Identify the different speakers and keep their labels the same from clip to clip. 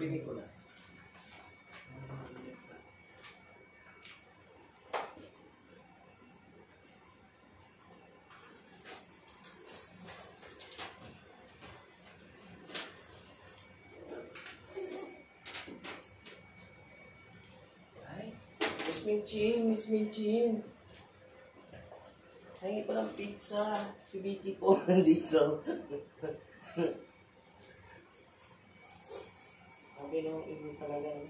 Speaker 1: Ay, Miss Minchin, Miss Minchin. Hingi pa ng pizza. Si Vicky po nandito. Okay naman ibig talaga. no?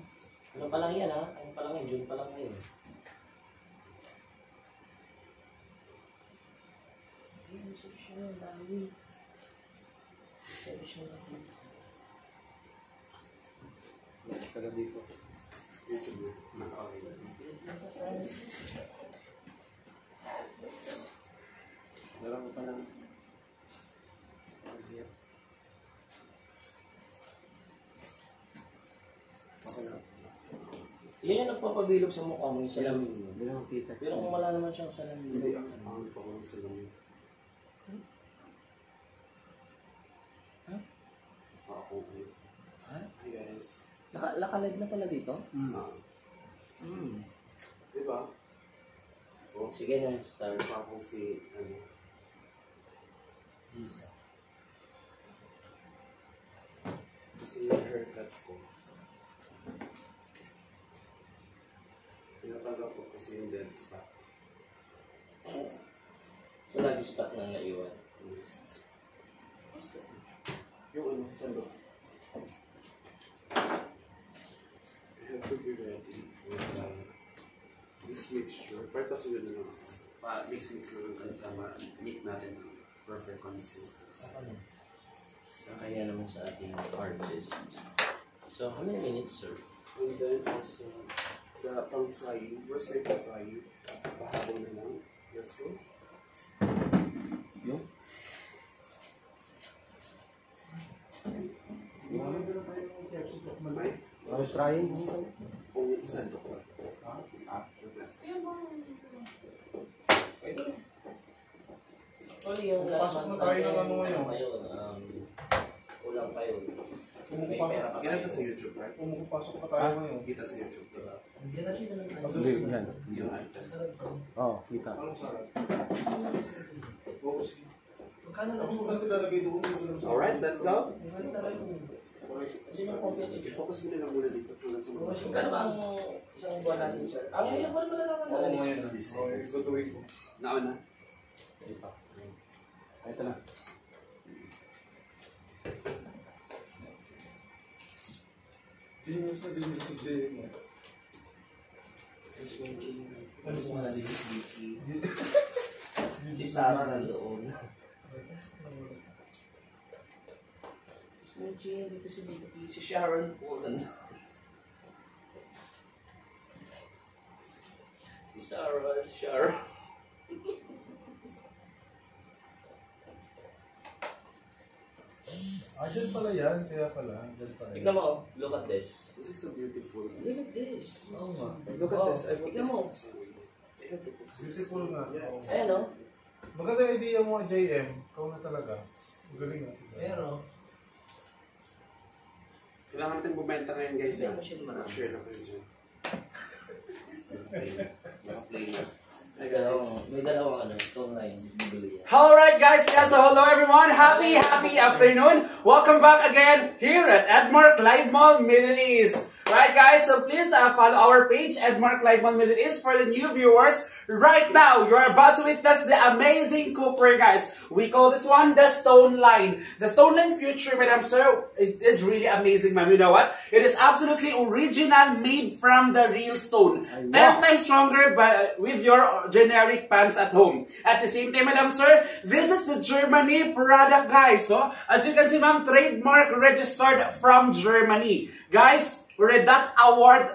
Speaker 1: Ano pa lang yan ha? Ano pa lang yan? June pa lang ngayon. Ayun, isip siya ng dami. Sabi siya ng dito.
Speaker 2: Taga dito. YouTube. Naka-okay. Meron ko pa lang. Okay na.
Speaker 1: Yan yung nagpapabilog sa mukha mo yung
Speaker 2: Alam
Speaker 1: salamin.
Speaker 2: mo, hindi na makita.
Speaker 1: Pero kung wala naman siyang salamin.
Speaker 2: Hindi, ang pangit pa ko ng salamin.
Speaker 1: Ha?
Speaker 2: Ako.
Speaker 1: Ha?
Speaker 2: Hi guys.
Speaker 1: Naka, naka-live na pala dito?
Speaker 2: Ah,
Speaker 1: Hmm.
Speaker 2: di ba? Oh,
Speaker 1: Sige na, start.
Speaker 2: pa akong si, ano,
Speaker 1: Isa.
Speaker 2: kasi yung haircut ko. Pinatanggap ko kasi yung dead spot.
Speaker 1: So, lagi spot na naiwan.
Speaker 2: Yes. Yung ano, sando. I have to be ready with uh, this mixture. Para kasunod na lang. Pa, mix-mix na lang tayo sa ma-meet natin ang perfect consistency.
Speaker 1: Kaya naman sa ating artist. So, how many minutes, sir?
Speaker 2: And then also, the pang frying. Where's my pang frying? Pahabol na lang. Let's go.
Speaker 1: Yung?
Speaker 2: May
Speaker 3: I was trying.
Speaker 2: kung sando ko. Ah, yung plastic.
Speaker 1: Pwede.
Speaker 3: Pasok na tayo ng ano ngayon.
Speaker 1: Kayo, um, kulang May
Speaker 3: Pumapasok.
Speaker 1: kayo.
Speaker 2: sa YouTube, right?
Speaker 3: Pumapasok pa tayo ngayon.
Speaker 2: Kita sa YouTube. diba?
Speaker 3: Hindi, yan.
Speaker 2: Yung item.
Speaker 3: Oo, oh, kita.
Speaker 2: Anong sarap?
Speaker 1: Magkano lang
Speaker 3: Ang
Speaker 1: mo?
Speaker 3: sobrang nilalagay doon.
Speaker 2: Alright, let's go.
Speaker 1: Magkano talaga mo?
Speaker 2: Mo na lang muna dito.
Speaker 1: Magkano ba ang isang buwan natin, sir? Ang ngayon, wala wala naman
Speaker 3: Oo,
Speaker 1: na
Speaker 3: ngayon. Okay, tutuloy ko.
Speaker 2: Nauna.
Speaker 3: Kita. Ito na. Genius na genius si Jay mo.
Speaker 1: Ano sa mga si Vicky? Si Sarah nandoon. Si Eugene, dito si Vicky. Si Sharon po nandoon. Si Sarah, si Sharon.
Speaker 3: Ah, dyan pala yan. Kaya pala. Dyan pala.
Speaker 1: Tignan mo, oh. look at this.
Speaker 2: This is so beautiful.
Speaker 1: Look at this.
Speaker 3: Oo nga.
Speaker 2: Look at
Speaker 1: Oh,
Speaker 2: this. I want
Speaker 1: tignan mo.
Speaker 3: Beautiful nga. Oo.
Speaker 1: Ayan, oh.
Speaker 3: Maganda yung idea mo, JM. Ikaw na talaga. Magaling nga.
Speaker 1: Pero,
Speaker 2: Kailangan natin bumenta ngayon guys.
Speaker 1: Hindi ako siya marami.
Speaker 2: Mag-share na kayo dyan.
Speaker 1: naka-play na. May dalawang, may dalawang ano, itong line. Bibili yan.
Speaker 4: Alright guys, yes, so hello everyone. Happy, happy afternoon. Welcome back again here at Edmark Live Mall Middle East. Right guys, so please uh, follow our page, Edmark Live Mall Middle East for the new viewers. Right now, you are about to witness the amazing cooper, guys. We call this one the Stone Line. The Stone Line Future, Madam Sir, is, is really amazing, ma'am. You know what? It is absolutely original, made from the real stone. Ten times stronger by, with your generic pants at home. At the same time, Madam Sir, this is the Germany product, guys. So, as you can see, ma'am, trademark registered from Germany. Guys, we're that award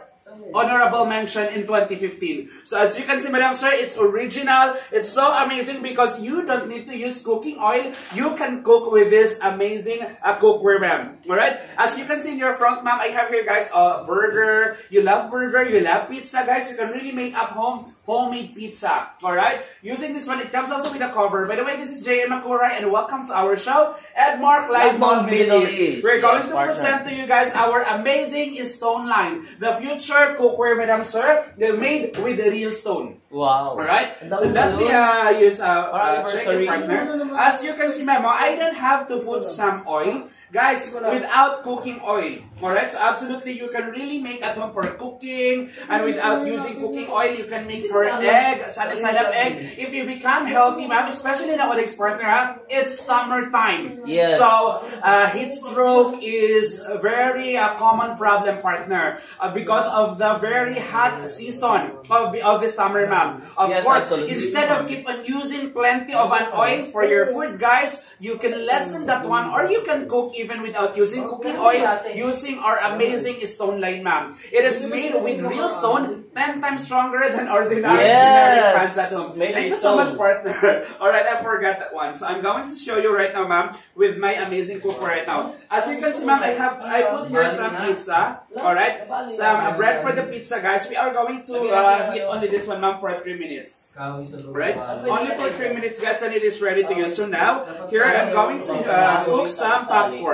Speaker 4: honorable mention in 2015. So as you can see, Madam Sir, it's original. It's so amazing because you don't need to use cooking oil. You can cook with this amazing uh, cookware, ma'am. Alright? As you can see in your front, ma'am, I have here, guys, a burger. You love burger. You love pizza, guys. You can really make up home homemade pizza. Alright? Using this one, it comes also with a cover. By the way, this is JM Makuray and welcome to our show, Edmark Live Mall Middle East. We're going
Speaker 1: Yes,
Speaker 4: to
Speaker 1: partner.
Speaker 4: present to you guys our amazing stone line. The future cookware, Madam Sir, they're made with the real stone.
Speaker 1: Wow.
Speaker 4: Alright? So
Speaker 1: dami
Speaker 4: let me
Speaker 1: nun.
Speaker 4: uh, use uh,
Speaker 1: Parang
Speaker 4: uh, check it,
Speaker 1: anniversary.
Speaker 4: partner. As you can see, ma'am, I don't have to put some oil. Guys, without cooking oil. Alright? So absolutely, you can really make at home for cooking. And without using cooking oil, you can make for egg, side up egg. If you become healthy, ma'am, especially nowadays, partner, ha, it's summertime.
Speaker 1: Yes.
Speaker 4: So, uh, heat stroke is a very uh, common problem, partner, uh, because of the very hot season of the, of the summer, ma'am. Of
Speaker 1: Yes,
Speaker 4: course,
Speaker 1: absolutely.
Speaker 4: instead of keep on using plenty of an oil for your food, guys, you can lessen that one, or you can cook even without using cooking oil, using our amazing stone line, ma'am. It is made with real stone, 10 times stronger than ordinary
Speaker 1: Yes.
Speaker 4: generic pans at home.
Speaker 1: Made
Speaker 4: Thank
Speaker 1: with
Speaker 4: you so much, partner. Alright, I forgot that one. So I'm going to show you right now, ma'am, with my amazing cooker right now. As you can see, ma'am, I have I put here some pizza. Alright? Some bread for the pizza, guys. We are going to uh, heat only this one, ma'am, for 3 minutes. Right? Only for 3 minutes, guys, then it is ready to use. So now, here I'm going to uh, cook some popcorn.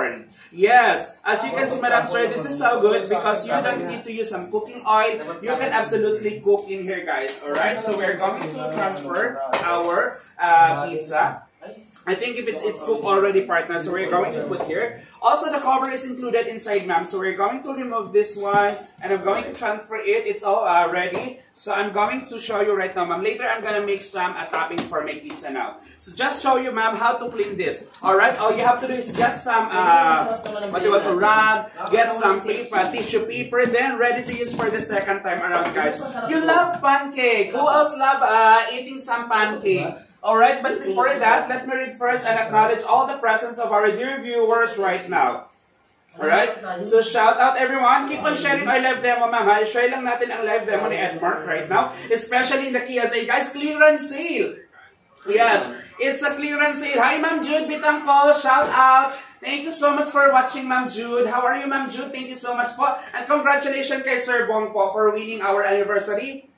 Speaker 4: Yes, as you can see, Madam Sir, this is so good because you don't need to use some cooking oil. You can absolutely cook in here, guys. Alright, so we're going to transfer our uh, pizza. I think if it's, it's cooked already, partner, so we're going to put here. Also, the cover is included inside, ma'am. So we're going to remove this one, and I'm going to transfer it. It's all uh, ready. So I'm going to show you right now, ma'am. Later, I'm gonna make some uh, toppings for my pizza now. So just show you, ma'am, how to clean this. All right. All you have to do is get some uh, what it was a rag, get some paper, tissue paper, then ready to use for the second time around, guys. You love pancake. Who else love uh, eating some pancake? Alright, but before that, let me read first and acknowledge all the presence of our dear viewers right now. Alright? So shout out everyone. Keep on sharing our live demo, ma'am. ha? Share lang natin ang live demo ni Edmark right now. Especially in the KSA. Guys, clearance sale! Yes, it's a clearance sale. Hi, Ma'am Jude Bitangkol. Shout out. Thank you so much for watching, Ma'am Jude. How are you, Ma'am Jude? Thank you so much po. And congratulations kay Sir Bong po for winning our anniversary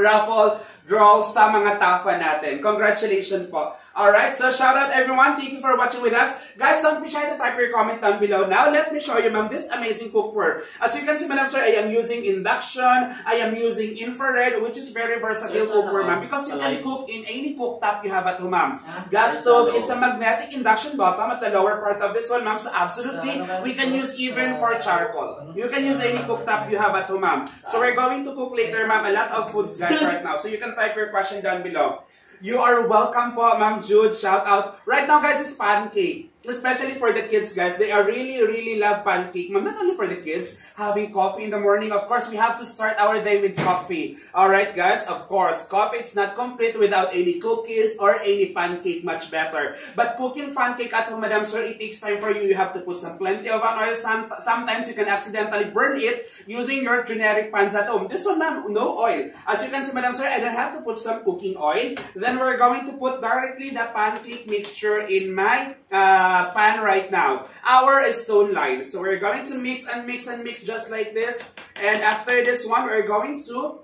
Speaker 4: raffle draw sa mga tafa natin. Congratulations po. Alright, so shout out everyone. Thank you for watching with us. Guys, don't be shy to type your comment down below. Now, let me show you, ma'am, this amazing cookware. As you can see, madam sir, I am using induction. I am using infrared, which is very versatile cookware, ma'am. Because you can cook in any cooktop you have at home, ma'am. Gas stove, it's a magnetic induction bottom at the lower part of this one, ma'am. So absolutely, we can use even for charcoal. You can use any cooktop you have at home, ma'am. So we're going to cook later, ma'am, a lot of foods, guys, right now. So you can type your question down below. You are welcome po, Ma'am Jude. Shout out. Right now, guys, is pancake. Especially for the kids, guys. They are really, really love pancake. Not only for the kids, having coffee in the morning. Of course, we have to start our day with coffee. Alright, guys? Of course, coffee it's not complete without any cookies or any pancake. Much better. But cooking pancake at home, Madam Sir, it takes time for you. You have to put some plenty of an oil. Some, sometimes you can accidentally burn it using your generic pans at home. This one, ma'am, no oil. As you can see, Madam Sir, I don't have to put some cooking oil. Then we're going to put directly the pancake mixture in my uh, pan right now. Our stone line. So we're going to mix and mix and mix just like this. And after this one, we're going to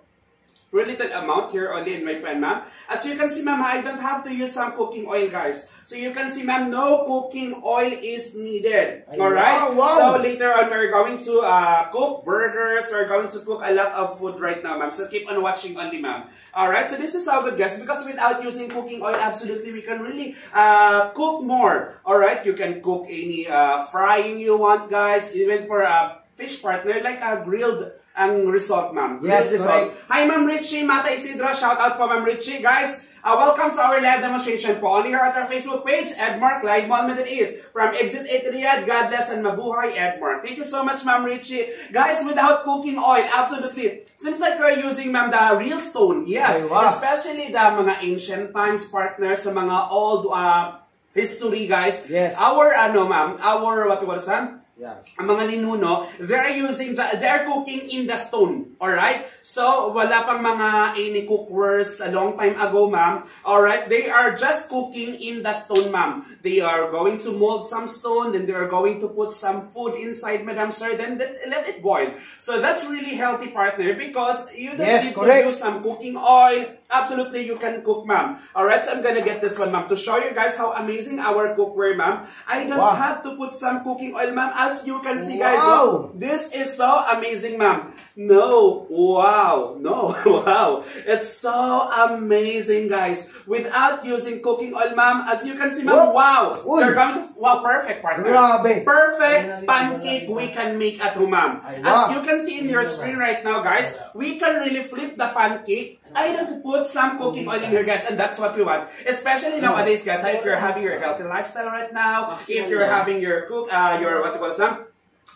Speaker 4: a little amount here only in my pan, ma'am. As you can see, ma'am, I don't have to use some cooking oil, guys. So you can see, ma'am, no cooking oil is needed. Alright?
Speaker 3: wow, wow.
Speaker 4: So later on, we're going to uh, cook burgers. We're going to cook a lot of food right now, ma'am. So keep on watching only, ma'am. Alright? So this is how good, guys. Because without using cooking oil, absolutely, we can really uh, cook more. Alright? You can cook any uh, frying you want, guys. Even for a fish partner, like a grilled ang result, ma'am.
Speaker 3: Yes,
Speaker 4: result.
Speaker 3: correct.
Speaker 4: Hi, Ma'am Richie, Mata Isidro. Shout out po, Ma'am Richie. Guys, uh, welcome to our live demonstration po. Only here at our Facebook page, Edmark Live Mall Middle East. From Exit 8 Riyadh, God bless and mabuhay, Edmark. Thank you so much, Ma'am Richie. Guys, without cooking oil, absolutely. Seems like we're using, ma'am, the real stone. Yes,
Speaker 3: Ay, wow.
Speaker 4: especially the mga ancient times partners sa mga old uh, history, guys.
Speaker 3: Yes.
Speaker 4: Our, ano, ma'am, our, what was that?
Speaker 3: Yeah.
Speaker 4: ang mga ninuno, they're using, the- they're cooking in the stone. Alright? So, wala pang mga any cookwares a long time ago, ma'am. Alright? They are just cooking in the stone, ma'am. They are going to mold some stone, then they are going to put some food inside, madam sir, then let, let it boil. So, that's really healthy, partner, because you don't
Speaker 3: Yes,
Speaker 4: need
Speaker 3: correct.
Speaker 4: to use some cooking oil. Absolutely, you can cook, ma'am. Alright, so I'm gonna get this one, ma'am, to show you guys how amazing our cookware, ma'am. I don't
Speaker 3: Wow.
Speaker 4: have to put some cooking oil, ma'am. As you can see, guys,
Speaker 3: Wow.
Speaker 4: oh, this is so amazing, ma'am. No, wow, no, wow. It's so amazing, guys. Without using cooking oil, ma'am, as you can see, ma'am, wow.
Speaker 3: Uy.
Speaker 4: They're going to, wow, perfect, partner.
Speaker 3: Grabe.
Speaker 4: Perfect pancake we can make at home, ma'am. As you can see in your screen right now, guys, we can really flip the pancake. I don't put some cooking oil in here, guys, and that's what we want. Especially nowadays, guys, if you're having your healthy lifestyle right now, if you're having your cook, uh, your what you call some,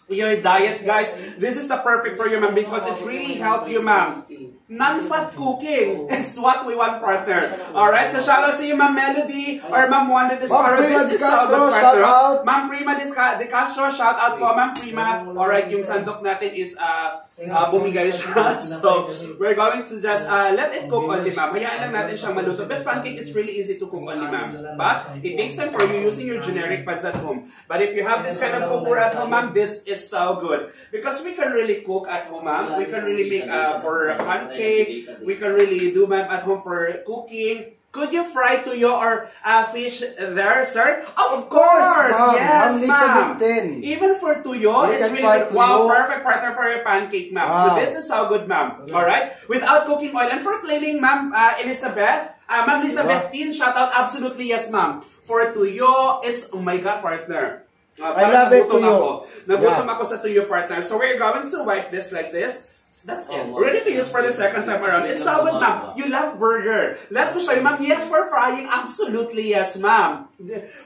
Speaker 4: your diet, guys, this is the perfect for you, ma'am, because it really help you, ma'am. Non-fat cooking is what we want, partner. Alright, so shout out to you, Ma'am Melody, or Ma'am Wanda Discaro.
Speaker 3: Prima
Speaker 4: This
Speaker 3: De
Speaker 4: is so
Speaker 3: Castro,
Speaker 4: good,
Speaker 3: shout
Speaker 4: partner.
Speaker 3: out.
Speaker 4: Ma'am Prima Disca- De Castro, shout out po, Ma'am Prima. Alright, yung sandok natin is uh, uh, bumigay siya. So, we're going to just uh, let it cook only, ma'am. Hayaan lang natin siyang maluto. But pancake is really easy to cook only, ma'am. But it takes time for you using your generic pads at home. But if you have this kind of cookware at home, ma'am, this is so good. Because we can really cook at home, ma'am. We can really make uh, for pancake. We can really do, ma'am, at home for cooking. Could you fry tuyo or uh, fish there, sir? Of,
Speaker 3: course,
Speaker 4: course,
Speaker 3: ma'am.
Speaker 4: yes,
Speaker 3: Ma'am.
Speaker 4: Even for tuyo,
Speaker 3: We
Speaker 4: it's really good. Wow,
Speaker 3: tuyo.
Speaker 4: perfect partner for your pancake, ma'am.
Speaker 3: Wow.
Speaker 4: This is so good, ma'am. All right? Without cooking oil. And for cleaning, ma'am, uh, Elizabeth, uh, ma'am Elizabeth
Speaker 3: Wow.
Speaker 4: Tin, shout out. Absolutely, yes, ma'am. For tuyo, it's, oh my God, partner. Uh,
Speaker 3: I love it, tuyo.
Speaker 4: Ako. Nagutom
Speaker 3: Yeah.
Speaker 4: ako sa tuyo, partner. So we're going to wipe this like this. That's it.
Speaker 1: Oh,
Speaker 4: Ready to use for the second time around. It's so good, ma'am. You love burger. Let me show you, ma'am. Yes, for frying. Absolutely, yes, ma'am.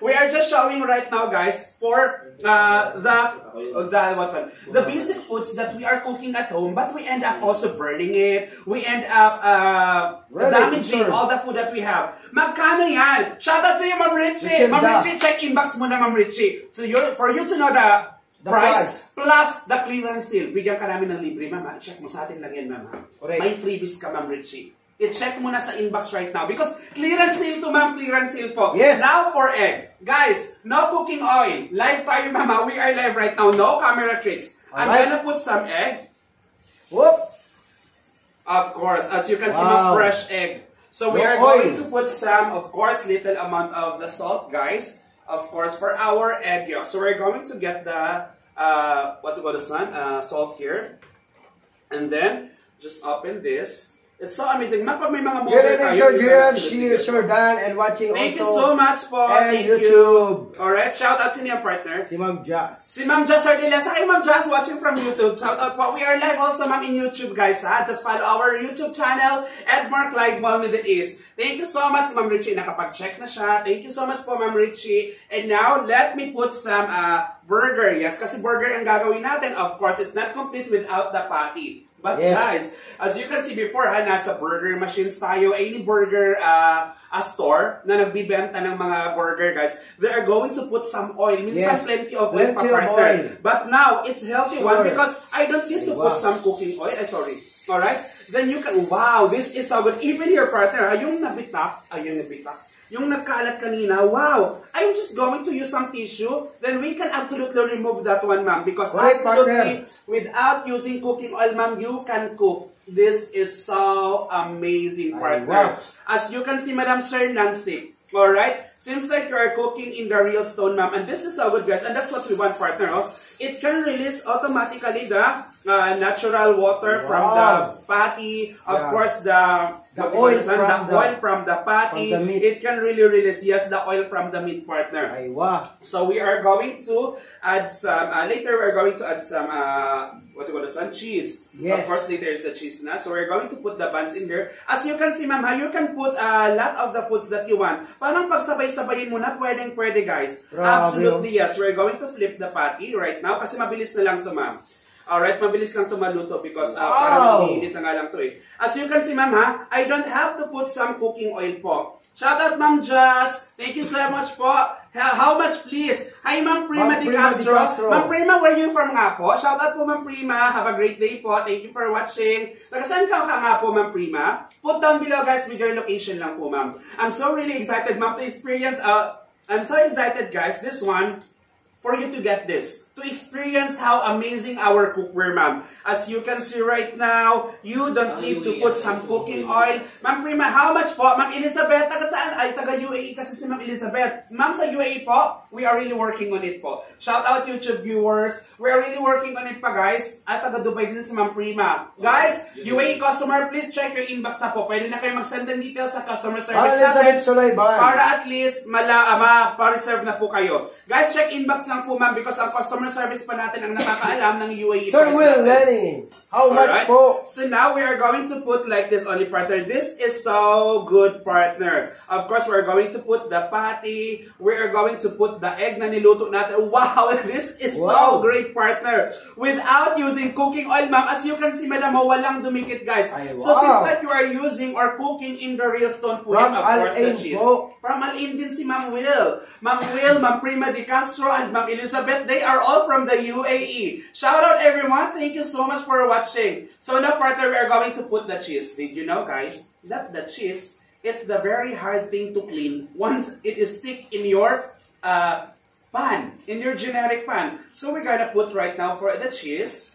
Speaker 4: We are just showing right now, guys, for uh, the the what one? the basic foods that we are cooking at home, but we end up also burning it. We end up uh,
Speaker 3: Really,
Speaker 4: damaging
Speaker 3: sir.
Speaker 4: all the food that we have. Magkano yan? Shout out to you, Ma'am Richie.
Speaker 3: Richie,
Speaker 4: Ma'am. Richie, check inbox muna, Ma'am Richie. To your, for you to know the,
Speaker 3: The
Speaker 4: price, plus the clearance sale. Bigyan ka namin ng libre, ma'am. ha? Check mo sa atin lang yan, ma'am.
Speaker 3: Correct.
Speaker 4: May freebies ka, Ma'am Richie. I-check mo na sa inbox right now because clearance sale to, ma'am. Clearance sale po.
Speaker 3: Yes.
Speaker 4: Now for egg. Guys, no cooking oil. Live tayo, mama. We are live right now. No camera tricks. I'm
Speaker 3: Alright.
Speaker 4: gonna put some egg.
Speaker 3: Whoop.
Speaker 4: Of course, as you can see, ma'am,
Speaker 3: Wow.
Speaker 4: fresh egg. So we
Speaker 3: No
Speaker 4: are
Speaker 3: oil.
Speaker 4: going to put some, of course, little amount of the salt, guys. Of course, for our egg yolk. So we're going to get the, uh, what to call the sun, uh, salt here. And then, just open this. It's so amazing. Ma'am, pag may mga
Speaker 3: Good
Speaker 4: model
Speaker 3: evening,
Speaker 4: tayo,
Speaker 3: Sir
Speaker 4: you can
Speaker 3: Sir Dan, and watching
Speaker 4: Thank you
Speaker 3: also.
Speaker 4: so much po.
Speaker 3: And
Speaker 4: Thank you.
Speaker 3: YouTube.
Speaker 4: Alright, shout out sa inyo, partner.
Speaker 3: Si Ma'am Jazz.
Speaker 4: Si Ma'am Jazz Ardelia. Hi, Ma'am Jazz, watching from YouTube. Shout out po. We are live also, Ma'am, in YouTube, guys. Ha? Just follow our YouTube channel, Edmark Live Mall Middle East. Thank you so much, Ma'am Richie. Nakapag-check na siya. Thank you so much po, Ma'am Richie. And now, let me put some uh, burger. Yes, kasi burger ang gagawin natin. Of course, it's not complete without the patty. But
Speaker 3: Yes.
Speaker 4: guys, as you can see before, ha, nasa burger machines tayo, any burger uh, a store na nagbibenta ng mga burger, guys, they are going to put some oil. Minsan
Speaker 3: Yes.
Speaker 4: plenty of oil
Speaker 3: Plenty
Speaker 4: pa partner.
Speaker 3: oil.
Speaker 4: But now, it's healthy one
Speaker 3: Sure.
Speaker 4: because I don't need to
Speaker 3: Wow.
Speaker 4: put some cooking oil. Eh, sorry. Alright? Then you can, wow, this is so good. Even your partner, ha, yung nabitak, ayun nabitak, yung nagkaalat kanina, wow, I'm just going to use some tissue, then we can absolutely remove that one, ma'am. Because
Speaker 3: Correct,
Speaker 4: absolutely, without using cooking oil, ma'am, you can cook. This is so amazing, partner.
Speaker 3: wow.
Speaker 4: As you can see, Madam Sir, non-stick. Alright? Seems like you are cooking in the real stone, ma'am. And this is so good, guys. And that's what we want, partner. Oh. It can release automatically the uh, natural water from the
Speaker 3: Wow.
Speaker 4: patty. Of
Speaker 3: Yeah.
Speaker 4: course, the,
Speaker 3: The oil from
Speaker 4: the
Speaker 3: the-
Speaker 4: oil from the patty.
Speaker 3: from the.
Speaker 4: It can really release, yes, the oil from the meat, partner.
Speaker 3: Ay, wow.
Speaker 4: So we are going to add some, uh, later we're going to add some, uh, what do you call this one? Cheese.
Speaker 3: Yes.
Speaker 4: Of course, later is the cheese na. So we're going to put the buns in there. As you can see, ma'am, you can put a lot of the foods that you want. Parang pagsabay-sabayin mo na, pwedeng pwede, guys.
Speaker 3: Grabe,
Speaker 4: Absolutely, yes. We're going to flip the patty right now kasi mabilis na lang to, ma'am. Alright, mabilis lang to maluto because uh,
Speaker 3: Wow.
Speaker 4: parang iniinit na nga lang to eh. As you can see, ma'am, ha, I don't have to put some cooking oil po. Shout out, Ma'am Jazz. Thank you so much po. How much, please? Hi, Ma'am Prima, Di,
Speaker 5: Prima Di
Speaker 4: Castro.
Speaker 5: Castro.
Speaker 4: Ma'am Prima, where you from nga po? Shout out po, Ma'am Prima. Have a great day po. Thank you for watching. Taga saan ka ka nga po, Ma'am Prima? Put down below, guys, with your location lang po, ma'am. I'm so really excited, ma'am, to experience, uh, I'm so excited, guys, this one, for you to get this. To experience how amazing our cookware, ma'am. As you can see right now, you don't need to put some cooking oil. Ma'am Prima, how much po? Ma'am Elizabeth, taga saan? Ay, taga UAE kasi si Ma'am Elizabeth. Ma'am, sa UAE po, we are really working on it po. Shout out YouTube viewers. We are really working on it pa, guys. At taga Dubai din si Ma'am Prima. Guys, UAE customer, please check your inbox na po. Pwede na kayo mag-send ng details sa customer service
Speaker 5: Elizabeth
Speaker 4: natin. Para at least mala, uh, ma-reserve na po kayo. Guys, check inbox lang po ma'am because ang customer service pa natin ang nakakaalam ng UAE
Speaker 5: Sir Will. Lenny. How much
Speaker 4: Alright?
Speaker 5: po?
Speaker 4: So now we are going to put like this only partner. This is so good partner. Of course, we're going to put the patty. We are going to put the egg na niluto natin. Wow, this is so
Speaker 5: Wow.
Speaker 4: great partner. Without using cooking oil, ma'am. As you can see, madam, walang dumikit guys.
Speaker 5: Ay,
Speaker 4: So
Speaker 5: wow.
Speaker 4: since that you are using or cooking in the real stone po
Speaker 5: From
Speaker 4: yan, of course, the cheese.
Speaker 5: po.
Speaker 4: From Al-Ain din si Ma'am Will. Ma'am Will, Ma'am Prima Di Castro, and Ma'am Elizabeth, they are all from the UAE. Shout out everyone. Thank you so much for watching. So now, partner, we are going to put the cheese. Did you know, guys, that the cheese, it's the very hard thing to clean once it is stick in your uh, pan, in your generic pan. So we're gonna put right now for the cheese.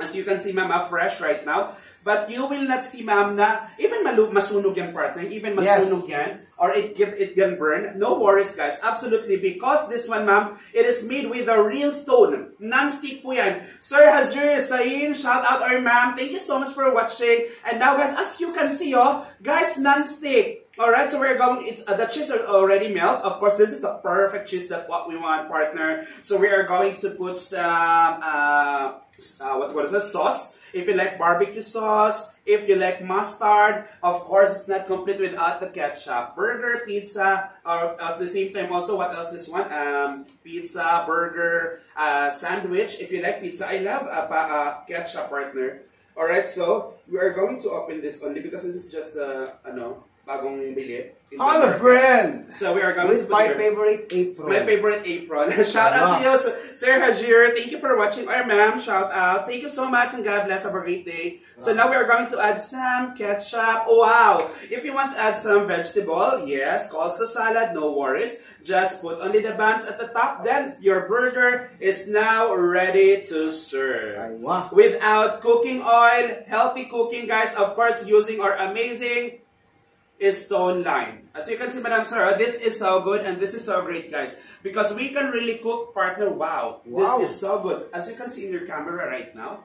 Speaker 4: As you can see, ma'am, ah, fresh right now. But you will not see, ma'am, na even masunog partner. Even
Speaker 5: Yes.
Speaker 4: yan. Or it, it can burn. No worries, guys. Absolutely. Because this one, ma'am, it is made with a real stone. Non-stick po yan. Sir Hazir Sain, shout out our ma'am. Thank you so much for watching. And now, guys, as you can see, oh, guys, non-stick. Alright, so we're going, it's, uh, the cheese are already melt. Of course, this is the perfect cheese that what we want, partner. So we are going to put some, uh, uh, what, is that, sauce. If you like barbecue sauce, if you like mustard, of course, it's not complete without the ketchup. Burger, pizza, or at the same time also, what else this one? Um, pizza, burger, uh, sandwich. If you like pizza, I love uh, pa- uh, ketchup, partner. Alright, so we are going to open this only because this is just the, ano, bagong bili.
Speaker 5: I'm a friend.
Speaker 4: So we are going to
Speaker 5: With
Speaker 4: put
Speaker 5: my favorite apron.
Speaker 4: my favorite apron. Shout out to you, Sir Hajir. Thank you for watching. Or ma'am, shout out. Thank you so much and God bless. Have a great day. So now we are going to add some ketchup. Oh, wow. If you want to add some vegetable, yes, also salad, no worries. Just put only the buns at the top. Then your burger is now ready to serve. Without cooking oil, healthy cooking, guys. Of course, using our amazing is stone line. As you can see, Madam Sir, this is so good and this is so great, guys. Because we can really cook, partner. Wow,
Speaker 5: Wow.
Speaker 4: this is so good. As you can see in your camera right now,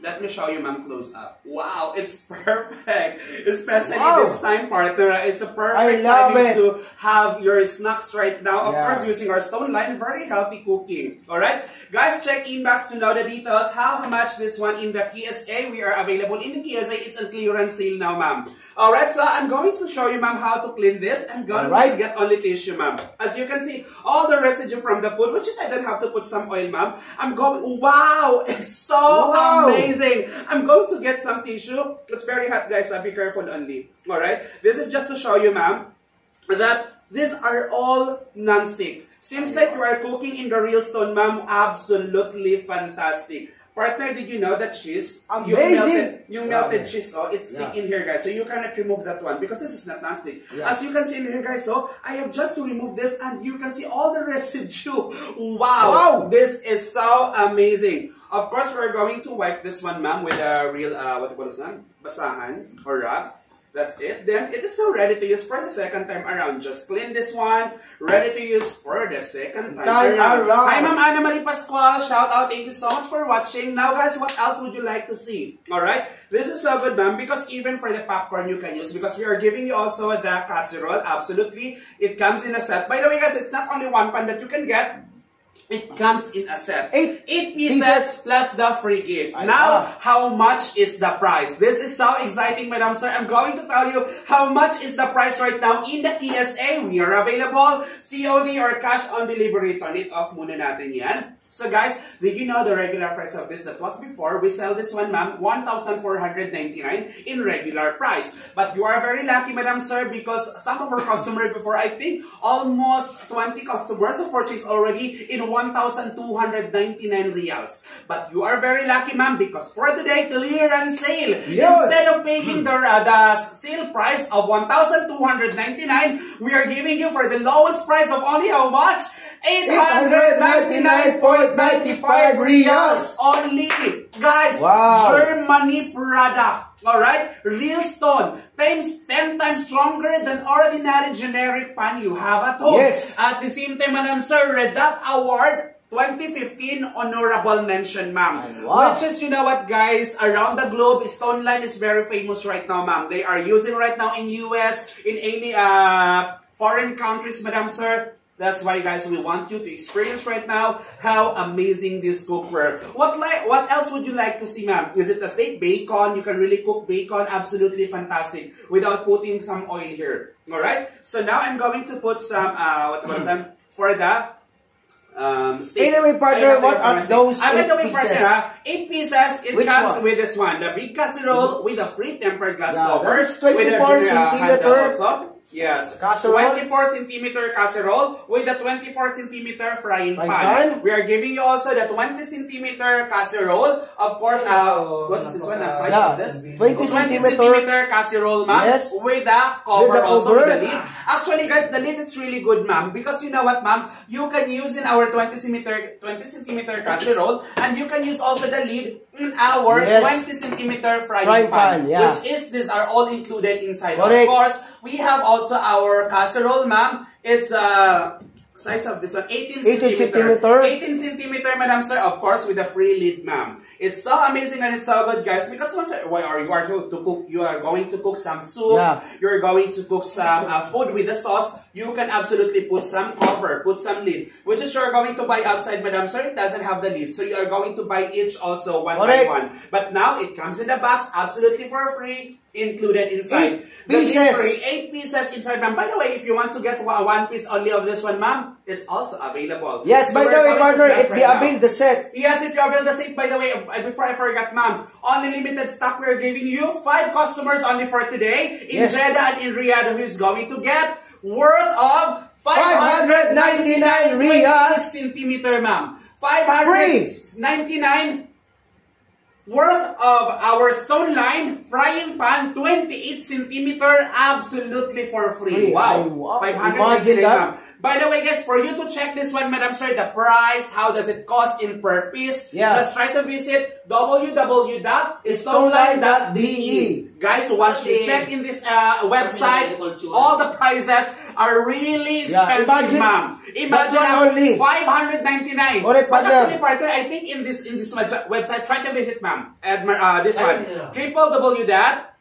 Speaker 4: let me show you, ma'am, close up. Wow, it's perfect. Especially
Speaker 5: Wow.
Speaker 4: this time, partner. It's a perfect
Speaker 5: it.
Speaker 4: to have your snacks right now. Of
Speaker 5: Yeah.
Speaker 4: course, using our stone line, very healthy cooking. Alright? Guys, check inbox to know the details. How much this one in the KSA. We are available in the KSA. It's on clearance sale now, ma'am. Alright, so I'm going to show you, ma'am, how to clean this. I'm going
Speaker 5: Alright.
Speaker 4: to get only tissue, ma'am. As you can see, all the residue from the food, which is I don't have to put some oil, ma'am. I'm going, wow, it's so
Speaker 5: Wow.
Speaker 4: amazing. I'm going to get some tissue. It's very hot, guys. So be careful only. Alright? This is just to show you, ma'am, that these are all non-stick. Seems like you are cooking in the real stone, ma'am. Absolutely fantastic. Partner, did you know that cheese? Yung
Speaker 5: Amazing!
Speaker 4: melted, yung melted
Speaker 5: Yeah.
Speaker 4: cheese, oh, it's stick
Speaker 5: Yeah.
Speaker 4: in here, guys. So you cannot remove that one because this is not non-stick.
Speaker 5: Yeah.
Speaker 4: As you can see in here, guys, so I have just to remove this and you can see all the residue. Wow!
Speaker 5: Wow!
Speaker 4: This is so amazing. Of course, we're going to wipe this one, ma'am, with a real, uh, what do you call this one? Basahan or rag. That's it. Then it is now ready to use for the second time around. Just clean this one. Ready to use for the second time,
Speaker 5: Time
Speaker 4: around.
Speaker 5: around.
Speaker 4: Hi, Ma'am Ana Marie Pascual. Shout out. Thank you so much for watching. Now, guys, what else would you like to see? Alright? This is so good, ma'am, because even for the popcorn you can use, because we are giving you also the casserole. Absolutely. It comes in a set. By the way, guys, it's not only one pan that you can get. It comes in a set.
Speaker 5: Eight
Speaker 4: Eight pieces,
Speaker 5: pieces.
Speaker 4: plus the free gift.
Speaker 5: Ay,
Speaker 4: now,
Speaker 5: ah.
Speaker 4: how much is the price? This is so exciting, Madam Sir. I'm going to tell you how much is the price right now in the KSA. We are available. COD or cash on delivery. Turn it off muna natin yan. So guys, did you know the regular price of this that was before? We sell this one, ma'am, 1,499 in regular price. But you are very lucky, Madam Sir, because some of our customers before, I think, almost 20 customers have purchased already in 1,299 reals. But you are very lucky, ma'am, because for today, clearance sale.
Speaker 5: Yes.
Speaker 4: Instead of paying the, uh, the sale price of 1,299, we are giving you for the lowest price of only how much? 899.95 reals only. Guys,
Speaker 5: Wow.
Speaker 4: Germany product. Alright? Real stone. Times 10 times stronger than ordinary generic pan you have at home.
Speaker 5: Yes.
Speaker 4: At the same time, Madam Sir, Red Dot Award 2015 honorable mention, ma'am.
Speaker 5: Wow.
Speaker 4: Which is, you know what, guys, around the globe, Stone Line is very famous right now, ma'am. They are using right now in US, in any uh, foreign countries, Madam Sir. That's why, guys, we want you to experience right now how amazing this cookware. What like? What else would you like to see, ma'am? Is it the steak bacon? You can really cook bacon, absolutely fantastic, without putting some oil here. All right. So now I'm going to put some uh, what was that for the um, steak.
Speaker 5: Anyway, partner, what are those
Speaker 4: Ah, by the
Speaker 5: eight
Speaker 4: way, partner,
Speaker 5: pieces?
Speaker 4: ah, eight pieces. It
Speaker 5: Which
Speaker 4: comes
Speaker 5: one?
Speaker 4: with this one, the big casserole with a free tempered glass
Speaker 5: Yeah,
Speaker 4: cover.
Speaker 5: that is
Speaker 4: with a
Speaker 5: 24
Speaker 4: junior, uh,
Speaker 5: centimeter
Speaker 4: also. Yes.
Speaker 5: casserole.
Speaker 4: 24 centimeter casserole with a 24 centimeter frying
Speaker 5: Frying
Speaker 4: pan.
Speaker 5: pan.
Speaker 4: We are giving you also the 20 centimeter casserole. Of course, uh, what is this one? A size
Speaker 5: Yeah,
Speaker 4: of this?
Speaker 5: 20 centimeter.
Speaker 4: centimeter casserole, ma'am.
Speaker 5: Yes.
Speaker 4: With the cover
Speaker 5: With the
Speaker 4: also with
Speaker 5: cover.
Speaker 4: the lid. Actually, guys, the lid is really good, ma'am. Because you know what, ma'am? You can use in our 20 centimeter, 20 centimeter casserole and you can use also the lid in our
Speaker 5: Yes.
Speaker 4: 20 centimeter frying,
Speaker 5: Frying
Speaker 4: pan.
Speaker 5: pan, yeah.
Speaker 4: Which is, these are all included inside. Of course, we have also our casserole, ma'am. It's uh size of this one 18
Speaker 5: 18
Speaker 4: centimeter.
Speaker 5: centimeter.
Speaker 4: 18 centimeter, madam sir. Of course, with a free lid, ma'am. It's so amazing and it's so good, guys. Because once why are you are to, to cook, you are going to cook some soup.
Speaker 5: Yeah.
Speaker 4: You're going to cook some uh, food with the sauce. You can absolutely put some cover, put some lid. Which is you're going to buy outside, madam sir. It doesn't have the lid, so you are going to buy each also one
Speaker 5: Correct.
Speaker 4: by one. But now it comes in the box, absolutely for free, included inside.
Speaker 5: Eight pieces.
Speaker 4: delivery, eight pieces inside, ma'am. By the way, if you want to get one piece only of this one, ma'am, it's also available.
Speaker 5: Yes,
Speaker 4: So
Speaker 5: by the way, partner, if
Speaker 4: right
Speaker 5: avail the set,
Speaker 4: Yes, if you avail the seat, by the way, uh, before I forgot, ma'am, only limited stock we're giving you. Five customers only for today in
Speaker 5: Yes.
Speaker 4: Jeddah and in Riyadh who is going to get worth of
Speaker 5: 599 reals.
Speaker 4: centimeter, ma'am. 599 worth of our stone line frying pan 28 centimeter absolutely for free.
Speaker 5: Free.
Speaker 4: Wow. 599
Speaker 5: Imagine that.
Speaker 4: Ma'am. By the way, guys, for you to check this one, Madam Sir, the price, how does it cost in per piece,
Speaker 5: Yeah.
Speaker 4: just try to visit www.stoneline.de. Guys, once you check in this uh, website, all the prices are really expensive,
Speaker 5: imagine-
Speaker 4: ma'am. Imagine
Speaker 5: that only.
Speaker 4: 599.
Speaker 5: Correct,
Speaker 4: But actually, partner, I think in this in this website, try to visit, ma'am. Admir, uh, this one.
Speaker 1: yeah.
Speaker 4: www.
Speaker 5: that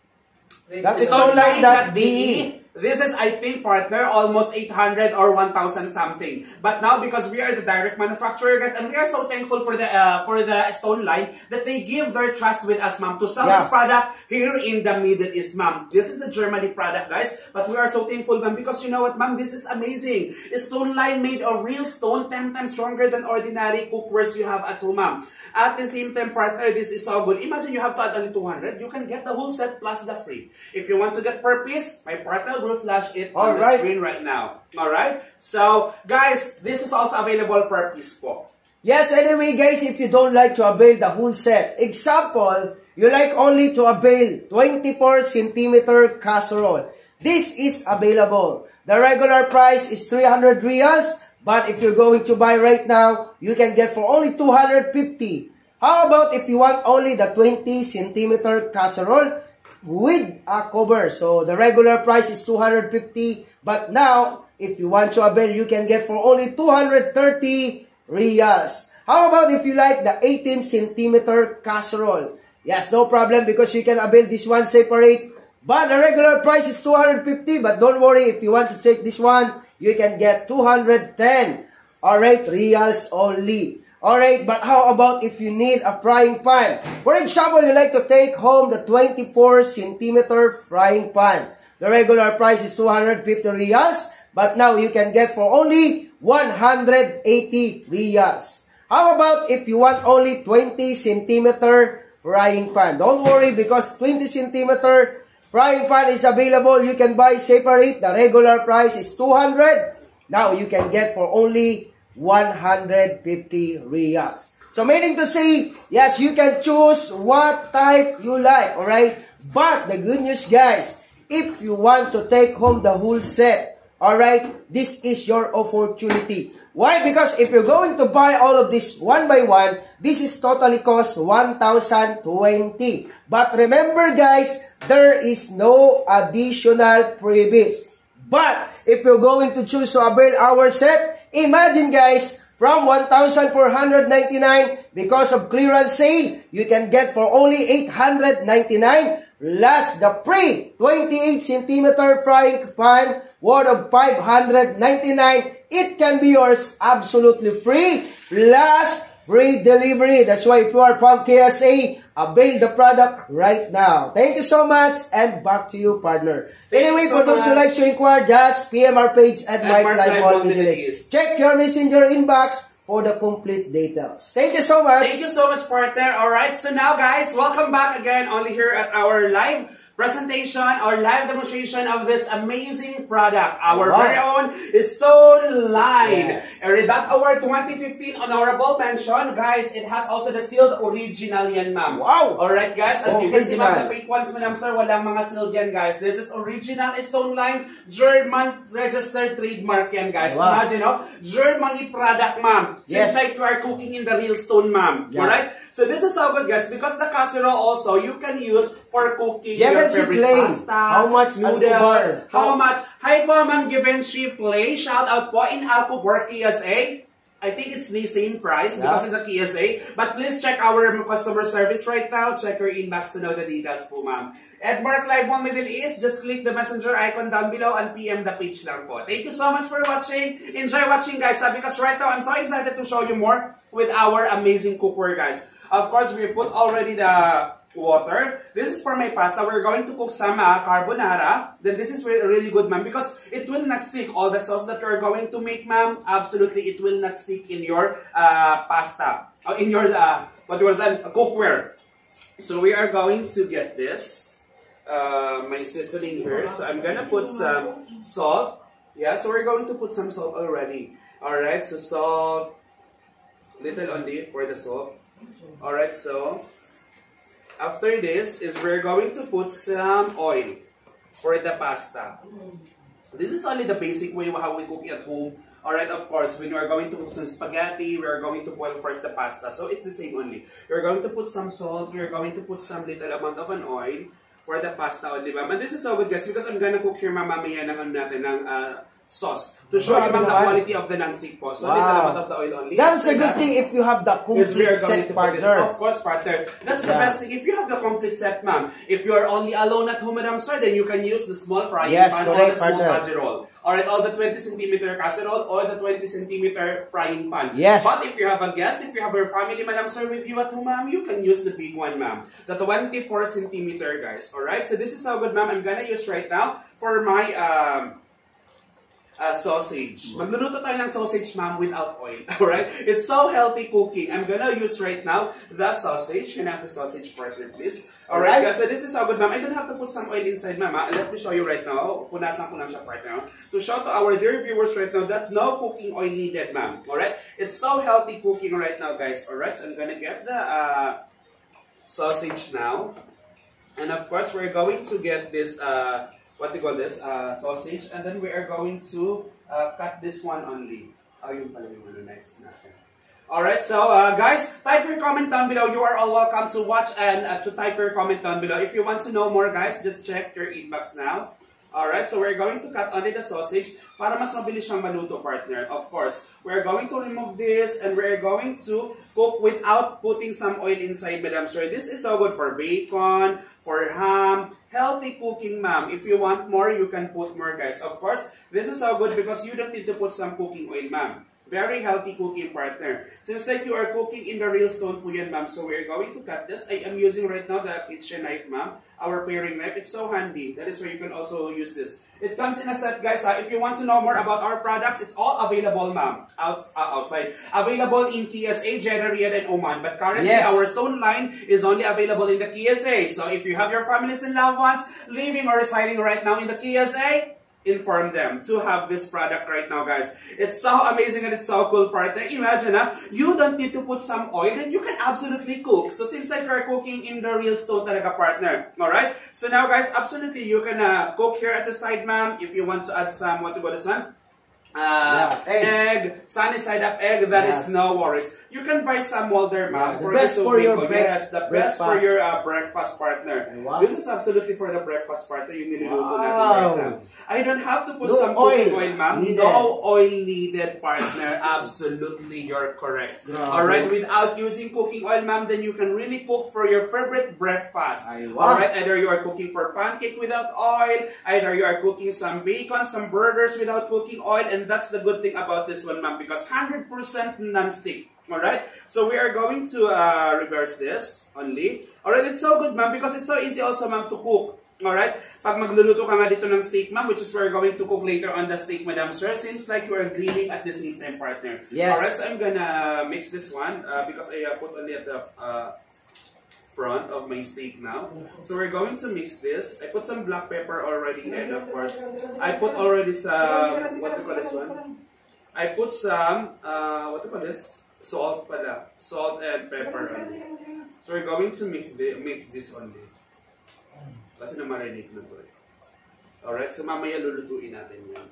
Speaker 5: is
Speaker 4: Stoneline.de.
Speaker 5: stoneline.de.
Speaker 4: This is, I think, partner, almost 800 or 1,000 something. But now, because we are the direct manufacturer, guys, and we are so thankful for the uh, for the Stone Line that they give their trust with us, ma'am, to sell this product here in the Middle East, ma'am. This is the Germany product, guys. But we are so thankful, ma'am, because you know what, ma'am, this is amazing. A Stone Line made of real stone, 10 times stronger than ordinary cookwares you have at home, ma'am. At the same time, partner, this is so good. Imagine you have to add only 200. You can get the whole set plus the free. If you want to get per piece, my partner will flash it on the
Speaker 5: Alright.
Speaker 4: screen right now. Alright? So, guys, this is also available per piece po.
Speaker 5: Yes, anyway, guys, if you don't like to avail the whole set, example, you like only to avail 24 centimeter casserole. This is available. The regular price is 300 reals, but if you're going to buy right now, you can get for only 250. How about if you want only the 20 centimeter casserole with a cover? So the regular price is 250, but now, if you want to avail, you can get for only 230 reals. How about if you like the 18 centimeter casserole? Yes, no problem because you can avail this one separate. But the regular price is 250. But don't worry, if you want to take this one, you can get 210. Alright, reals only. Alright, but how about if you need a frying pan? For example, you like to take home the 24 centimeter frying pan. The regular price is 250 reals, but now you can get for only 180 reals. How about if you want only 20 centimeter frying pan? Don't worry because 20 centimeter frying pan is available. You can buy separate. The regular price is 200. Now you can get for only 150 reals. So meaning to say, yes, you can choose what type you like, alright? But the good news guys, if you want to take home the whole set, alright, this is your opportunity. Why? Because if you're going to buy all of this one by one, this is totally cost 1,020. But remember guys, there is no additional freebies. But if you're going to choose to avail our set, imagine guys, from 1,499 because of clearance sale, you can get for only 899 plus the free 28 centimeter frying pan worth of 599. It can be yours absolutely free plus free delivery. That's why if you are from KSA, avail the product right now. Thank you so much and back to you, partner. anyway,
Speaker 4: you so
Speaker 5: for those who like to inquire, just PM our page at
Speaker 4: At
Speaker 5: Mike
Speaker 4: Mark
Speaker 5: Live
Speaker 4: Live
Speaker 5: Mall
Speaker 4: Mall
Speaker 5: Middle
Speaker 4: Middle
Speaker 5: East.
Speaker 4: East.
Speaker 5: Check your messenger inbox for the complete details. Thank you so much.
Speaker 4: Thank you so much, partner. All right, so now, guys, welcome back again only here at our live presentation or live demonstration of this amazing product, our
Speaker 5: Wow.
Speaker 4: very own Stone Line.
Speaker 5: Yes.
Speaker 4: A Redact Award 2015 honorable mention, guys. It has also the sealed original yan, ma'am.
Speaker 5: Wow.
Speaker 4: All right, guys. As you can see, ma'am, the fake ones, madam sir, walang mga sealed yan, guys. This is original Stone Line German registered trademark yan, guys.
Speaker 5: Wow.
Speaker 4: Imagine, no? Germany product, ma'am. Seems
Speaker 5: Yes.
Speaker 4: like you are cooking in the real stone, ma'am.
Speaker 5: Yeah.
Speaker 4: Alright? So this is how good, guys. Because the casserole also, you can use for cooking
Speaker 5: Yeah,
Speaker 4: your favorite
Speaker 5: explain.
Speaker 4: pasta,
Speaker 5: How much
Speaker 4: noodles, how
Speaker 5: How-
Speaker 4: much. Hi po, ma'am Givenchy Play. Shout out po in Alcohol KSA. I think it's the same price because
Speaker 5: Yeah.
Speaker 4: of the KSA. But please check our customer service right now. Check your inbox to know the details po, ma'am. Edmark Live One Middle East, just click the messenger icon down below and PM the page lang po. Thank you so much for watching. Enjoy watching, guys. ah, Because right now, I'm so excited to show you more with our amazing cookware, guys. Of course, we put already the water. This is for my pasta. We're going to cook some uh, carbonara. Then this is re- really good, ma'am, because it will not stick. All the sauce that you're going to make, ma'am, absolutely, it will not stick in your uh, pasta. Uh, in your, uh, what was that? Cookware. So we are going to get this. Uh, my seasoning here. So I'm gonna put some salt. Yeah, so we're going to put some salt already. Alright, so salt. Little only for the salt. Alright, so after this is we're going to put some oil for the pasta. This is only the basic way how we cook at home. Alright, of course, when we are going to cook some spaghetti, we are going to boil first the pasta. So it's the same only. You're going to put some salt, you're going to put some little amount of an oil for the pasta only, ma'am. And this is so good, guys, because I'm gonna cook here mamamaya ng ano natin ng uh, sauce to show you ma'am the quality of the non-stick po. So
Speaker 5: Wow.
Speaker 4: amount of the oil only.
Speaker 5: That's a good thing if you have the
Speaker 4: Yes, we are
Speaker 5: complete set
Speaker 4: to put this.
Speaker 5: partner.
Speaker 4: Of course, partner. That's the best thing. If you have the complete set, ma'am, if you are only alone at home, madam sir, then you can use the small frying
Speaker 5: Yes,
Speaker 4: pan or the small
Speaker 5: partner.
Speaker 4: casserole. Alright, all the 20 centimeter casserole or the 20 centimeter frying pan.
Speaker 5: Yes.
Speaker 4: But if you have a guest, if you have your family, madam sir, with you at home, ma'am, you can use the big one, ma'am. The 24 centimeter, guys. Alright, so this is how good, ma'am, I'm gonna use right now for my, um, uh, sausage. Magluluto tayo ng sausage, ma'am, without oil. Alright? It's so healthy cooking. I'm gonna use right now the sausage. Can I have the sausage partner, please? Alright, guys. So this is how good, ma'am. I don't have to put some oil inside, ma'am. ah. Let me show you right now. Punasan ko lang siya partner. To show to our dear viewers right now that no cooking oil needed, ma'am. Alright? It's so healthy cooking right now, guys. Alright? So I'm gonna get the uh, sausage now. And of course, we're going to get this, uh, what do call this, uh, sausage. And then we are going to uh, cut this one only. Oh, yung pala yung ano, knife natin. Alright, so uh, guys, type your comment down below. You are all welcome to watch and uh, to type your comment down below. If you want to know more, guys, just check your inbox now. Alright, so we're going to cut only the sausage para mas mabilis siyang maluto, partner. Of course, we're going to remove this and we're going to cook without putting some oil inside, madam sir. This is so good for bacon, for ham, healthy cooking, ma'am. If you want more, you can put more, guys. Of course, this is so good because you don't need to put some cooking oil, ma'am. Very healthy cooking partner. Seems like you are cooking in the real stone po yan, ma'am. So we're going to cut this. I am using right now the kitchen knife, ma'am. Our paring knife. It's so handy. That is where you can also use this. It comes in a set, guys. Ha? If you want to know more about our products, it's all available, ma'am. Outs uh, outside. Available in KSA, Jeddah, Riyadh, and Oman. But currently,
Speaker 5: Yes.
Speaker 4: our stone line is only available in the KSA. So if you have your families and loved ones living or residing right now in the KSA, inform them to have this product right now, guys. It's so amazing and it's so cool partner. Imagine, ha, you don't need to put some oil and you can absolutely cook. So seems like you're cooking in the real stone talaga, partner. Alright? So now, guys, absolutely, you can uh, cook here at the side, ma'am. If you want to add some, what to go this one? Uh,
Speaker 5: Yeah, egg.
Speaker 4: egg. sunny side up egg, that is
Speaker 5: Yes.
Speaker 4: no worries. You can buy some molder, ma'am.
Speaker 5: Yeah, the
Speaker 4: for
Speaker 5: best for your
Speaker 4: Ubico.
Speaker 5: break-
Speaker 4: Yes, the best for your uh, breakfast partner.
Speaker 5: Wow.
Speaker 4: This is absolutely for the breakfast partner. Yung niluluto natin
Speaker 5: Wow.
Speaker 4: right now. I don't have to put
Speaker 5: No
Speaker 4: some cooking
Speaker 5: oil
Speaker 4: oil, ma'am. No oil needed, partner. Absolutely, you're correct.
Speaker 5: Grabe.
Speaker 4: Alright, without using cooking oil, ma'am, then you can really cook for your favorite breakfast. Alright, either you are cooking for pancake without oil, either you are cooking some bacon, some burgers without cooking oil, and that's the good thing about this one, ma'am, because 100% non-stick. Alright, so we are going to uh, reverse this only. Alright, it's so good, ma'am, because it's so easy also, ma'am, to cook. Alright, pag magluluto ka nga dito ng steak, ma'am, which is we're going to cook later on the steak, madam sir, seems like you are grilling at the same time, partner.
Speaker 5: Yes.
Speaker 4: Alright, so I'm gonna mix this one uh, because I uh, put only at the uh, front of my steak now. So we're going to mix this. I put some black pepper already, and of course, I put already some, what do you call this one? I put some, uh, what do you call this? Salt pala. Salt and pepper. So we're going to mix, the, mix this only. Kasi na-marinate na to eh. Alright, so mamaya lulutuin natin yan.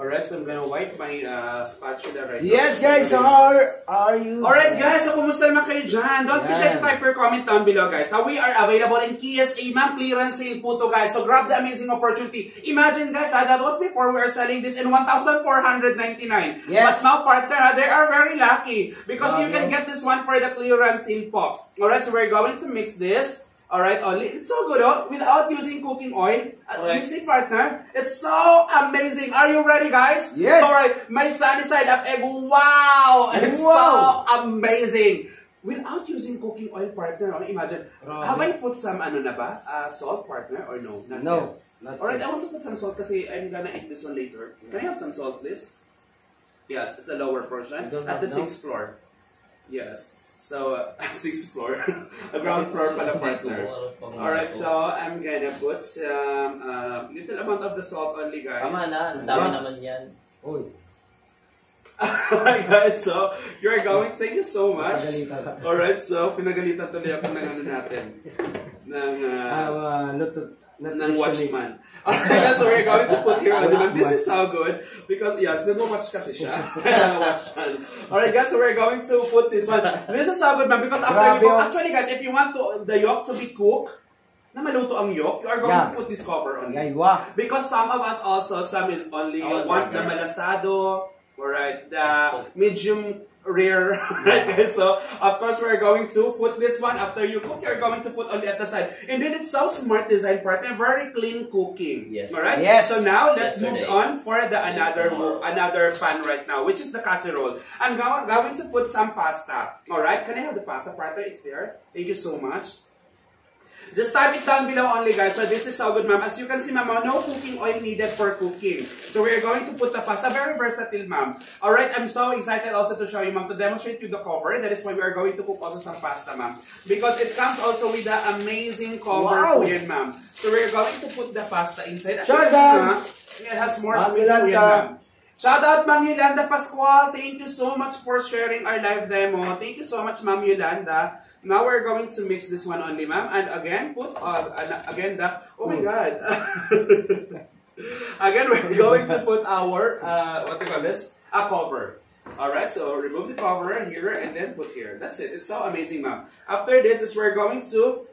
Speaker 4: Alright, so I'm gonna wipe my uh, spatula right now.
Speaker 5: Yes, guys, so how are, are you?
Speaker 4: Alright guys, so kumusta naman kayo dyan? Don't be shy to type your comment down below guys. So we are available in KSA ma'am clearance sale po to guys. So grab the amazing opportunity. Imagine guys, ha, that was before we were selling this in 1,499.
Speaker 5: Yes.
Speaker 4: But now partner, ha, they are very lucky because you can get this one for the clearance sale po. Alright, so we're going to mix this. Alright, only. It's so good, oh, without using cooking oil. Uh, you see, partner? It's so amazing. Are you ready, guys?
Speaker 5: Yes.
Speaker 4: Alright, my sunny side up egg. Wow! It's
Speaker 5: Wow.
Speaker 4: so amazing. Without using cooking oil, partner, oh, imagine.
Speaker 5: Grabe.
Speaker 4: Have I put some, ano na ba? Uh, salt, partner, or no? Not
Speaker 5: No.
Speaker 4: yet.
Speaker 5: Not
Speaker 4: Alright,
Speaker 5: yet.
Speaker 4: I want to put some salt kasi I'm gonna eat this one later. Can I have some salt, please? Yes, it's the lower portion. At the
Speaker 5: now?
Speaker 4: sixth floor. Yes. So, uh, sixth floor. A ground floor pala, partner. Alright, so I'm gonna put some uh, little amount of the salt only, guys.
Speaker 1: Tama na, ang dami naman yan.
Speaker 5: Uy,
Speaker 4: Alright, guys, so you're going. Thank you so much. Alright, so pinagalitan tuloy ako ng ano natin. Ng, uh,
Speaker 5: uh, not,
Speaker 4: ng watchman. Alright, guys, so we're going to put here on This is so good because, yes, nag-watch kasi siya. watchman. Alright, guys, so we're going to put this one. This is so good, man, because after
Speaker 5: Grabe,
Speaker 4: you cook,
Speaker 5: oh.
Speaker 4: actually, guys, if you want to the yolk to be cooked, na maluto ang yolk, you are going
Speaker 5: Yeah.
Speaker 4: to put this cover on it.
Speaker 5: Ay, wow.
Speaker 4: Because some of us also, some is only
Speaker 1: Oh,
Speaker 4: want the malasado, alright, the medium rare, right guys? So, of course, we're going to put this one after you cook, you're going to put on the other side. And then it's so smart design part and very clean cooking.
Speaker 1: Yes.
Speaker 4: Alright?
Speaker 5: Yes.
Speaker 4: So now, let's
Speaker 1: Yesterday.
Speaker 4: move on for the another another pan right now, which is the casserole. I'm go- going to put some pasta. Alright? Can I have the pasta partner? It's there. Thank you so much. Just type it down below only, guys. So this is so good, ma'am. As you can see, ma'am, no cooking oil needed for cooking. So we're going to put the pasta. Very versatile, ma'am. Alright, I'm so excited also to show you, ma'am, to demonstrate you the cover. That is why we are going to cook also some pasta, ma'am. Because it comes also with the amazing cover
Speaker 5: Wow.
Speaker 4: po yan, ma'am. So we're going to put the pasta inside. As you can see, it has more space po yan, ma'am. Shout out, Ma'am Yolanda Pascual. Thank you so much for sharing our live demo. Thank you so much, Ma'am Yolanda. Now we're going to mix this one only, ma'am. And again, put, uh, again, the, oh my God. again, we're going to put our, uh, what do you call this? A cover. Alright, so remove the cover here and then put here. That's it. It's so amazing, ma'am. After this is we're going to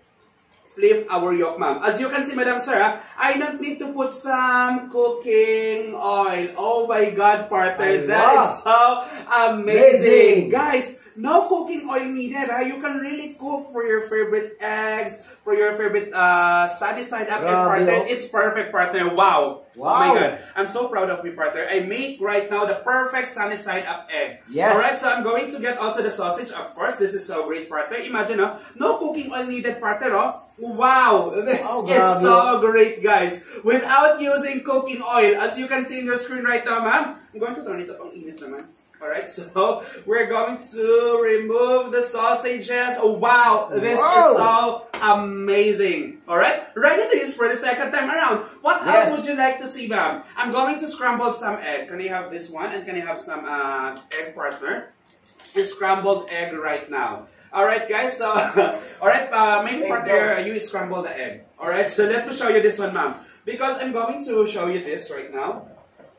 Speaker 4: flip our yolk, ma'am. As you can see, Madam Sir, ah, I don't need to put some cooking oil. Oh my God, partner, that is so amazing.
Speaker 5: Amazing.
Speaker 4: Guys, No cooking oil needed. Ha? You can really cook for your favorite eggs, for your favorite uh, sunny side up
Speaker 5: Grabe,
Speaker 4: partner.
Speaker 5: oh.
Speaker 4: It's perfect partner. Wow. Oh my
Speaker 5: Wow.
Speaker 4: God. I'm so proud of me partner. I make right now the perfect sunny side up egg.
Speaker 5: Yes.
Speaker 4: Alright, so I'm going to get also the sausage. Of course, this is so great partner. Imagine, oh, no cooking oil needed partner. Oh. Wow, this
Speaker 5: Oh,
Speaker 4: is so great guys. Without using cooking oil, as you can see in your screen right now, ma'am. I'm going to turn it up ang init naman. Alright, so we're going to remove the sausages. Oh, wow, this is so amazing. Alright, ready to use for the second time around. What
Speaker 5: Yes.
Speaker 4: else would you like to see, ma'am? I'm going to scramble some egg. Can I have this one? And can I have some uh, egg partner? A scrambled egg right now. Alright, guys, so, alright, uh,
Speaker 5: Egg
Speaker 4: partner, you scramble the egg. Alright, so let me show you this one, ma'am. Because I'm going to show you this right now.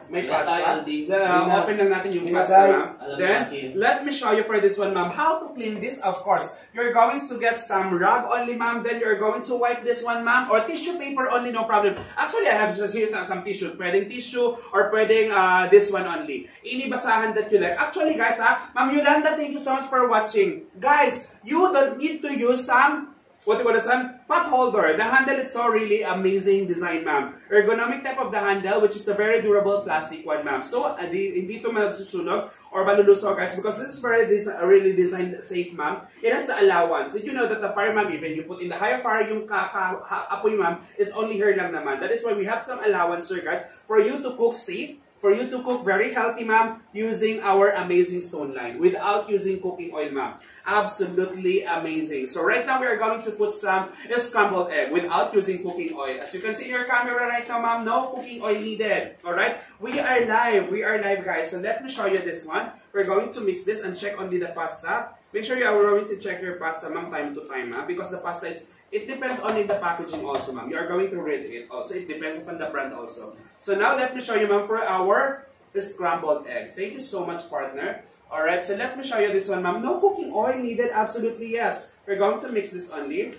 Speaker 4: May pasta.
Speaker 5: Na.
Speaker 4: open lang natin yung pasta, ma'am. Then, let me show you for this one, ma'am. How to clean this, of course. You're going to get some rag only, ma'am. Then you're going to wipe this one, ma'am. Or tissue paper only, no problem. Actually, I have just here some tissue. Pwedeng tissue or pwedeng uh, this one only. Any basahan that you like. Actually, guys, ha, Ma'am Yolanda, thank you so much for watching. Guys, you don't need to use some what do you call this one? Pot holder. The handle is so really amazing design, ma'am. Ergonomic type of the handle, which is the very durable plastic one, ma'am. So, uh, di, hindi ito masusunog or malulusaw, guys, because this is very des- really designed safe, ma'am. It has the allowance. Did you know that the fire, ma'am, even you put in the higher fire yung apoy, ma'am, it's only here lang naman. That is why we have some allowance here, guys, for you to cook safe, for you to cook very healthy, ma'am, using our amazing stone line without using cooking oil, ma'am. Absolutely amazing. So right now, we are going to put some scrambled egg without using cooking oil. As you can see in your camera right now, ma'am, no cooking oil needed. Alright? We are live. We are live, guys. So let me show you this one. We're going to mix this and check only the pasta. Make sure you are going to check your pasta, ma'am, time to time, ha? Because the pasta is it depends on in the packaging also, ma'am. You are going to read it also. It depends upon the brand also. So now let me show you, ma'am, for our scrambled egg. Thank you so much, partner. Alright, so let me show you this one, ma'am. No cooking oil needed, absolutely yes. We're going to mix this only.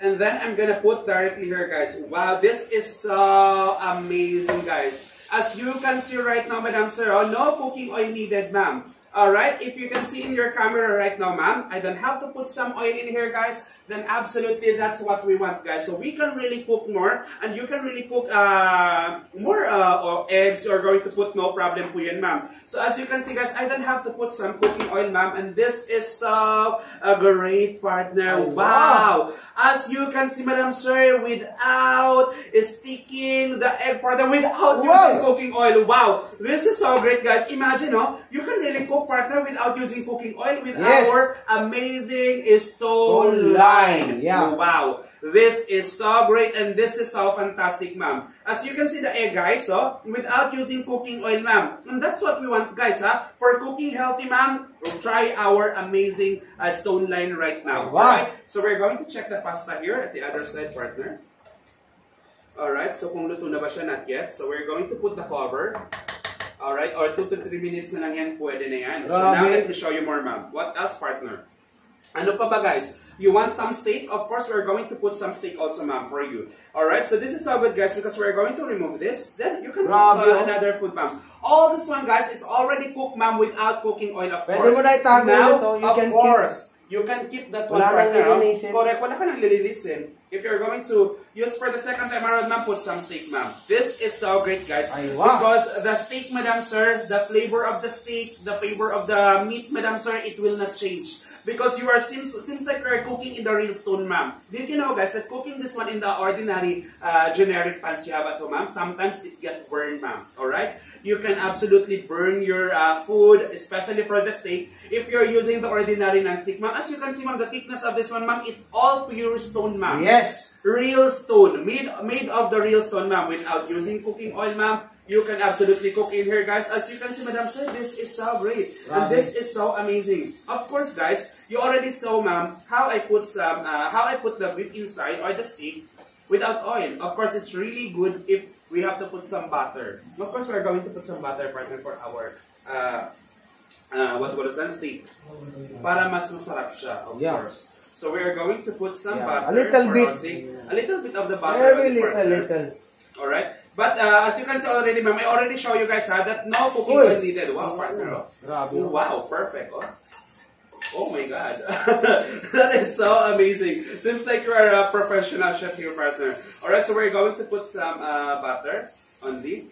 Speaker 4: And then I'm gonna put directly here, guys. Wow, this is so amazing, guys. As you can see right now, Madam Sir, oh, no cooking oil needed, ma'am. Alright, if you can see in your camera right now, ma'am, I don't have to put some oil in here, guys. Then absolutely, that's what we want, guys. So we can really cook more, and you can really cook uh, more uh, or eggs. You're going to put no problem po yun, ma'am. So as you can see, guys, I don't have to put some cooking oil, ma'am. And this is so a great partner.
Speaker 5: Oh,
Speaker 4: wow. As you can see, Madam Sir, without sticking the egg partner, without
Speaker 5: Wow.
Speaker 4: using cooking oil. Wow, this is so great, guys. Imagine, oh, you can really cook partner without using cooking oil with
Speaker 5: Yes.
Speaker 4: our amazing
Speaker 5: Stone
Speaker 4: stone
Speaker 5: yeah.
Speaker 4: Wow. This is so great and this is so fantastic, ma'am. As you can see the egg, guys, oh, without using cooking oil, ma'am. And that's what we want, guys, ha? For cooking healthy, ma'am, we'll try our amazing uh, stone line right now.
Speaker 5: Wow.
Speaker 4: So we're going to check the pasta here at the other side, partner. Alright, so kung luto na ba siya, not yet. So we're going to put the cover. Alright, or 2 to 3 minutes na lang yan, pwede na yan. So now let me show you more, ma'am. What else, partner? Ano pa ba, guys? You want some steak? Of course, we're going to put some steak also, ma'am, for you. Alright, so this is so good, guys, because we're going to remove this. Then you can cook
Speaker 5: Grabe,
Speaker 4: uh,
Speaker 5: oh.
Speaker 4: another food, ma'am. All this one, guys, is already cooked, ma'am, without cooking oil, of
Speaker 5: Pwede
Speaker 4: course.
Speaker 5: mo na itago
Speaker 4: now,
Speaker 5: ito. You
Speaker 4: of
Speaker 5: can keep-
Speaker 4: course, you can keep that one right now. Correct, wala ka nang lilinisin. If you're going to use for the second time around, ma'am, put some steak, ma'am. This is so great, guys.
Speaker 5: Ay, wow.
Speaker 4: Because the steak, madam sir, the flavor of the steak, the flavor of the meat, madam sir, it will not change. Because you are seems seems like you're cooking in the real stone, ma'am. Did you know, guys, that cooking this one in the ordinary uh, generic pans you have at home, ma'am, sometimes it gets burned, ma'am. All right, you can absolutely burn your uh, food, especially for the steak, if you're using the ordinary non-stick, ma'am. As you can see, ma'am, the thickness of this one, ma'am, it's all pure stone, ma'am
Speaker 5: Yes.
Speaker 4: real stone, made made of the real stone, ma'am, without using cooking oil, ma'am. You can absolutely cook in here, guys. As you can see, Madam Sir, this is so great. And
Speaker 5: Grabe.
Speaker 4: this is so amazing. Of course, guys, you already saw, ma'am, how I put some, uh, how I put the meat inside or the steak without oil. Of course, it's really good if we have to put some butter. Of course, we're going to put some butter, partner, for our, uh, uh, what was that, steak. Para mas masarap siya, of
Speaker 5: Yeah.
Speaker 4: course. So we are going to put some
Speaker 5: Yeah,
Speaker 4: butter
Speaker 5: a little bit.
Speaker 4: roasting. A little bit of the butter.
Speaker 5: Very little,
Speaker 4: partner.
Speaker 5: little.
Speaker 4: Alright? But uh, as you can see already, ma'am, I already show you guys ha, that no cooking oil needed. Wow, partner. Oh.
Speaker 5: Grabe.
Speaker 4: Oh, wow, perfect. Oh. Oh my god. that is so amazing. Seems like you are a professional chef here, partner. Alright, so we're going to put some uh, butter on the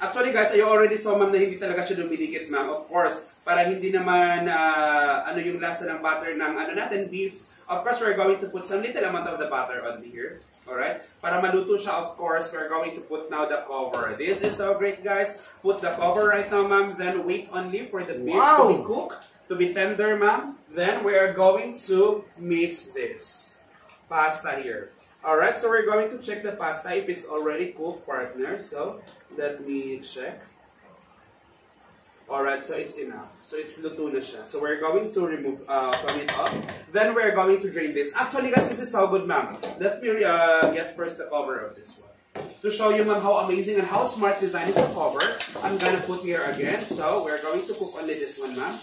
Speaker 4: Actually guys, you already saw ma'am na hindi talaga siya dumidikit ma'am. Of course, para hindi naman uh, ano yung lasa ng butter ng ano natin, beef. Of course, we're going to put some little amount of the butter on here. Alright? Para maluto siya, of course, we're going to put now the cover. This is so great guys. Put the cover right now ma'am. Then wait only for the beef
Speaker 5: Wow.
Speaker 4: to be cooked, to be tender ma'am. Then we are going to mix this pasta here. Alright, so we're going to check the pasta if it's already cooked, partner. So, let me check. Alright, so it's enough. So, it's luto na siya. So, we're going to remove uh, from it off. Then, we're going to drain this. Actually, guys, this is so good, ma'am. Let me uh, get first the cover of this one. To show you, ma'am, how amazing and how smart design is the cover, I'm gonna put here again. So, we're going to cook only this one, ma'am.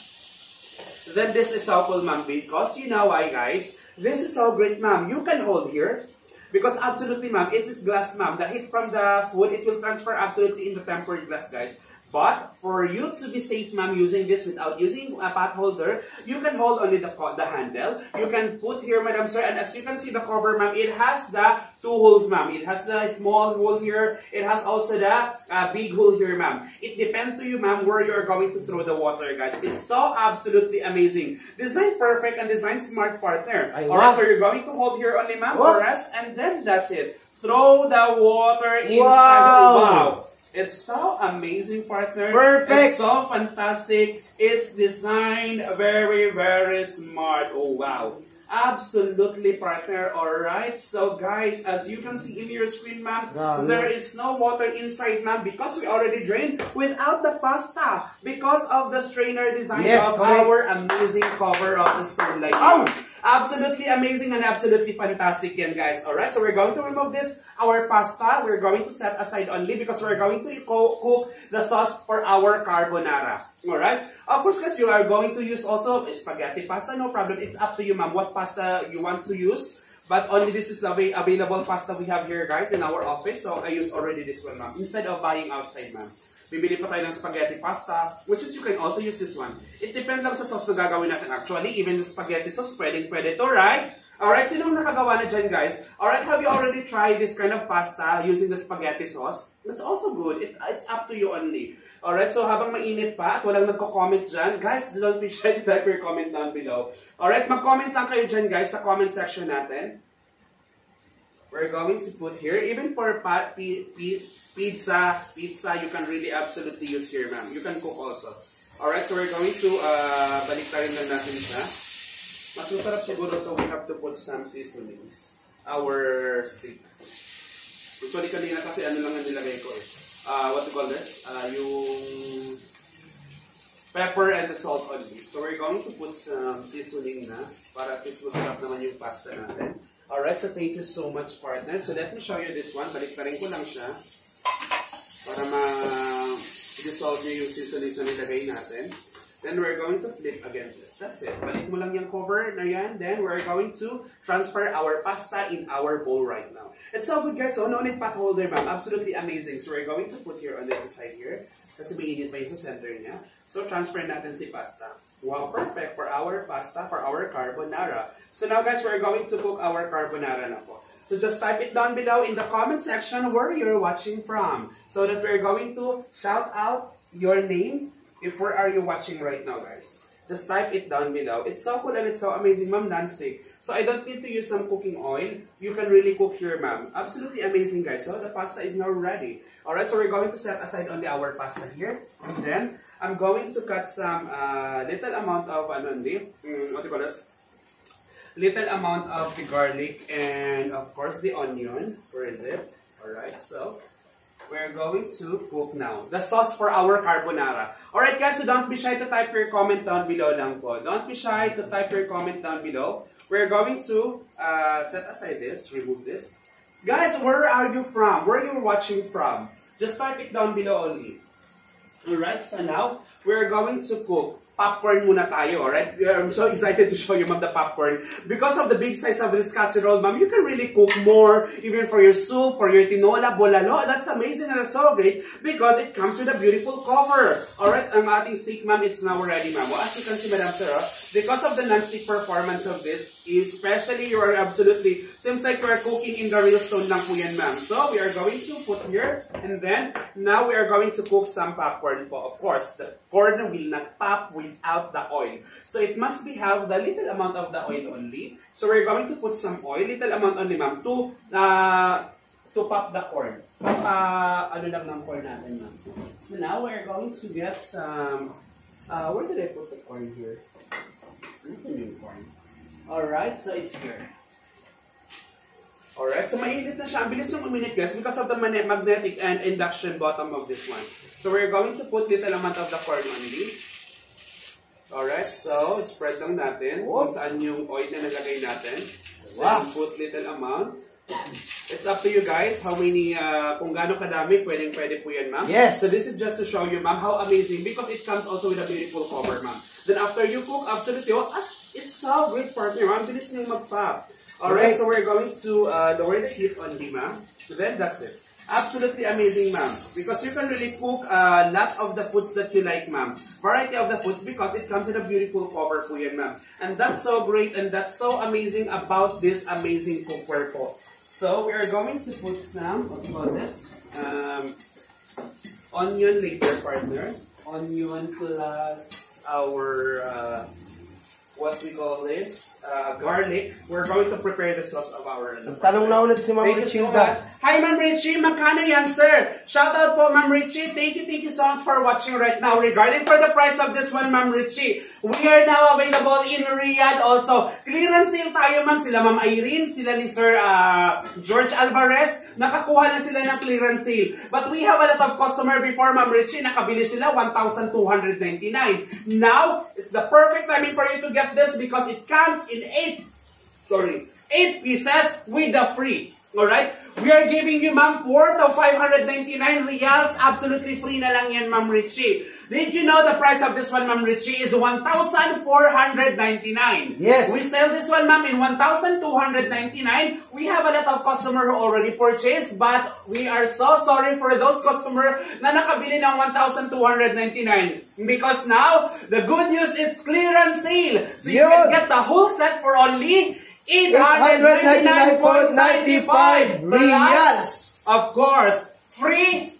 Speaker 4: Then this is so cool, ma'am, because you know why, guys? This is so great, ma'am. You can hold here. Because absolutely, ma'am, it is glass, ma'am. The heat from the food, it will transfer absolutely in the tempered glass, guys. But for you to be safe, ma'am, using this without using a pot holder, you can hold only the, the handle. You can put here, madam, sir, and as you can see the cover, ma'am, it has the two holes, ma'am. It has the small hole here. It has also the uh, big hole here, ma'am. It depends to you, ma'am, where you're going to throw the water, guys. It's so absolutely amazing. Design perfect and design smart partner.
Speaker 5: Ay,
Speaker 4: Alright, so you're going to hold here only, ma'am, for us, and then that's it. Throw the water inside.
Speaker 5: Wow.
Speaker 4: wow. It's so amazing, partner.
Speaker 5: Perfect.
Speaker 4: It's so fantastic. It's designed very, very smart. Oh, wow. Absolutely, partner. Alright. So, guys, as you can see in your screen, ma'am, there is no water inside, ma'am, because we already drained without the pasta. Because of the strainer design
Speaker 5: Yes,
Speaker 4: of
Speaker 5: correct.
Speaker 4: our amazing cover of the spoon like
Speaker 5: Ow!
Speaker 4: Absolutely amazing and absolutely fantastic yan, guys. Alright, so we're going to remove this, our pasta. We're going to set aside only because we're going to co- cook the sauce for our carbonara. Alright? Of course, guys, you are going to use also spaghetti pasta. No problem. It's up to you, ma'am, what pasta you want to use. But only this is the available pasta we have here, guys, in our office. So I use already this one, ma'am. Instead of buying outside, ma'am. Bibili pa tayo ng spaghetti pasta, which is you can also use this one. It depends lang sa sauce na gagawin natin. Actually, even the spaghetti sauce, pwedeng pwede to, right? Alright, sinong nakagawa na dyan, guys? Alright, have you already tried this kind of pasta using the spaghetti sauce? That's also good. It, it's up to you only. Alright, so habang mainit pa at walang nagko-comment dyan, guys, don't be shy to type your comment down below. Alright, mag-comment lang kayo dyan, guys, sa comment section natin. We're going to put here, even for pa, pi, pi, pizza, pizza, you can really absolutely use here, ma'am. You can cook also. Alright, so we're going to, uh, baliktarin lang natin siya. Mas masarap siguro to, we have to put some seasonings. Our steak. Usually kanina kasi ano lang ang nilagay ko eh. Uh, what to call this? Uh, yung pepper and the salt only. So we're going to put some seasoning na para at least masarap naman yung pasta natin. Alright, so thank you so much partner. So let me show you this one. Baliktarin ko lang siya para ma-dissolve niya yung seasoning na nilagay natin. Then we're going to flip again this. That's it. Balik mo lang yung cover na yan. Then we're going to transfer our pasta in our bowl right now. It's so good guys. So no need pot holder ma'am. Absolutely amazing. So we're going to put here on the side here. Kasi may init pa yun sa center niya. So transfer natin si pasta. Wow, perfect for our pasta, for our carbonara. So now guys, we're going to cook our carbonara na po. So just type it down below in the comment section where you're watching from. So that we're going to shout out your name if where are you watching right now guys. Just type it down below. It's so cool and it's so amazing, ma'am, non-stick. So I don't need to use some cooking oil. You can really cook here, ma'am. Absolutely amazing, guys. So the pasta is now ready. Alright, so we're going to set aside only our pasta here. And then, I'm going to cut some uh, little amount of, ano, hindi, mm, what do you call this? Little amount of the garlic and, of course, the onion. Where is it? Alright, so, we're going to cook now. The sauce for our carbonara. Alright guys, so don't be shy to type your comment down below lang po. Don't be shy to type your comment down below. We're going to uh, set aside this, remove this. Guys, where are you from? Where are you watching from? Just type it down below only. Alright, so now, we're going to cook popcorn muna tayo, alright? I'm so excited to show you, ma'am, the popcorn. Because of the big size of this casserole, ma'am, you can really cook more, even for your soup, for your tinola, bolalo. That's amazing and that's so great because it comes with a beautiful cover. Alright, ang ating steak, ma'am, it's now ready, ma'am. Well, as you can see, madam, sir, because of the non-stick performance of this, especially you are absolutely, seems like you are cooking in the real stone lang po yan, ma'am. So, we are going to put here, and then, now we are going to cook some popcorn po. Of course, the corn will not pop without the oil. So, it must be have the little amount of the oil only. So, we're going to put some oil, little amount only, ma'am, to, uh, to pop the corn. Papa, ano lang ng corn natin, ma'am. So, now we're going to get some, uh, where did I put the corn here? This is yung corn. Alright, so it's here. Alright, so mainit na siya. Ang bilis niyong uminit guys because of the magnetic and induction bottom of this one. So we're going to put little amount of the corn only. Alright, so spread lang natin kung saan yung oil na nalagay natin. Wow. put little amount. It's up to you guys how many, uh, kung gaano kadami, pwedeng pwede po yan, ma'am.
Speaker 5: Yes.
Speaker 4: So this is just to show you, ma'am, how amazing because it comes also with a beautiful cover, ma'am. Then after you cook, absolutely, oh, as, it's so great partner. Ang bilis niyong mag-pop. Alright,
Speaker 5: Right.
Speaker 4: so we're going to uh, lower the heat on the ma'am. Then that's it. Absolutely amazing, ma'am. Because you can really cook a lot of the foods that you like, ma'am. Variety of the foods because it comes in a beautiful cover po yan, ma'am. And that's so great and that's so amazing about this amazing cookware po. So we are going to put some, what do you call this? Um, onion later, partner. Onion plus our, uh, what we call this, uh, garlic. We're going to prepare the sauce of our
Speaker 5: Tanong na ulit si Ma'am
Speaker 4: you so much. Hi, Ma'am Richie. Magkano yan, sir? Shout out po, Ma'am Richie. Thank you, thank you so much for watching right now. Regarding for the price of this one, Ma'am Richie, we are now available in Riyadh also. Clearance sale tayo, Ma'am. Sila Ma'am Irene, sila ni Sir uh, George Alvarez. Nakakuha na sila ng clearance sale. But we have a lot of customer before, Ma'am Richie. Nakabili sila 1,299. Now, it's the perfect timing for you to get this because it comes in 8 sorry, 8 pieces with the free. Alright? We are giving you, ma'am, worth of 599 reals. Absolutely free na lang yan, ma'am Richie. Did you know the price of this one, ma'am Richie, is 1,499?
Speaker 5: Yes.
Speaker 4: We sell this one, ma'am, in 1,299. We have a lot of customer who already purchased, but we are so sorry for those customer na nakabili ng 1,299. Because now, the good news, it's clearance sale. So you can
Speaker 5: Yun.
Speaker 4: get the whole set for only
Speaker 5: 899.95 reals.
Speaker 4: Of course, free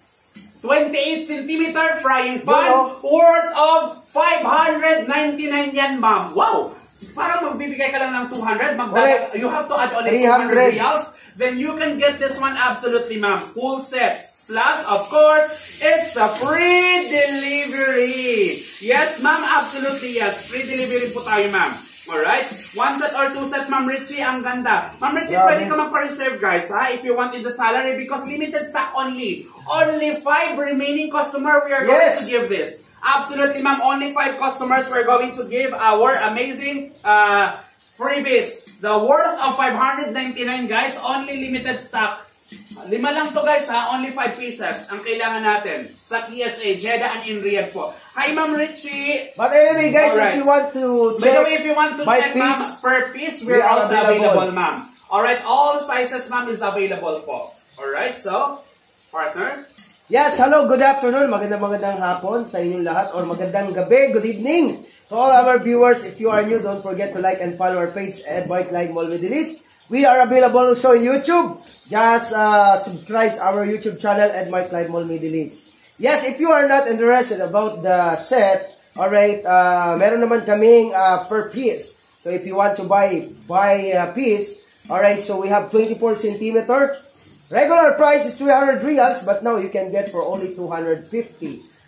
Speaker 4: 28 centimeter frying pan worth of 599 yan, ma'am. Wow! Parang magbibigay ka lang ng 200, magdala,
Speaker 5: Correct.
Speaker 4: you have to add only 200
Speaker 5: 300.
Speaker 4: reals, then you can get this one absolutely, ma'am. Full set. Plus, of course, it's a free delivery. Yes, ma'am, absolutely yes. Free delivery po tayo, ma'am. Alright? One set or two set, Ma'am Richie, ang ganda. Ma'am Richie,
Speaker 5: Grabe.
Speaker 4: pwede ka magpa-reserve, guys, ha? If you want in the salary, because limited stock only. Only five remaining customer we are going
Speaker 5: Yes.
Speaker 4: to give this. Absolutely, ma'am. Only five customers we're going to give our amazing uh, freebies. The worth of 599, guys. Only limited stock. Lima lang to guys ha, only 5 pieces ang kailangan natin sa PSA, Jeddah and in Riyadh po. Hi Ma'am Richie!
Speaker 5: But anyway, guys,
Speaker 4: Alright.
Speaker 5: if you want to
Speaker 4: By
Speaker 5: check
Speaker 4: the way, if you want to
Speaker 5: by
Speaker 4: check ma'am, per piece, we're
Speaker 5: we
Speaker 4: also
Speaker 5: available.
Speaker 4: available, ma'am. Alright, all sizes ma'am is available po. Alright, so, partner?
Speaker 5: Yes, hello, good afternoon, magandang magandang hapon sa inyong lahat or magandang gabi, good evening to all our viewers. If you are new, don't forget to like and follow our page at Bike Live Mall Middle East. We are available also on YouTube. Just uh, subscribe our YouTube channel at Mike Live Mall Middle East. Yes, if you are not interested about the set, alright, uh, meron naman kaming uh, per piece. So if you want to buy buy a piece, alright, so we have 24 centimeter. Regular price is 300 reals, but now you can get for only 250.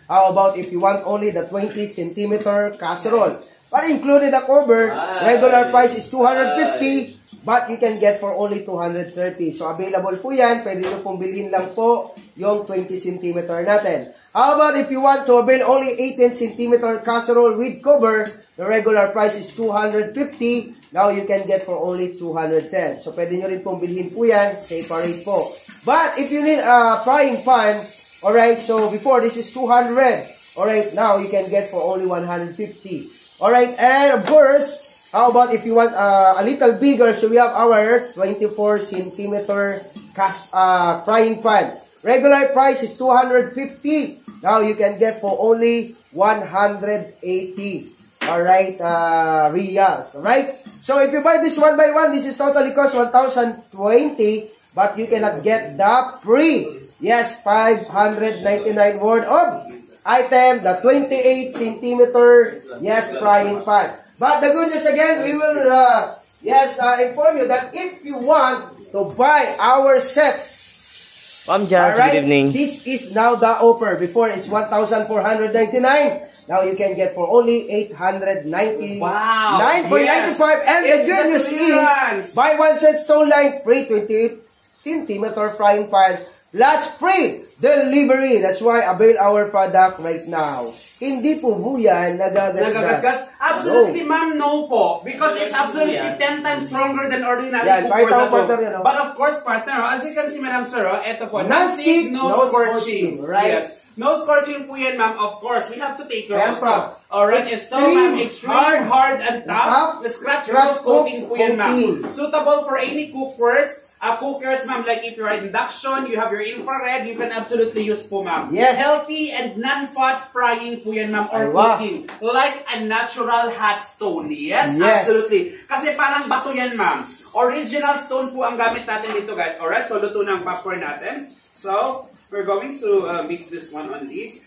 Speaker 5: How about if you want only the 20 centimeter casserole? But included the cover, regular price is 250, but you can get for only 230. So available po yan, pwede nyo pong bilhin lang po yung 20 centimeter natin. How about if you want to avail only 18 centimeter casserole with cover, the regular price is 250. Now you can get for only 210. So pwede nyo rin pong bilhin po yan, separate po. But if you need a frying pan, alright, so before this is 200. Alright, now you can get for only 150. Alright, and of course, how about if you want uh, a little bigger, so we have our 24 centimeter cast, uh, frying pan. Regular price is 250. Now you can get for only 180. Alright, uh, reals. Alright? So if you buy this one by one, this is totally cost 1,020, but you cannot get the free. Yes, 599 word of item, the 28 centimeter, yes, frying pan. But the good news again, we will, uh, yes, uh, inform you that if you want to buy our set,
Speaker 1: Ma'am Jazz,
Speaker 5: Alright,
Speaker 1: good evening.
Speaker 5: This is now the offer. Before it's 1,499. Now you can get for only 890.
Speaker 4: Wow.
Speaker 5: 9.95.
Speaker 4: Yes.
Speaker 5: And the good news is, buy one set stone line, free 28 centimeter frying pan. Last free delivery. That's why avail our product right now. Hindi po po yan nagagasgas.
Speaker 4: Nagagasgas? Absolutely, ma'am, no po. Because it's absolutely 10 times stronger than ordinary
Speaker 5: Yan,
Speaker 4: at home.
Speaker 5: partner, yan, oh.
Speaker 4: But of course, partner, oh, as you can see, madam sir, oh, eto po.
Speaker 5: Non-stick,
Speaker 4: no,
Speaker 5: no
Speaker 4: scorching.
Speaker 5: scorching, right?
Speaker 4: Yes. No scorching po yan, ma'am. Of course, we have to take care
Speaker 5: Yan
Speaker 4: also. Alright, it's so,
Speaker 5: Extreme,
Speaker 4: ma'am, extreme
Speaker 5: hard,
Speaker 4: hard, and tough.
Speaker 5: tough,
Speaker 4: The scratch,
Speaker 5: scratch
Speaker 4: coating po yan, ma'am. Suitable for any cookers. Uh, cookers, ma'am, like if you're induction, you have your infrared, you can absolutely use po, ma'am.
Speaker 5: Yes.
Speaker 4: Healthy and non-fat frying po yan, ma'am, or
Speaker 5: Aywa.
Speaker 4: cooking. Like a natural hot stone. Yes,
Speaker 5: Yes.
Speaker 4: absolutely. Kasi parang bato yan, ma'am. Original stone po ang gamit natin dito, guys. Alright, so luto na ang popcorn natin. So, we're going to uh, mix this one only.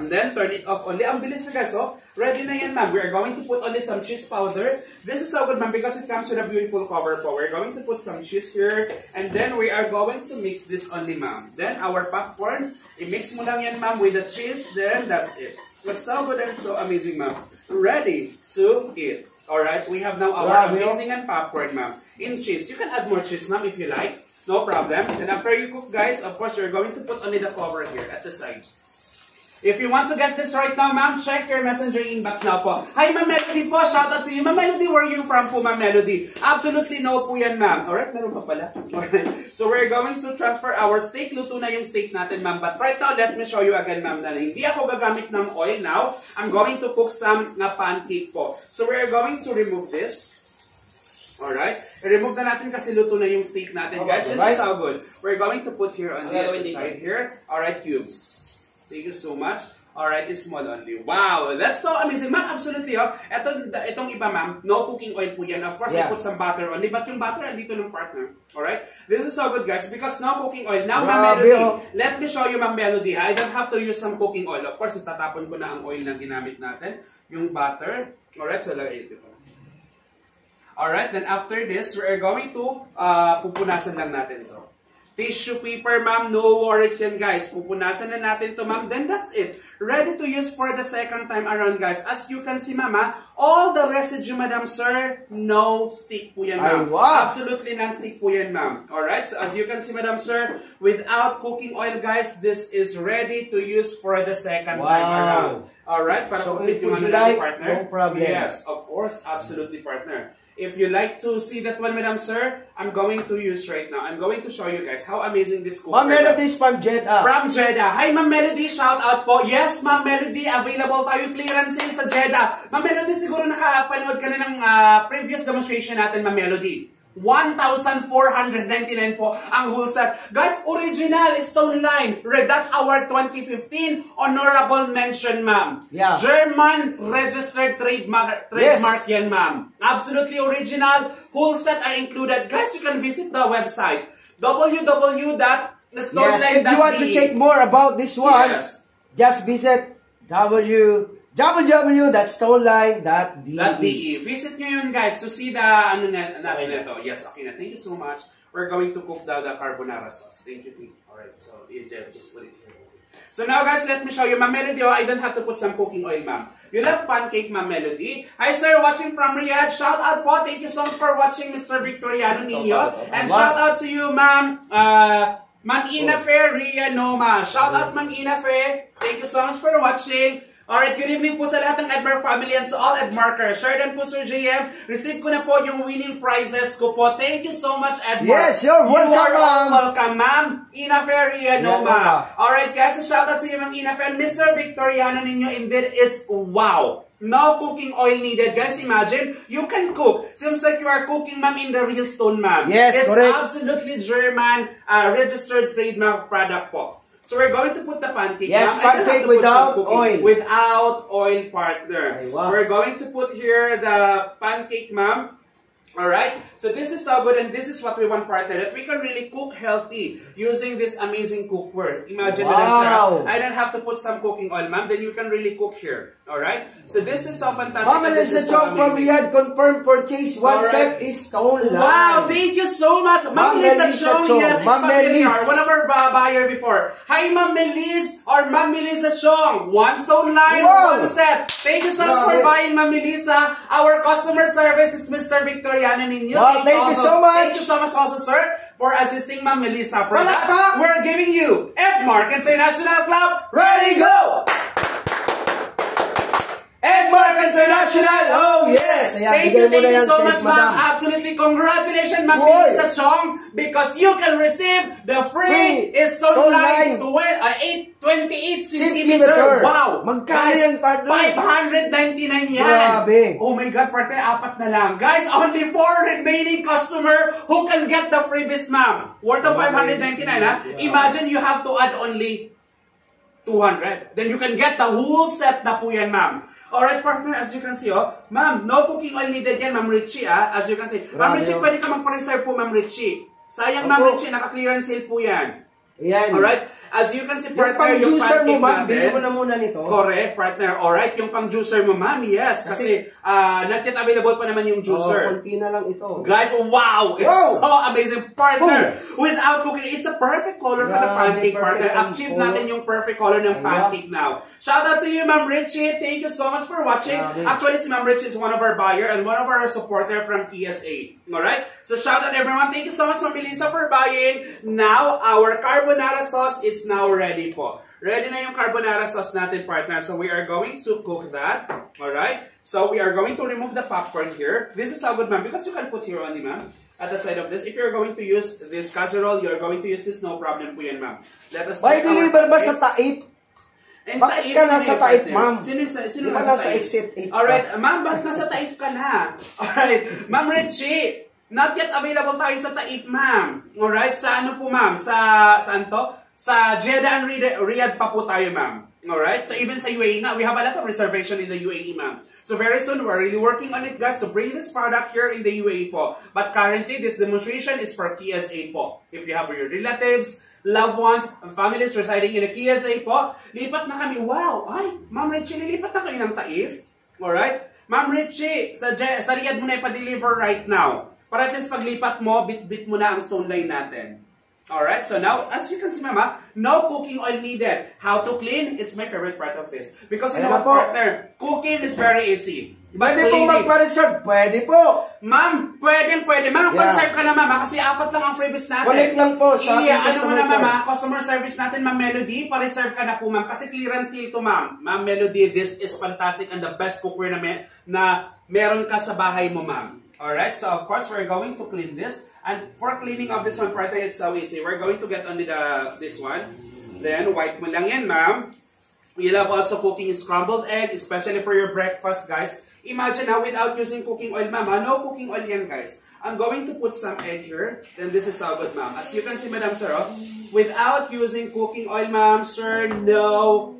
Speaker 4: And then, turn it off only. Ang bilis na, guys, oh. Ready na yan, ma'am. We are going to put only some cheese powder. This is so good, ma'am, because it comes with a beautiful cover po. We're going to put some cheese here. And then, we are going to mix this only, ma'am. Then, our popcorn, i-mix mo lang yan, ma'am, with the cheese. Then, that's it. It's so good and so amazing, ma'am. Ready to eat. Alright, we have now our
Speaker 5: Grabe, oh.
Speaker 4: amazing and popcorn, ma'am. In cheese. You can add more cheese, ma'am, if you like. No problem. And after you cook, guys, of course, you're going to put only the cover here at the side. If you want to get this right now, ma'am, check your messenger inbox now po. Hi, Ma'am Melody po. Shout out to you. Ma'am Melody, where are you from po, Ma'am Melody? Absolutely no po yan, ma'am. Alright, meron pa pala. Alright. So, we're going to transfer our steak. Luto na yung steak natin, ma'am. But right now, let me show you again, ma'am, na hindi ako gagamit ng oil now. I'm going to cook some na pancake po. So, we're going to remove this. Alright? I-remove na natin kasi luto na yung steak natin, guys. This is how good. We're going to put here on the other side here. Alright, cubes. Thank you so much. Alright, it's small only. Wow, that's so amazing. Ma'am, absolutely, oh. Ito, itong iba, ma'am, no cooking oil po yan. Of course, I
Speaker 5: Yeah.
Speaker 4: put some butter only, but yung butter, andito ng partner. Alright? This is so good, guys, because no cooking oil. Now, Ma'am Melody,
Speaker 5: oh.
Speaker 4: let me show you, Ma'am Melody, ha? I don't have to use some cooking oil. Of course, itatapon ko na ang oil na ginamit natin. Yung butter. Alright, so lagay ito. Alright, then after this, we're going to uh, pupunasan lang natin to. Tissue paper, ma'am. No worries yan, guys. Pupunasan na natin to, ma'am. Then that's it. Ready to use for the second time around, guys. As you can see, ma'am, all the residue, madam, sir, no stick po yan, ma'am.
Speaker 5: Wow.
Speaker 4: Absolutely non-stick po yan, ma'am. Alright, so as you can see, madam, sir, without cooking oil, guys, this is ready to use for the second time
Speaker 5: Wow.
Speaker 4: around. Alright, para
Speaker 5: So,
Speaker 4: complete
Speaker 5: if
Speaker 4: yung ano
Speaker 5: you
Speaker 4: natin,
Speaker 5: like,
Speaker 4: partner.
Speaker 5: no problem.
Speaker 4: Yes, of course, absolutely, partner. If you like to see that one, Madam Sir, I'm going to use right now. I'm going to show you guys how amazing this cooker
Speaker 5: Ma'am Melody is from Jeddah.
Speaker 4: From Jeddah. Hi, Ma'am Melody. Shout out po. Yes, Ma'am Melody. Available tayo clearance sale sa Jeddah. Ma'am Melody, siguro nakapanood ka na ng ah, previous demonstration natin, Ma'am Melody. 1,499 po ang whole set. Guys, original stone line. Redat Award 2015. Honorable mention, ma'am.
Speaker 5: Yeah.
Speaker 4: German registered trademark, trademark yan, ma'am. Absolutely original. Whole set are included. Guys, you can visit the website
Speaker 5: Yes,
Speaker 4: www.thestoneline.de
Speaker 5: if you want to check more about this one,
Speaker 4: Yes.
Speaker 5: just visit w www.stoneline.de.
Speaker 4: .de. Visit nyo yun, guys, to see the, ano na, natin
Speaker 1: Okay.
Speaker 4: ito. Yes, okay na. Thank you so much. We're going to cook the, the carbonara sauce. Thank you, thank you. Alright, so, you just just put it here. So now, guys, let me show you. Ma'am Melody, oh, I don't have to put some cooking oil, ma'am. You love pancake, Ma'am Melody. Hi, sir, watching from Riyadh. Shout out po. Thank you so much for watching, Mr. Victoriano Nino. And shout out to you, ma'am. Uh, Ma'am Ina Fe, Ria Noma. Shout out, Ma'am Ina Fe. Thank you so much for watching. Alright, good evening po sa lahat ng Edmark family and sa all Edmarkers. Share din po, Sir JM. Receive ko na po yung winning prizes ko po. Thank you so much, Edmark.
Speaker 5: Yes, you're welcome,
Speaker 4: You are all
Speaker 5: ma'am.
Speaker 4: welcome, ma'am. Ina Ferriano,
Speaker 5: Yan,
Speaker 4: ma'am.
Speaker 5: ma'am.
Speaker 4: Alright, guys, a shout out sa iyo, ma'am Ina Fer. Mr. Victoriano ninyo, indeed, it's wow. No cooking oil needed. Guys, imagine, you can cook. Seems like you are cooking, ma'am, in the real stone, ma'am.
Speaker 5: Yes,
Speaker 4: it's
Speaker 5: correct.
Speaker 4: absolutely German uh, registered trademark product po. So we're going to put the pancake.
Speaker 5: Yes,
Speaker 4: ma'am. I don't have
Speaker 5: pancake without oil.
Speaker 4: Without oil, partner.
Speaker 5: Ay, wow.
Speaker 4: We're going to put here the pancake, ma'am. Alright? So this is good and this is what we want, partner. That we can really cook healthy using this amazing cookware. Imagine,
Speaker 5: Wow.
Speaker 4: Sarah, I don't have to put some cooking oil, ma'am. Then you can really cook here. Alright? So this is so fantastic.
Speaker 5: Melissa
Speaker 4: is so
Speaker 5: Chong from. Riyadh confirmed purchase. One
Speaker 4: Alright.
Speaker 5: set is stone line.
Speaker 4: Wow, thank you so much. Ma'am Melissa
Speaker 5: Melissa
Speaker 4: Chong, yes,
Speaker 5: Ma'am
Speaker 4: familiar.
Speaker 5: Melis.
Speaker 4: One of our ba- buyer before. Hi, Ma'am Melis or Ma'am Melissa Chong. One stone line,
Speaker 5: Wow.
Speaker 4: one set. Thank you so much for
Speaker 5: Grabe.
Speaker 4: buying, Ma'am Melissa. Our customer service is Mr. Victoriano Ninyo.
Speaker 5: Wow, thank you so much.
Speaker 4: Thank you so much also, sir, for assisting Ma'am Melissa. For that, we're giving you Edmark International Club.
Speaker 5: Ready, go! International! Oh, yes! Ayan,
Speaker 4: Thank you, thank you so much, ma'am. Absolutely. Congratulations, ma'am. Melissa Chong, because you can receive the free
Speaker 5: Free
Speaker 4: stone
Speaker 5: stone
Speaker 4: line
Speaker 5: line.
Speaker 4: to uh, 8, 28 centimeter.
Speaker 5: Centimeter.
Speaker 4: Wow.
Speaker 5: Magkano yan, partner?
Speaker 4: 599 yan.
Speaker 5: Grabe.
Speaker 4: Oh my God, partner, apat na lang. Guys, only four remaining customer who can get the freebies, ma'am. Worth of 599, ha? Imagine you have to add only 200. Then you can get the whole set na po yan, ma'am. Alright, partner, as you can see, oh, ma'am, no cooking oil needed yan, ma'am Richie, ah, as you can see. Ma'am Richie,
Speaker 5: oh.
Speaker 4: pwede ka mag-reserve po, ma'am Richie. Sayang, ma'am. Richie, naka-clearance sale po yan.
Speaker 5: Ayan.
Speaker 4: Alright, as you can see,
Speaker 5: Yung
Speaker 4: partner,
Speaker 5: pang
Speaker 4: yung
Speaker 5: juicer mo,
Speaker 4: pancake
Speaker 5: ma'am, bili mo na muna nito.
Speaker 4: Correct, partner. Alright, yung pang juicer mo, ma'am, yes. Kasi, ah, not yet available pa naman yung
Speaker 5: Oh,
Speaker 4: juicer.
Speaker 5: konti na lang ito.
Speaker 4: Guys, wow! It's
Speaker 5: Wow!
Speaker 4: so amazing. Partner, without cooking, it's a perfect color for the pancake, partner. Achieve
Speaker 5: color.
Speaker 4: natin yung perfect color ng pancake now. Shout out to you, Ma'am Richie. Thank you so much for watching.
Speaker 5: Grabe.
Speaker 4: Actually, si Ma'am Richie is one of our buyer and one of our supporter from PSA. Alright? So, shout out everyone. Thank you so much, Melissa, for buying. Now, our carbonara sauce is now ready po. Ready na yung carbonara sauce natin, partner. So, we are going to cook that. Alright? So, we are going to remove the popcorn here. This is how good, ma'am, because you can put here only, ma'am, at the side of this. If you're going to use this casserole, you're going to use this, no problem po yan, ma'am. Let us our
Speaker 5: deliver ba sa taip?
Speaker 4: And
Speaker 5: Bakit ka nasa taif, ma'am?
Speaker 4: Sino, sino, sino
Speaker 5: Di ba
Speaker 4: nasa
Speaker 5: exit eight ka?
Speaker 4: Alright, ma'am, ba't nasa taif ka na? Alright, ma'am Richie, not yet available tayo sa taif, ma'am. Alright, sa ano po, ma'am? Sa, saan to? Sa Jeddah and Riyadh, pa po tayo, ma'am. Alright, so even sa UAE nga, we have a lot of reservation in the UAE, ma'am. So very soon, we're really working on it, guys, to bring this product here in the UAE po. But currently, this demonstration is for KSA po. If you have your relatives, loved ones, and families residing in a KSA po, lipat na kami. Wow! Ay, Ma'am Richie, lilipat na kayo ng Taif? Alright? Ma'am Richie, sa, sa Riyadh mo na ipa-deliver right now. Para at least paglipat mo, bit-bit mo na ang stone line natin. Alright, so now, as you can see, Mama, no cooking oil needed. How to clean? It's my favorite part of this. Because you
Speaker 5: Ayan
Speaker 4: know what, partner? Cooking is very easy.
Speaker 5: Pwede
Speaker 4: cleaning,
Speaker 5: magpa-reserve? Pwede po.
Speaker 4: Ma'am, pwede, pwede. Ma'am,
Speaker 5: Yeah.
Speaker 4: pa-serve ka na, ma'am. Kasi apat lang ang freebies natin.
Speaker 5: Connect lang po sa ating
Speaker 4: Iya, ano mo
Speaker 5: customer
Speaker 4: na, ma'am, customer service natin, ma'am Melody. Pa-reserve ka na po, ma'am. Kasi clearance sale to, ma'am. Ma'am Melody, this is fantastic and the best cookware na, me- na meron ka sa bahay mo, ma'am. Alright, so of course, we're going to clean this. And for cleaning of this one, partner, it's so easy. We're going to get only the this one. Then, wipe mo lang yan, ma'am. We love also cooking scrambled egg, especially for your breakfast, guys. Imagine now, without using cooking oil, ma'am. No cooking oil yan, guys. I'm going to put some egg here. Then this is how good, ma'am. As you can see, madam, sir, oh, without using cooking oil, ma'am, sir, no.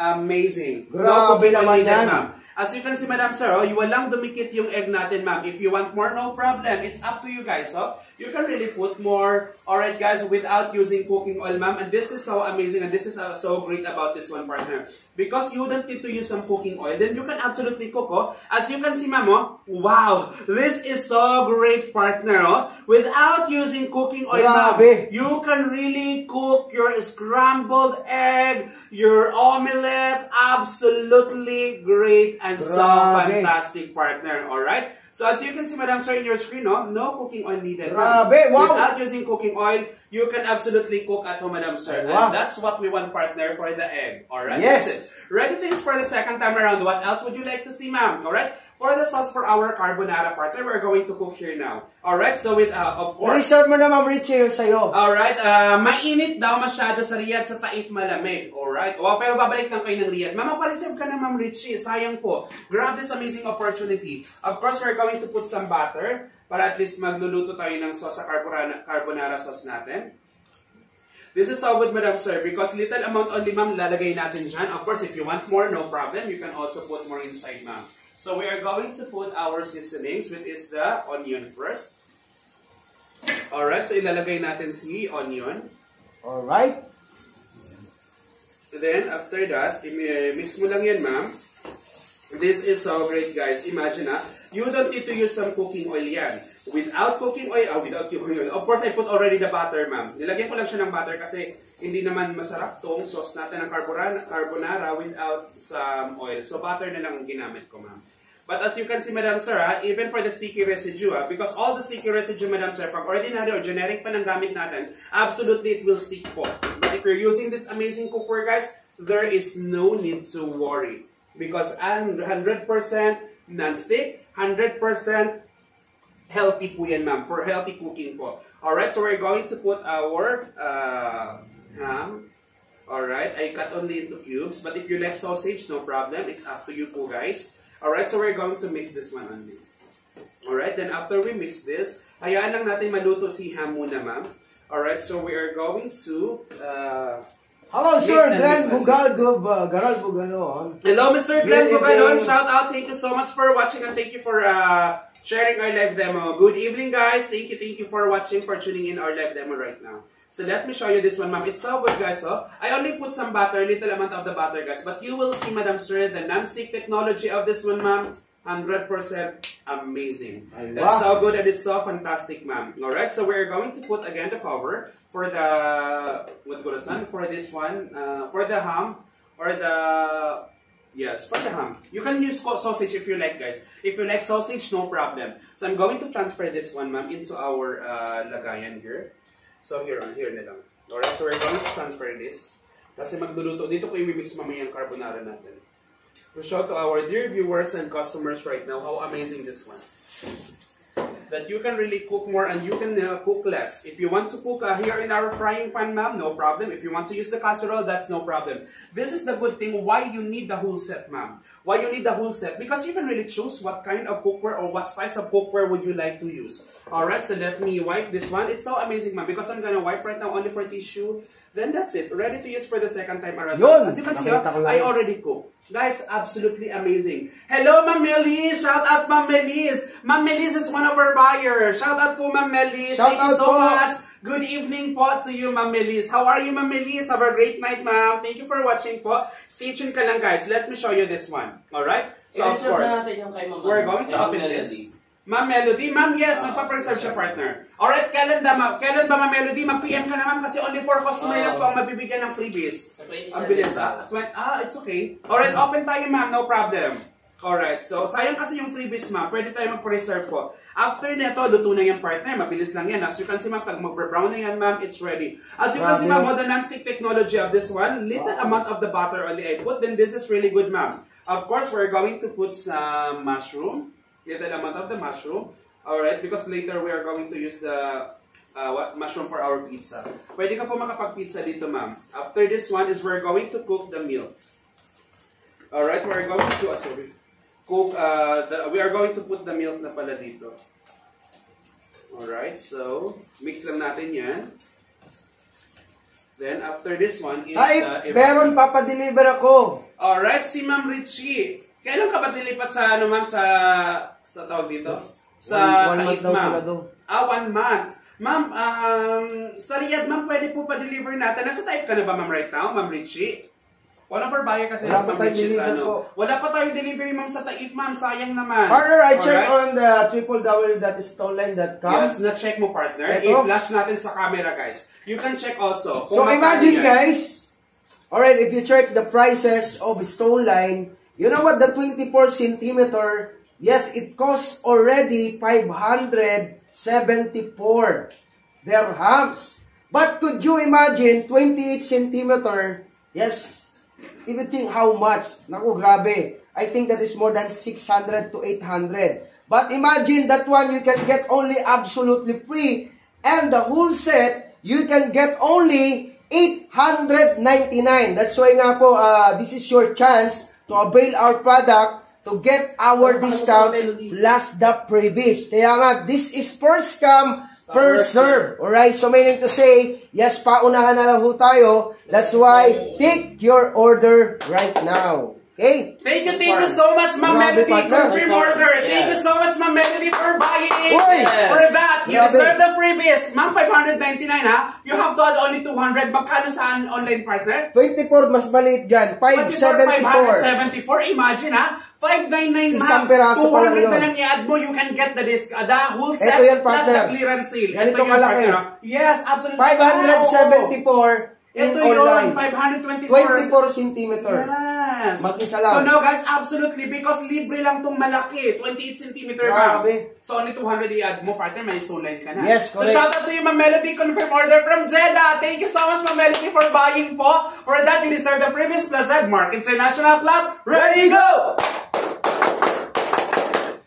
Speaker 4: Amazing.
Speaker 5: Grabe
Speaker 4: no
Speaker 5: naman yan.
Speaker 4: ma'am. As you can see, Madam Sir, oh, you walang dumikit yung egg natin, ma'am. If you want more, no problem. It's up to you guys. Oh. You can really put more, alright guys, without using cooking oil, ma'am. And this is so amazing and this is uh, so great about this one, partner. Because you don't need to use some cooking oil, then you can absolutely cook, oh. As you can see, ma'am, oh, wow, this is so great, partner, oh. Without using cooking oil, ma'am, you can really cook your scrambled egg, your omelette, absolutely great and so
Speaker 5: Grabe.
Speaker 4: fantastic partner. All right. So as you can see, Madam Sir, in your screen, no, no cooking oil needed.
Speaker 5: Grabe, wow!
Speaker 4: Without using cooking oil, you can absolutely cook at home, Madam Sir.
Speaker 5: Wow.
Speaker 4: And that's what we want, partner, for the egg. Alright?
Speaker 5: Yes.
Speaker 4: Ready to use for the second time around. What else would you like to see, ma'am? Alright? For the sauce for our carbonara, partner, we're going to cook here now. Alright? So with, uh, of course,
Speaker 5: Reserve mo na, Ma'am Richie, yung sa'yo.
Speaker 4: Alright, uh, mainit daw masyado sa Riyadh sa Taif malamig. Alright? O, pero babalik lang kayo ng Riyadh. Mama, pa-reserve ka na, Ma'am Richie. Sayang po. Grab this amazing opportunity. Of course, we're going to put some butter para at least magluluto tayo ng sauce sa carbonara, carbonara sauce natin. This is so good, Madam Sir, because little amount only, ma'am, lalagay natin dyan. Of course, if you want more, no problem. You can also put more inside, ma'am. So we are going to put our seasonings, which is the onion first. Alright, so ilalagay natin si onion.
Speaker 5: Alright.
Speaker 4: Then, after that, i- mix mo lang yan, ma'am. This is so great, guys. Imagine, ah, you don't need to use some cooking oil yan. Without cooking oil, ah, without cooking oil. Of course, I put already the butter, ma'am. Nilagyan ko lang siya ng butter kasi hindi naman masarap tong sauce natin ng carbonara, carbonara without some oil. So, butter na lang ang ginamit ko, ma'am. But as you can see, Madam Sir, ah, even for the sticky residue, ah, because all the sticky residue, Madam Sir, pag ordinary or generic pa ng gamit natin, absolutely it will stick po. But if you're using this amazing cookware, guys, there is no need to worry. Because ang 100% non-stick, 100% healthy po yan, ma'am. For healthy cooking po. Alright, so we're going to put our uh, ham. Alright, I cut only into cubes. But if you like sausage, no problem. It's up to you po, guys. Alright, so we're going to mix this one only. Alright, then after we mix this, hayaan lang natin maluto si ham muna, ma'am. Alright, so we are going to... Uh,
Speaker 5: Hello, Sir Glenn Bugaldo, uh, Garal Bugalon.
Speaker 4: Hello, Mr. Glenn Bugalon. Shout out. Thank you so much for watching and thank you for uh, sharing our live demo. Good evening, guys. Thank you, thank you for watching, for tuning in our live demo right now. So let me show you this one, ma'am. It's so good, guys. Oh, I only put some butter, a little amount of the butter, guys. But you will see, Madam Sir, the non-stick technology of this one, ma'am. 100% amazing. It's so good and it's so fantastic, ma'am. Alright, so we're going to put again the cover for the, what ko son, for this one, uh, for the ham, or the, yes, for the ham. You can use sausage if you like, guys. If you like sausage, no problem. So I'm going to transfer this one, ma'am, into our uh, lagayan here. So here, here na lang. Alright, so we're going to transfer this. Kasi magluluto, dito ko i-mix mamaya yung carbonara natin. To show to our dear viewers and customers right now how amazing this one. That you can really cook more and you can uh, cook less. If you want to cook uh, here in our frying pan, ma'am, no problem. If you want to use the casserole, that's no problem. This is the good thing why you need the whole set, ma'am. Why you need the whole set? Because you can really choose what kind of cookware or what size of cookware would you like to use. Alright, so let me wipe this one. It's so amazing, ma'am. Because I'm gonna wipe right now only for tissue. Then that's it. Ready to use for the second time around.
Speaker 5: Yun!
Speaker 4: As you can see, I already cooked. Guys, absolutely amazing. Hello, Ma'am Melis! Shout out, Ma'am Melis! Ma'am Melis is one of our buyers. Shout out po, Ma'am Melis.
Speaker 5: Shout
Speaker 4: Thank you
Speaker 5: out
Speaker 4: so
Speaker 5: po.
Speaker 4: much. Good evening po to you, Ma'am Melis. How are you, Ma'am Melis? Have a great night, ma'am. Thank you for watching po. Stay tuned ka lang, guys. Let me show you this one. Alright? So, of course,
Speaker 1: natin yung kay Ma'am
Speaker 4: we're going to open this. Ma'am Melody, ma'am, yes,
Speaker 1: Ah,
Speaker 4: nagpa-preserve siya, partner. Alright, kailan ba, ma- kailan ba, ma'am Melody? Mag-PM ka naman kasi only for customer
Speaker 1: Ah.
Speaker 4: lang po ang mabibigyan ng freebies.
Speaker 1: Sa 27
Speaker 4: Ang bilis ah. Ah, it's okay. Alright, open tayo ma'am, no problem. Alright, so sayang kasi yung freebies ma'am, pwede tayo mag-preserve po. After neto, luto na yan partner, mabilis lang yan. As you can see ma'am, pag mag-brown na yan ma'am, it's ready. As you can see ma'am, the non-stick technology of this one, little amount of the butter only I put, then this is really good ma'am. Of course, we're going to put some mushroom, little amount of the mushroom. Alright, because later we are going to use the uh, mushroom for our pizza. Pwede ka po makapag-pizza dito, ma'am. After this one is we're going to cook the milk. Alright, we're going to, ah, sorry, cook, uh, the, we are going to put the milk na pala dito. Alright, so, mix lang natin yan. Then, after this one is
Speaker 5: Ay,
Speaker 4: uh,
Speaker 5: meron papadeliver ako.
Speaker 4: Alright, si Ma'am Richie. Kailan ka ba dilipat sa, ano ma'am, sa, sa tawag dito? Sa
Speaker 5: One- one month
Speaker 4: Taif, ma'am. Ah, one month. Ma'am, um, sa Riyadh, ma'am, pwede po pa-deliver natin. Nasa Taif ka na ba, ma'am, right now, Ma'am Richie? One of our buyer kasi
Speaker 5: Wala pa
Speaker 4: Richie sa ano.
Speaker 5: po.
Speaker 4: Wala pa tayong delivery, ma'am, sa Taif, ma'am. Sayang naman.
Speaker 5: Partner, I check
Speaker 4: Alright?
Speaker 5: on the www.stoneline.com.
Speaker 4: Yes, na-check mo, partner. I-flash natin sa camera, guys. You can check also.
Speaker 5: So imagine
Speaker 4: yan.
Speaker 5: guys, alright, if you check the prices of Stone Line, you know what the 24 centimeter Yes, it costs already 574 dirhams. But could you imagine 28 centimeter? Yes, even think how much. Naku, grabe. I think that is more than 600 to 800. But imagine that one you can get only absolutely free. And the whole set, you can get only 899. That's why nga po, uh, this is your chance to avail our product to get our discount plus the previous. Kaya nga, this is first come, first serve. Alright, so meaning to say, yes, paunahan na lang ho tayo. That's why, take your order right now. Okay?
Speaker 4: Thank you, thank you so much, Ma'am Melody.
Speaker 5: partner.
Speaker 4: Confirm order. Thank you
Speaker 1: Yes.
Speaker 4: so much, Ma'am Melody, for buying.
Speaker 5: Uy!
Speaker 4: For that, you
Speaker 5: Grabe.
Speaker 4: deserve the freebies. Ma'am, 599 ha? You have to add only 200. Magkano sa online partner?
Speaker 5: 24, mas maliit dyan. 574.
Speaker 4: 574. Imagine ha? 599
Speaker 5: Isang
Speaker 4: ma'am.
Speaker 5: piraso pa lang
Speaker 4: 200 na lang i-add mo. You can get the disc, uh, the whole set
Speaker 5: Ito yan,
Speaker 4: plus
Speaker 5: partner.
Speaker 4: the clearance sale.
Speaker 5: Ganito kalaki.
Speaker 4: Yes, absolutely.
Speaker 5: 574 in
Speaker 4: Ito yun,
Speaker 5: online.
Speaker 4: 524.
Speaker 5: 24 centimeter.
Speaker 4: Yes.
Speaker 5: Mag-isa lang.
Speaker 4: So now guys, absolutely, because libre lang tong malaki, 28 cm
Speaker 5: Grabe.
Speaker 4: So only 200 i-add mo, partner, may line ka na.
Speaker 5: Yes,
Speaker 4: So
Speaker 5: correct.
Speaker 4: shout out to you, Ma'am Melody, confirm order from Jeddah. Thank you so much, Ma'am Melody, for buying po. For that, you deserve the previous Plus Edmark International Club.
Speaker 5: Ready, go!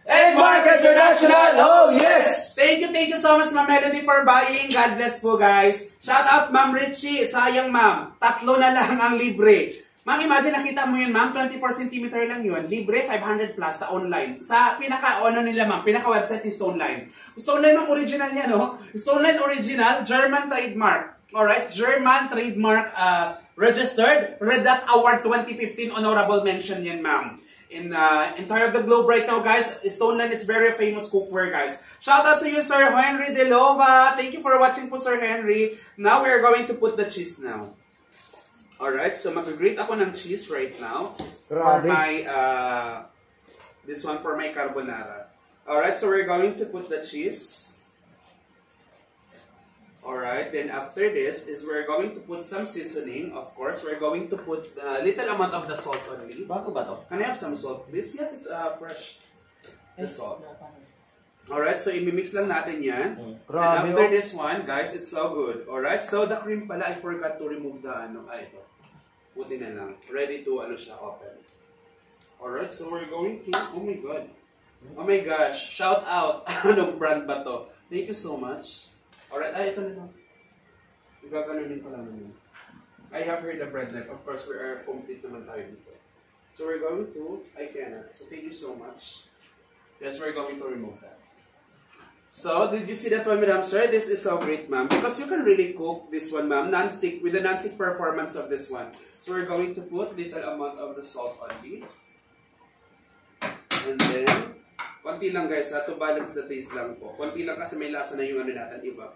Speaker 5: Edmark International, oh yes!
Speaker 4: Thank you, thank you so much, Ma'am Melody, for buying. God bless po, guys. Shout out, Ma'am Richie. Sayang, Ma'am. Tatlo na lang ang libre. Ma'am, imagine, nakita mo yun, Ma'am. 24 cm lang yun. Libre, 500 plus sa online. Sa pinaka, ano nila, Ma'am, pinaka-website ni Stoneline. Stoneline, Ma'am, original yan, no? Stoneline original, German trademark. Alright, German trademark uh, registered. Red Dot Award 2015 honorable mention yan, Ma'am in uh, entire of the globe right now, guys. Stoneland is very famous cookware, guys. Shout out to you, Sir Henry De Lova. Thank you for watching po, Sir Henry. Now, we are going to put the cheese now. Alright, so mag-grate ako ng cheese right now. For my, uh, this one for my carbonara. Alright, so we're going to put the cheese. Alright, then after this is we're going to put some seasoning. Of course, we're going to put a little amount of the salt only.
Speaker 1: Bago ba to?
Speaker 4: Can I have some salt, please? Yes, it's uh, fresh. The salt. Alright, so imimix lang natin yan.
Speaker 1: Mm.
Speaker 5: Grabe,
Speaker 4: And after
Speaker 5: oh.
Speaker 4: this one, guys, it's so good. Alright, so the cream pala, I forgot to remove the ano, ah, ito. Puti na lang. Ready to, ano siya, open. Alright, so we're going to, oh my god. Oh my gosh, shout out. Anong brand ba to? Thank you so much. Alright, ah, ito na lang. Gaganunin pa lang naman. I have here the bread knife. Of course, we are complete naman tayo dito. So we're going to, I cannot. So thank you so much. Yes, we're going to remove that. So, did you see that one, Madam Sir? This is so great, ma'am. Because you can really cook this one, ma'am. Non-stick, with the non-stick performance of this one. So, we're going to put little amount of the salt only. And then, konti lang guys ha, to balance the taste lang po. Konti lang kasi may lasa na yung ano natin, iba.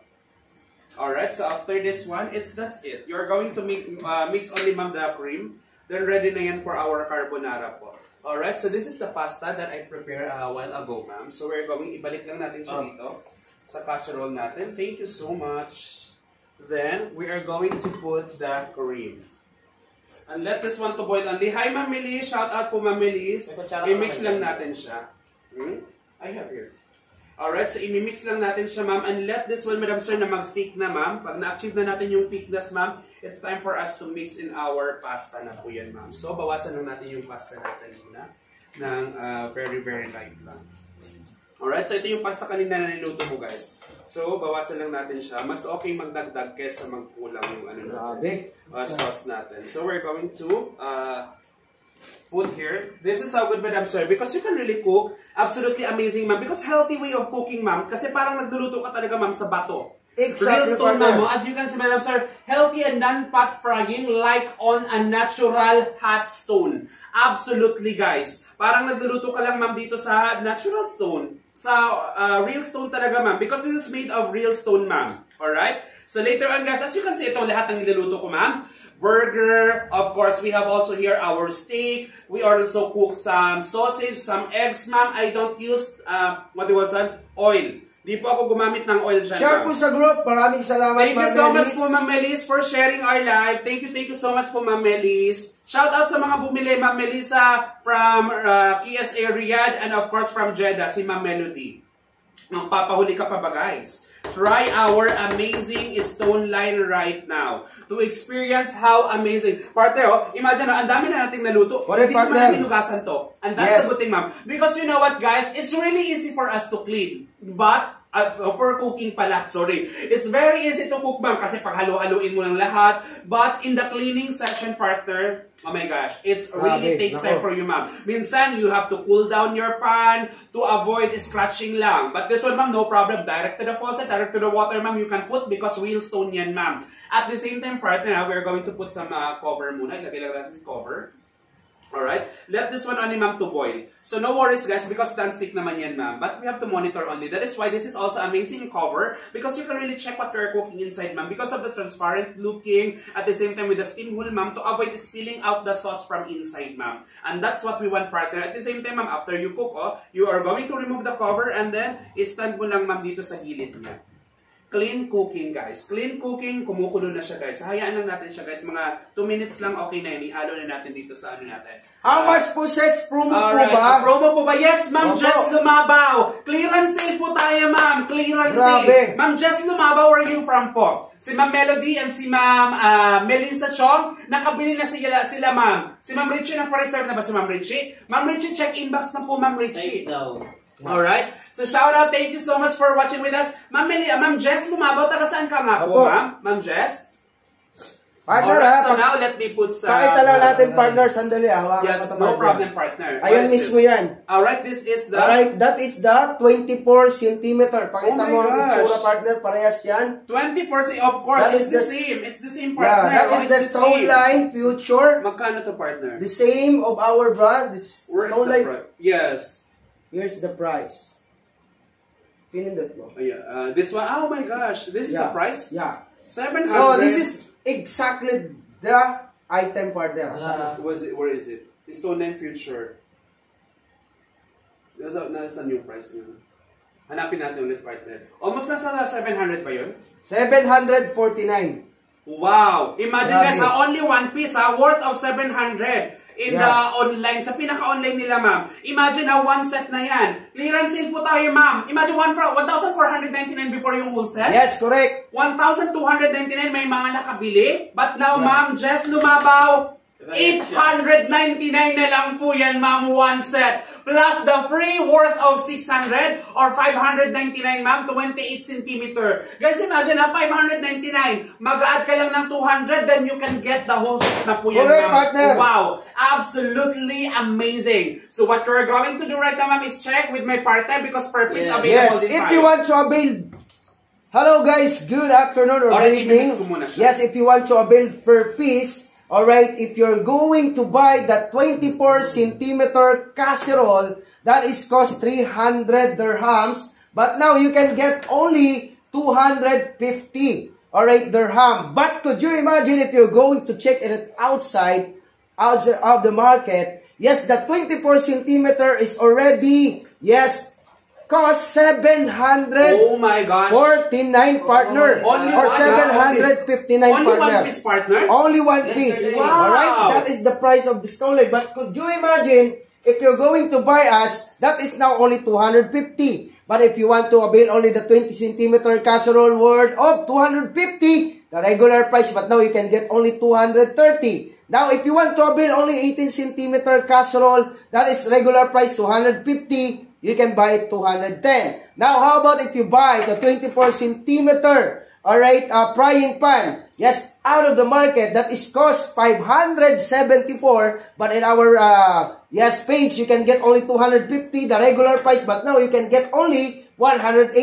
Speaker 4: Alright, so after this one, it's that's it. You're going to make, uh, mix only ma'am the cream. Then ready na yan for our carbonara po. Alright, so this is the pasta that I prepared a while ago, ma'am. So we're going, ibalik lang natin siya dito sa casserole natin. Thank you so much. Then, we are going to put the cream. And let this one to boil only. Hi, Ma'am Melis. Shout out po, Ma'am Melis. I-mix lang natin siya. Hmm? I have here. Alright, so imimix lang natin siya, ma'am. And let this one, Madam Sir, na mag-thick na, ma'am. Pag na-achieve na natin yung thickness, ma'am, it's time for us to mix in our pasta na po yan, ma'am. So, bawasan lang natin yung pasta natin muna ng uh, very, very light lang. Alright, so ito yung pasta kanina na niluto mo, guys. So, bawasan lang natin siya. Mas okay magdagdag kesa magkulang yung ano natin uh, sauce natin. So we're going to uh, put here. This is how good, Madam Sir, because you can really cook. Absolutely amazing, ma'am. Because healthy way of cooking, ma'am. Kasi parang nagluluto ka talaga, ma'am, sa bato.
Speaker 5: Exactly,
Speaker 4: Real stone,
Speaker 5: partner.
Speaker 4: ma'am. As you can see, Madam Sir, healthy and non-pot frying like on a natural hot stone. Absolutely, guys. Parang nagluluto ka lang, ma'am, dito sa natural stone. Sa uh, real stone talaga, ma'am. Because this is made of real stone, ma'am. Alright? So later on, guys, as you can see, ito lahat ng niluluto ko, ma'am. Burger. Of course, we have also here our steak. We also cook some sausage, some eggs, ma'am. I don't use, uh, what do you that? Oil. Di po ako gumamit ng oil dyan.
Speaker 5: Share
Speaker 4: ma'am.
Speaker 5: po sa group. Maraming salamat,
Speaker 4: Thank you
Speaker 5: Ma'am
Speaker 4: so much po, Ma'am Melis, for sharing our live. Thank you, thank you so much po, Ma'am Melis. Shout out sa mga bumili, Ma'am Melissa from uh, KSA Riyadh and of course from Jeddah, si Ma'am Melody. Magpapahuli ka pa ba, guys? Try our amazing stone line right now to experience how amazing. Partner, oh, imagine, oh, ang dami na nating naluto.
Speaker 5: Correct,
Speaker 4: Hindi naman natin to. And that's
Speaker 5: Yes.
Speaker 4: the good thing, ma'am. Because you know what, guys? It's really easy for us to clean. But, uh, for cooking pala, sorry. It's very easy to cook, ma'am, kasi paghalo-haluin mo ng lahat. But in the cleaning section, partner, oh my gosh, it really
Speaker 5: Grabe,
Speaker 4: takes
Speaker 5: nako.
Speaker 4: time for you, ma'am. Minsan, you have to cool down your pan to avoid scratching lang. But this one, ma'am, no problem. Direct to the faucet, direct to the water, ma'am, you can put because real stone yan, ma'am. At the same time, partner, we're going to put some uh, cover muna. Ilagay lang natin cover. Alright? Let this one only, ma'am, to boil. So, no worries, guys, because non-stick naman yan, ma'am. But we have to monitor only. That is why this is also amazing cover because you can really check what you're cooking inside, ma'am. Because of the transparent looking, at the same time with the steam hole, ma'am, to avoid spilling out the sauce from inside, ma'am. And that's what we want, partner. At the same time, ma'am, after you cook, oh, you are going to remove the cover and then stand mo lang, ma'am, dito sa gilid niya. Clean cooking, guys. Clean cooking, kumukulo na siya, guys. Hayaan lang natin siya, guys. Mga 2 minutes lang, okay na yun. Ihalo na natin dito sa ano natin.
Speaker 5: How
Speaker 4: Ah,
Speaker 5: much po sets promo po
Speaker 4: Alright,
Speaker 5: ba?
Speaker 4: ang promo po ba? Yes, Ma'am. Jess Lumabaw. Clearance sale po tayo, Ma'am. Clearance
Speaker 5: Grabe.
Speaker 4: sale. Ma'am Jess Lumabaw, where are you from po? Si Ma'am Melody and si Ma'am ah, Melissa Chong, nakabili na sila, sila Ma'am. Si Ma'am Richie, nagpa-reserve na ba si Ma'am Richie? Ma'am Richie, check inbox na po, Ma'am Richie.
Speaker 1: Take down.
Speaker 4: Alright. So shout out, thank you so much for watching with us. Ma'am ah, Ma'am Jess Lumabaw, taga saan ka nga po. Ma'am? Ma'am Jess?
Speaker 5: Partner
Speaker 4: Alright, so now let me put sa...
Speaker 5: pakita lang natin partner, sandali ah.
Speaker 4: Yes, no problem, partner.
Speaker 5: Ayun
Speaker 4: is
Speaker 5: mismo yan.
Speaker 4: Alright, this is the...
Speaker 5: Alright, that is the 24 centimeter. Pakita
Speaker 4: Oh
Speaker 5: mo ang itsura partner, parehas yan.
Speaker 4: 24, of course,
Speaker 5: That
Speaker 4: it's
Speaker 5: is
Speaker 4: the,
Speaker 5: the-
Speaker 4: same. It's the same
Speaker 5: Yeah,
Speaker 4: partner.
Speaker 5: that
Speaker 4: Oh,
Speaker 5: is
Speaker 4: it's
Speaker 5: the Stone
Speaker 4: same.
Speaker 5: Line Future.
Speaker 4: Magkano to partner?
Speaker 5: The same of our brand. This
Speaker 4: Where is
Speaker 5: Stone
Speaker 4: the
Speaker 5: Line.
Speaker 4: Yes.
Speaker 5: Here's the price. Pinindot mo.
Speaker 4: Oh, yeah. Uh, this one, oh my gosh, this is the
Speaker 5: Yeah.
Speaker 4: price?
Speaker 5: Yeah.
Speaker 4: 700.
Speaker 5: So this is exactly the item partner.
Speaker 1: Ah.
Speaker 4: Was it, where is it? Line Future. Nasa, nasa new price na. Hanapin natin ulit partner. Almost nasa 700 ba yun?
Speaker 5: 749.
Speaker 4: Wow! Imagine
Speaker 5: Grabe.
Speaker 4: guys, ha, only one piece ha, worth of 700 in
Speaker 5: Yeah.
Speaker 4: the online, sa pinaka-online nila ma'am. Imagine ha, one set na yan. Clearance sale po tayo ma'am. Imagine one for 1,499 before yung whole set.
Speaker 5: Yes, correct.
Speaker 4: 1,299 may mga nakabili. But now ma'am, just lumabaw. 899 na lang po yan ma'am, one set. Plus the free worth of 600 or 599 ma'am, 28 centimeter. Guys, imagine ha, 599. Mag-add ka lang ng 200, then you can get the whole set na po yan ma'am.
Speaker 5: partner.
Speaker 4: Wow! Absolutely amazing. So what we're going to do right now ma'am is check with my partner because purpose
Speaker 1: Yeah.
Speaker 4: available
Speaker 5: Yes, if
Speaker 4: tayo.
Speaker 5: you want to avail Hello guys, good afternoon or good evening. Yes, if you want to avail per piece, alright, if you're going to buy the 24 centimeter casserole, that is cost 300 dirhams, but now you can get only 250, alright, dirham. But could you imagine if you're going to check it outside, outside of the market, yes, the 24 centimeter is already, yes, cost 700
Speaker 4: Oh my gosh.
Speaker 5: 49 partner
Speaker 4: Only
Speaker 5: or
Speaker 4: one?
Speaker 5: 759
Speaker 4: Only
Speaker 5: partner.
Speaker 4: one piece partner?
Speaker 5: Only one
Speaker 1: Yes,
Speaker 5: piece.
Speaker 1: sir.
Speaker 4: Wow.
Speaker 5: Alright? That is the price of the stone But could you imagine if you're going to buy us, that is now only 250. But if you want to avail only the 20 centimeter casserole worth of 250, the regular price, but now you can get only 230. Now, if you want to avail only 18 centimeter casserole, that is regular price 250, you can buy it 210. Now, how about if you buy the 24 centimeter, alright, uh, frying pan? Yes, out of the market, that is cost 574, but in our, uh, yes, page, you can get only 250, the regular price, but now you can get only 180.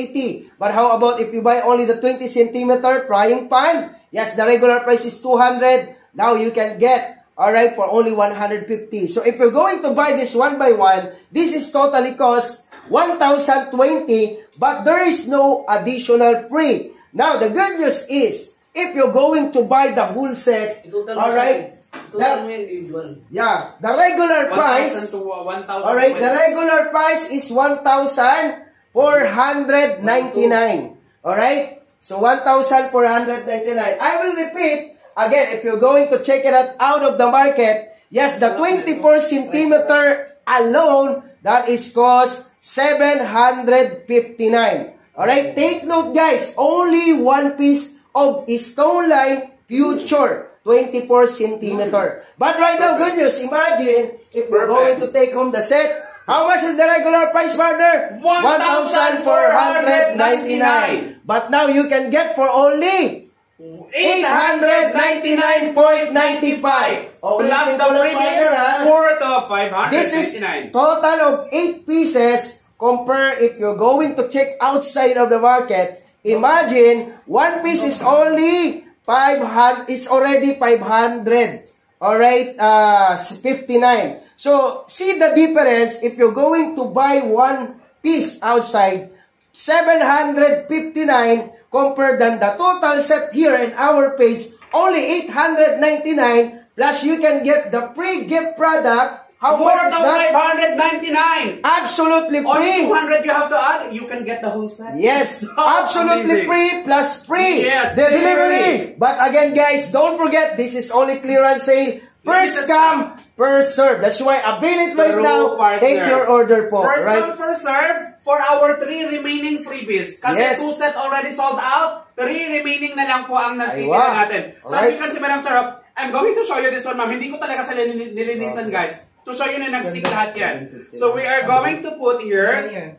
Speaker 5: But how about if you buy only the 20 centimeter frying pan? Yes, the regular price is 200. Now you can get, alright, for only 150. So if you're going to buy this one by one, this is totally cost 1,020, but there is no additional free. Now, the good news is, if you're going to buy the whole set, alright,
Speaker 1: individual.
Speaker 5: yeah, the regular
Speaker 4: 1,000
Speaker 5: price,
Speaker 4: to 1,000.
Speaker 5: alright, the regular price is 1,000 1,499. Alright? So, 1,499. I will repeat, again, if you're going to check it out, out of the market, yes, the 24 centimeter alone, that is cost 759. Alright? Take note, guys. Only one piece of stone line future. 24 centimeter. But right now, good news. Imagine if you're going to take home the set. How much is the regular price, partner? 1,499. But now you can get for only 899.95. Oh,
Speaker 4: Plus the previous worth of
Speaker 5: This is
Speaker 4: 569.
Speaker 5: total of 8 pieces compare if you're going to check outside of the market. Imagine, one piece is only 500, it's already 500. Alright, uh, 59. So, see the difference if you're going to buy one piece outside, 759 compared than the total set here in our page, only 899 plus you can get the pre-gift product. How
Speaker 4: of
Speaker 5: that?
Speaker 4: 599.
Speaker 5: Absolutely
Speaker 4: Only
Speaker 5: free.
Speaker 4: 200 you have to add, you can get the whole set.
Speaker 5: Yes,
Speaker 4: So
Speaker 5: absolutely
Speaker 4: amazing.
Speaker 5: free plus free
Speaker 4: Yes,
Speaker 5: delivery.
Speaker 4: delivery.
Speaker 5: But again, guys, don't forget this is only clearance sale. First come, first serve. That's why avail it right
Speaker 4: True,
Speaker 5: now.
Speaker 4: partner.
Speaker 5: Take your order po.
Speaker 4: First
Speaker 5: right?
Speaker 4: come, first serve for our three remaining freebies. Kasi
Speaker 5: Yes.
Speaker 4: two set already sold out, three remaining na lang po ang natitira
Speaker 5: Aywa.
Speaker 4: natin. So
Speaker 5: Alright.
Speaker 4: as you can see, Madam Sarap, I'm going to show you this one, ma'am. Hindi ko talaga sa nilin- nilinisan, guys. To show you na nag-stick lahat yan. So we are going to put here,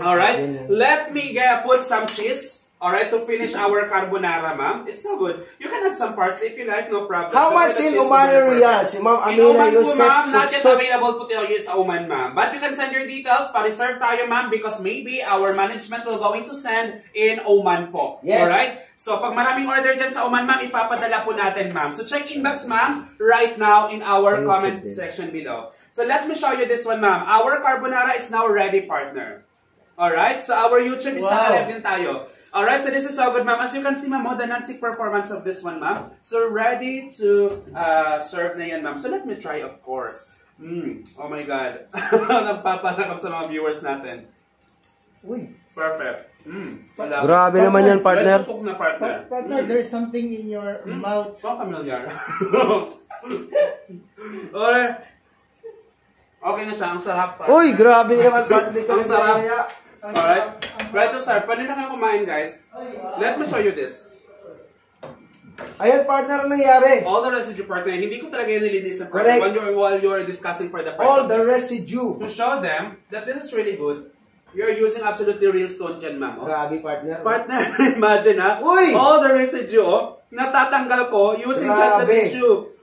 Speaker 4: alright, let me get, put some cheese. Alright, to finish our carbonara, ma'am. It's so good. You can add some parsley if you like, no problem.
Speaker 5: How much in Oman. Real? Si Ma'am
Speaker 4: In
Speaker 5: Amina
Speaker 4: Oman po, ma'am, not yet available po tayo sa Oman, ma'am. But you can send your details, pa-reserve tayo, ma'am, because maybe our management will going to send in Oman po.
Speaker 5: Yes.
Speaker 4: Alright? So, pag maraming order dyan sa Oman, ma'am, ipapadala po natin, ma'am. So, check inbox, ma'am, right now in our comment section below. So, let me show you this one, ma'am. Our carbonara is now ready, partner. Alright? So, our YouTube is
Speaker 5: Wow.
Speaker 4: naka-live din tayo. Alright, so this is so good, ma'am. As you can see, ma'am, oh, the non-stick performance of this one, ma'am. So, ready to uh, serve na yan, ma'am. So, let me try, of course. Mm, oh my God. Nagpapalakap sa mga viewers natin.
Speaker 3: Uy,
Speaker 4: Perfect. Mm, wala.
Speaker 5: Grabe naman yan, partner.
Speaker 4: Well, na partner.
Speaker 3: pa- partner, there's something in your mouth.
Speaker 4: So familiar. Or, okay na siya. Ang sarap. partner.
Speaker 5: Uy, grabe naman. partner
Speaker 4: Ang sarap. Alright. Right to sir. Pwede na kayo kumain, guys. Let me show you this.
Speaker 5: Ayan, partner, ang nangyari.
Speaker 4: All the residue partner, hindi ko talaga yung nilinisan
Speaker 5: Correct.
Speaker 4: partner while you're, while you're discussing for the price
Speaker 5: All the residue.
Speaker 4: To show them that this is really good, you're using absolutely real stone dyan, ma'am. Oh.
Speaker 5: Grabe, partner.
Speaker 4: Partner, imagine ha.
Speaker 5: Uy!
Speaker 4: All the residue, oh, natatanggal ko using just the tissue.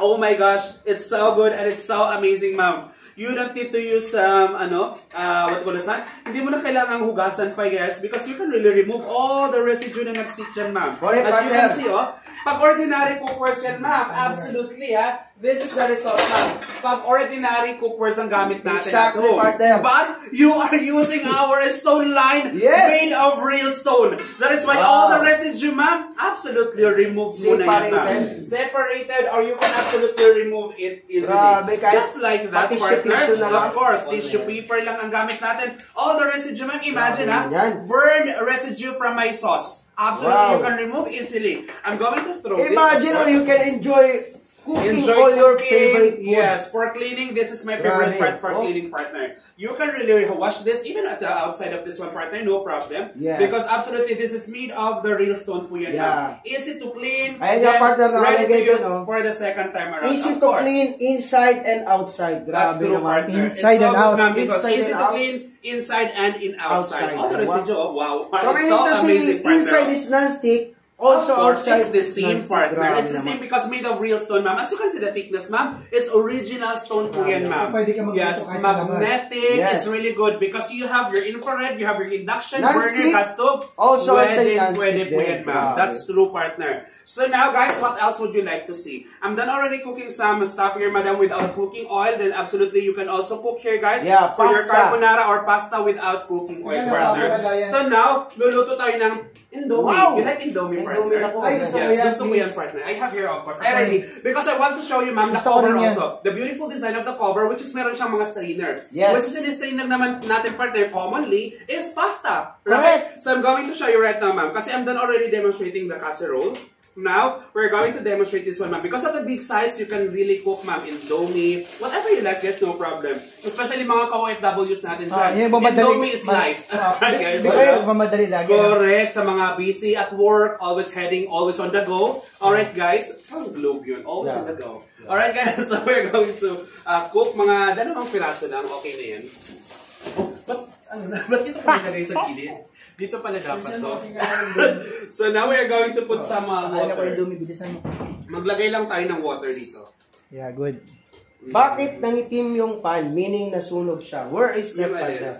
Speaker 4: Oh my gosh, it's so good and it's so amazing, ma'am. You don't need to use um ano, uh, what call that? Hindi mo na kailangang hugasan pa, yes, because you can really remove all the residue na nag-stick dyan, ma'am. As you can see, oh, pag ordinary cookwares yan, ma'am, absolutely, ha, this is the result, ma'am. Pag ordinary cookwares ang gamit natin
Speaker 5: Exactly,
Speaker 4: at home. But you are using our stone line
Speaker 5: Yes.
Speaker 4: made of real stone. That is why
Speaker 5: Wow.
Speaker 4: all the residue, ma'am, absolutely remove muna yan.
Speaker 5: Separated.
Speaker 4: Separated or you can absolutely remove it easily.
Speaker 5: Grabe, kahit
Speaker 4: Just like that, partner.
Speaker 5: lang.
Speaker 4: Of course, tissue paper lang ang gamit natin. All the residue, ma'am, imagine
Speaker 5: Grabe
Speaker 4: ha,
Speaker 5: yan.
Speaker 4: burned residue from my sauce. Absolutely,
Speaker 5: Wow.
Speaker 4: you can remove easily. I'm going to throw this.
Speaker 5: Imagine or you can enjoy cooking
Speaker 4: Enjoy
Speaker 5: all your
Speaker 4: cooking.
Speaker 5: favorite food.
Speaker 4: Yes, for cleaning, this is my favorite
Speaker 5: Grabe.
Speaker 4: part for
Speaker 5: Oh.
Speaker 4: cleaning partner. You can really wash this even at the outside of this one partner, no problem.
Speaker 5: Yes.
Speaker 4: Because absolutely, this is made of the real stone po yan.
Speaker 5: Yeah.
Speaker 4: Easy to clean.
Speaker 5: Ayan
Speaker 4: then
Speaker 5: partner,
Speaker 4: ready to use
Speaker 5: oh.
Speaker 4: for the second time around.
Speaker 5: Easy to
Speaker 4: course.
Speaker 5: clean inside and outside.
Speaker 4: That's true,
Speaker 5: naman.
Speaker 4: partner.
Speaker 3: Inside
Speaker 4: so
Speaker 3: and out.
Speaker 5: Inside
Speaker 4: easy
Speaker 5: and
Speaker 4: to
Speaker 5: out.
Speaker 4: clean inside and in outside.
Speaker 5: Outside.
Speaker 4: All the
Speaker 5: Wow.
Speaker 4: residue, oh, wow.
Speaker 5: So we
Speaker 4: It's
Speaker 5: need to see
Speaker 4: amazing, partner.
Speaker 5: inside is non-stick, also
Speaker 4: Of course,
Speaker 5: outside
Speaker 4: It's the same partner. It's the
Speaker 5: naman.
Speaker 4: same because made of real stone, ma'am. As you can see the thickness, ma'am. It's original stone po yan, ma'am. Yes, magnetic.
Speaker 5: Yes.
Speaker 4: It's really good because you have your infrared, you have your induction, burner, gas stove.
Speaker 5: also
Speaker 4: pwede, pwede po yan, ma'am. That's true, partner. So now, guys, what else would you like to see? I'm done already cooking some stuff here, madam, without cooking oil. Then absolutely, you can also cook here, guys,
Speaker 5: Yeah,
Speaker 4: for your carbonara or pasta without cooking oil, partner. So now, luluto tayo ng Indomie.
Speaker 5: Wow!
Speaker 4: You like Indomie,
Speaker 5: Indomie
Speaker 4: partner?
Speaker 5: ako.
Speaker 4: Ay,
Speaker 5: Gusto
Speaker 4: yes,
Speaker 5: ko yan,
Speaker 4: gusto ko yan, partner. I have here, of course. I ready. Because I want to show you, ma'am, the cover also. The beautiful design of the cover, which is meron siyang mga strainer.
Speaker 5: Yes.
Speaker 4: Which is in strainer naman natin, partner, commonly, is pasta.
Speaker 5: Correct.
Speaker 4: Right? So I'm going to show you right now, ma'am. Kasi I'm done already demonstrating the casserole. Now, we're going to demonstrate this one, ma'am. Because of the big size, you can really cook, ma'am, Indomie, whatever you like, yes, no problem. Especially mga ka-OFWs natin dyan.
Speaker 6: Ah, yun, mamadali.
Speaker 4: Indomie is life.
Speaker 6: Ah,
Speaker 4: right, guys?
Speaker 6: Mamadali lagi.
Speaker 4: Correct. Sa mga busy at work, always heading, always on the go. Alright, guys. Ang globe yun. Always on the go. Alright, guys. So, we're going to uh, cook mga dalawang piraso lang. Okay na yan. Oh, ba't, ano, ba't ito pa nilagay sa gilid? Dito pala dapat to. so, now we're going to put some uh,
Speaker 6: Ay, naku,
Speaker 4: water.
Speaker 6: Indomie, bilisan mo.
Speaker 4: Maglagay lang tayo ng water dito.
Speaker 6: Yeah, good.
Speaker 5: Bakit nangitim yung pan? Meaning nasunog siya. Where is
Speaker 4: Yung
Speaker 5: pan
Speaker 4: alin?
Speaker 5: na?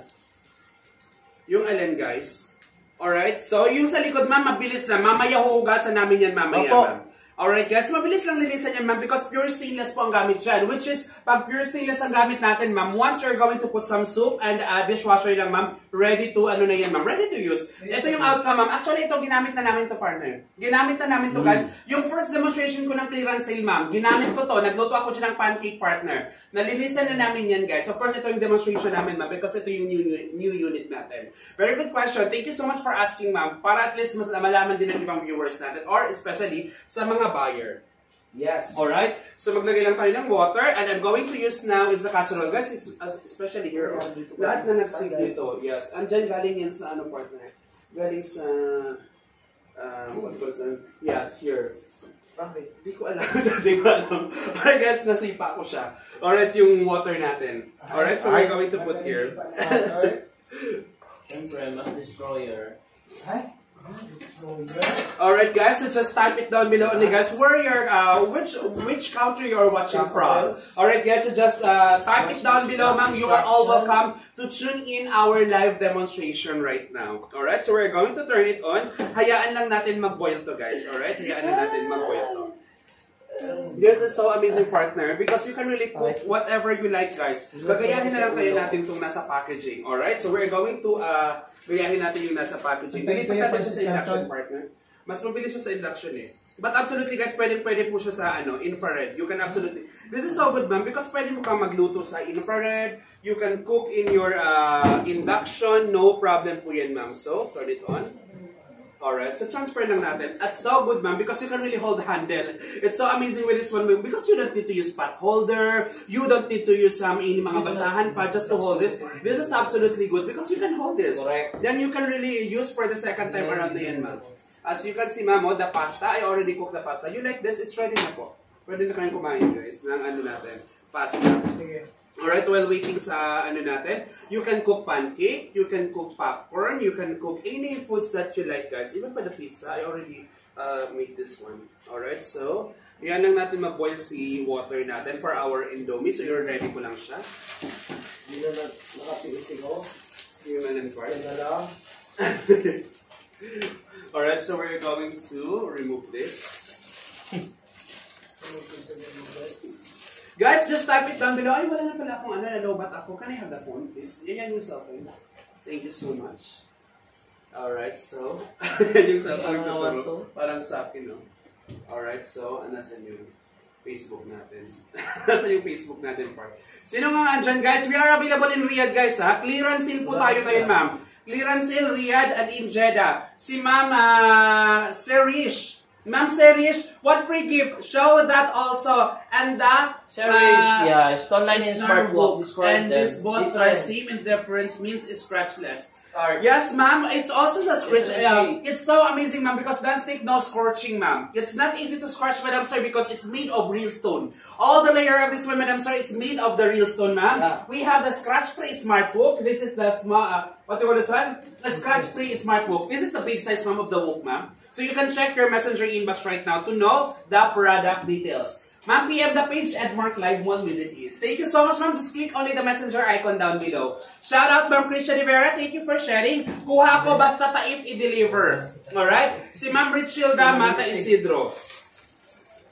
Speaker 4: Yung alin, guys. Alright? So, yung sa likod, ma'am, mabilis lang. Mamaya huhugasan namin yan mamaya,
Speaker 5: Opo.
Speaker 4: ma'am. Alright, guys. Mabilis lang linisan yan, ma'am, because pure stainless po ang gamit dyan. Which is, pag pure stainless ang gamit natin, ma'am, once you're going to put some soup and uh, dishwasher lang, ma'am, ready to, ano na yan, ma'am, ready to use. Ito yung outcome, ma'am. Actually, ito, ginamit na namin to, partner. Ginamit na namin to, guys. Yung first demonstration ko ng clearance sale, ma'am, ginamit ko to. Nagluto ako dyan ng pancake, partner. Nalinisan na namin yan, guys. Of course, ito yung demonstration namin, ma'am, because ito yung new, new unit natin. Very good question. Thank you so much for asking, ma'am, para at least mas malaman din ng ibang viewers natin, or especially sa mga buyer.
Speaker 5: Yes.
Speaker 4: Alright? So maglagay lang tayo ng water and I'm going to use now is the casserole. Guys, especially here, oh, lahat na nag-stick dito. Yes. Andyan galing yan sa ano partner? Galing sa... Um, what was it? Yes, here.
Speaker 5: Bakit?
Speaker 4: Hindi ko alam. Hindi ko alam. Alright guys, nasipa ko siya. Alright, yung water natin. Alright, so we're going to put here.
Speaker 1: Siyempre, mas destroyer.
Speaker 5: Ay?
Speaker 4: Alright guys, so just type it down below only guys where you're, uh, which which country you're watching from. Alright guys, so just uh, type it down below ma'am. You are all welcome to tune in our live demonstration right now. Alright, so we're going to turn it on. Hayaan lang natin mag-boil to guys. Alright, hayaan lang natin mag-boil to. This is so amazing partner because you can really cook whatever you like guys. Gagayahin na lang tayo natin itong nasa packaging. Alright, so we're going to uh, gayahin natin yung nasa packaging.
Speaker 6: Yung
Speaker 4: natin siya sa induction partner. Mas mabilis siya sa induction eh. But absolutely guys, pwede pwede po siya sa ano, infrared. You can absolutely. This is so good ma'am because pwede mo kang magluto sa infrared. You can cook in your uh, induction. No problem po yan ma'am. So, turn it on. Alright, so transfer lang natin. At so good, ma'am, because you can really hold the handle. It's so amazing with this one, ma'am, because you don't need to use pot holder, you don't need to use some um, mga basahan pa just to hold this. This is absolutely good because you can hold this.
Speaker 1: Correct.
Speaker 4: Then you can really use for the second time around na yan, ma'am. As you can see, ma'am, oh, the pasta, I already cooked the pasta. You like this? It's ready na po. Pwede na kayong kumain, guys, ng ano natin, pasta. Alright, while waiting sa ano natin, you can cook pancake, you can cook popcorn, you can cook any foods that you like, guys. Even for the pizza, I already uh, made this one. Alright, so, yan lang natin mag-boil si water natin for our Indomie. So, you're ready ko lang siya.
Speaker 5: Hindi na nakapilisig ako.
Speaker 4: Yung ano part.
Speaker 5: Yan na lang.
Speaker 4: Alright, so we're going to remove this. Guys, just type it down below. Ay, wala na pala akong ano, nalobat ako. Can I have the phone, please? Yan yan yung cellphone. Thank you so much. Alright, so, yan yung cellphone
Speaker 1: Parang
Speaker 4: ko.
Speaker 1: to.
Speaker 4: Parang sa akin, no? Alright, so, nasan yung Facebook natin? Nasa yung Facebook natin, part. Sino nga andyan, guys? We are available in Riyadh, guys, ha? Clearance sale po tayo tayo, ma'am. Clearance sale, Riyadh and in Jeddah. Si Ma'am uh, Serish. Ma'am Serish, what free gift? Show that also. And the...
Speaker 1: Serish,
Speaker 4: uh,
Speaker 1: yeah. Stone line and
Speaker 4: Smart
Speaker 1: smart
Speaker 4: book. And this both are
Speaker 1: Difference.
Speaker 4: same difference means it's scratchless.
Speaker 1: Art.
Speaker 4: Yes, ma'am. It's also the scratch.
Speaker 1: It's
Speaker 4: Uh, it's so amazing, ma'am, because don't take no scorching, ma'am. It's not easy to scratch, madam sir, because it's made of real stone. All the layer of this one, madam sir, it's made of the real stone, ma'am.
Speaker 5: Yeah.
Speaker 4: We have the scratch-free smart book. This is the small, uh, what do you call this one? A scratch-free smart book. This is the big size, ma'am, of the book, ma'am. So you can check your messenger inbox right now to know the product details. Ma'am, PM the page at Mark Live One with it is. Thank you so much, ma'am. Just click only the messenger icon down below. Shout out, ma'am Christian Rivera. Thank you for sharing. Kuha ko basta pa if i-deliver. Alright? Si ma'am Richilda Mata Isidro.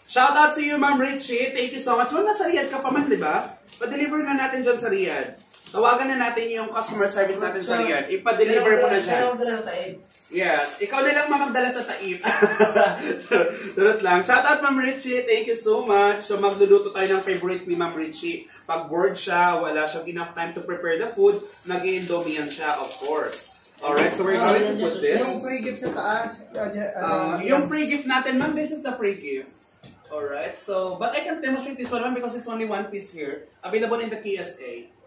Speaker 4: Shout out to you, ma'am Richie. Thank you so much. Ma'am, nasa Riyadh ka pa man, di ba? Pa-deliver na natin dyan sa Riyadh. Tawagan na natin yung customer service natin sa Rian. Ipa-deliver mo na dyan. Yes, ikaw na lang mamagdala sa taip. Turot lang. Shout out Ma'am Richie, thank you so much. So magluluto tayo ng favorite ni Ma'am Richie. Pag bored siya, wala siyang enough time to prepare the food, nag yan siya, of course. Alright, so we're going to put this.
Speaker 6: Yung free gift sa taas.
Speaker 4: Uh, yung free gift natin, ma'am, this is the free gift. Alright, so, but I can demonstrate this one, ma'am, because it's only one piece here. Available in the KSA.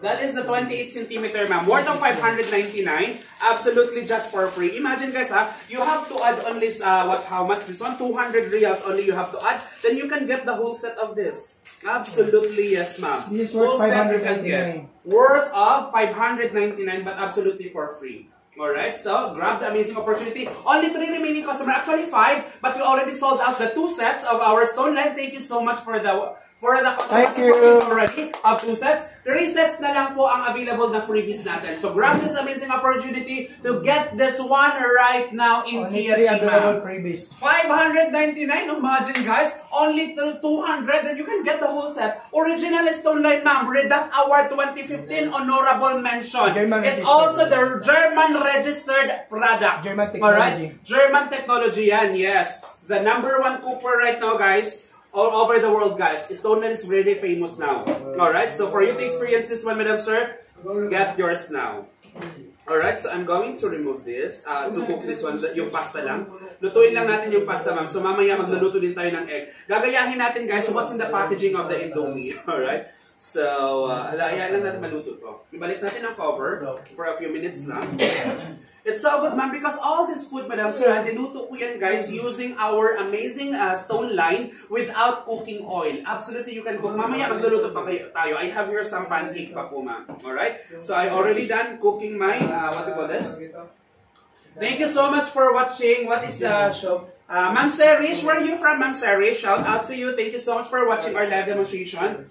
Speaker 4: That is the 28 centimeter, ma'am. Worth of 599. Absolutely just for free. Imagine, guys, ha, you have to add only, uh, what, how much? This one, 200 reals only you have to add. Then you can get the whole set of this. Absolutely, yes, ma'am.
Speaker 6: This is worth
Speaker 4: Whole set you can get.
Speaker 6: 599.
Speaker 4: Worth of 599, but absolutely for free. Alright, so grab the amazing opportunity. Only three remaining customer, actually five, but we already sold out the two sets of our stone line. Thank you so much for the for the
Speaker 6: Thank you.
Speaker 4: purchase already of two sets. Three sets na lang po ang available na freebies natin. So grab this amazing opportunity to get this one right now in
Speaker 6: Only
Speaker 4: PSE,
Speaker 6: available freebies.
Speaker 4: 599, imagine guys, only through 200 and you can get the whole set. Original Stone Line Ma'am, Redact Award 2015 honorable mention.
Speaker 6: German
Speaker 4: it's also the German registered product.
Speaker 6: German
Speaker 4: Alright?
Speaker 6: technology.
Speaker 4: German technology yan, yes. The number one cooper right now guys, all over the world guys. Line is really famous now. Alright, so for you to experience this one, Madam Sir, get yours now. Alright, so I'm going to remove this, uh, to cook this one, yung pasta lang. Lutuin lang natin yung pasta, ma'am. So mamaya magluluto din tayo ng egg. Gagayahin natin, guys, what's in the packaging of the Indomie. Alright? So, uh, alayan lang natin maluto to. Ibalik natin ang cover for a few minutes lang. It's so good, ma'am, because all this food, Madam Sir, niluto ko yan, guys, using our amazing uh, stone line without cooking oil. Absolutely, you can cook. Mamaya, magluluto pa kayo, tayo. I have here some pancake pa po, ma'am. Alright? So, I already done cooking my, uh, what do you call this? Thank you so much for watching. What is the show? Uh, Ma'am Serish, where are you from, Ma'am Serish? Shout out to you. Thank you so much for watching our live demonstration.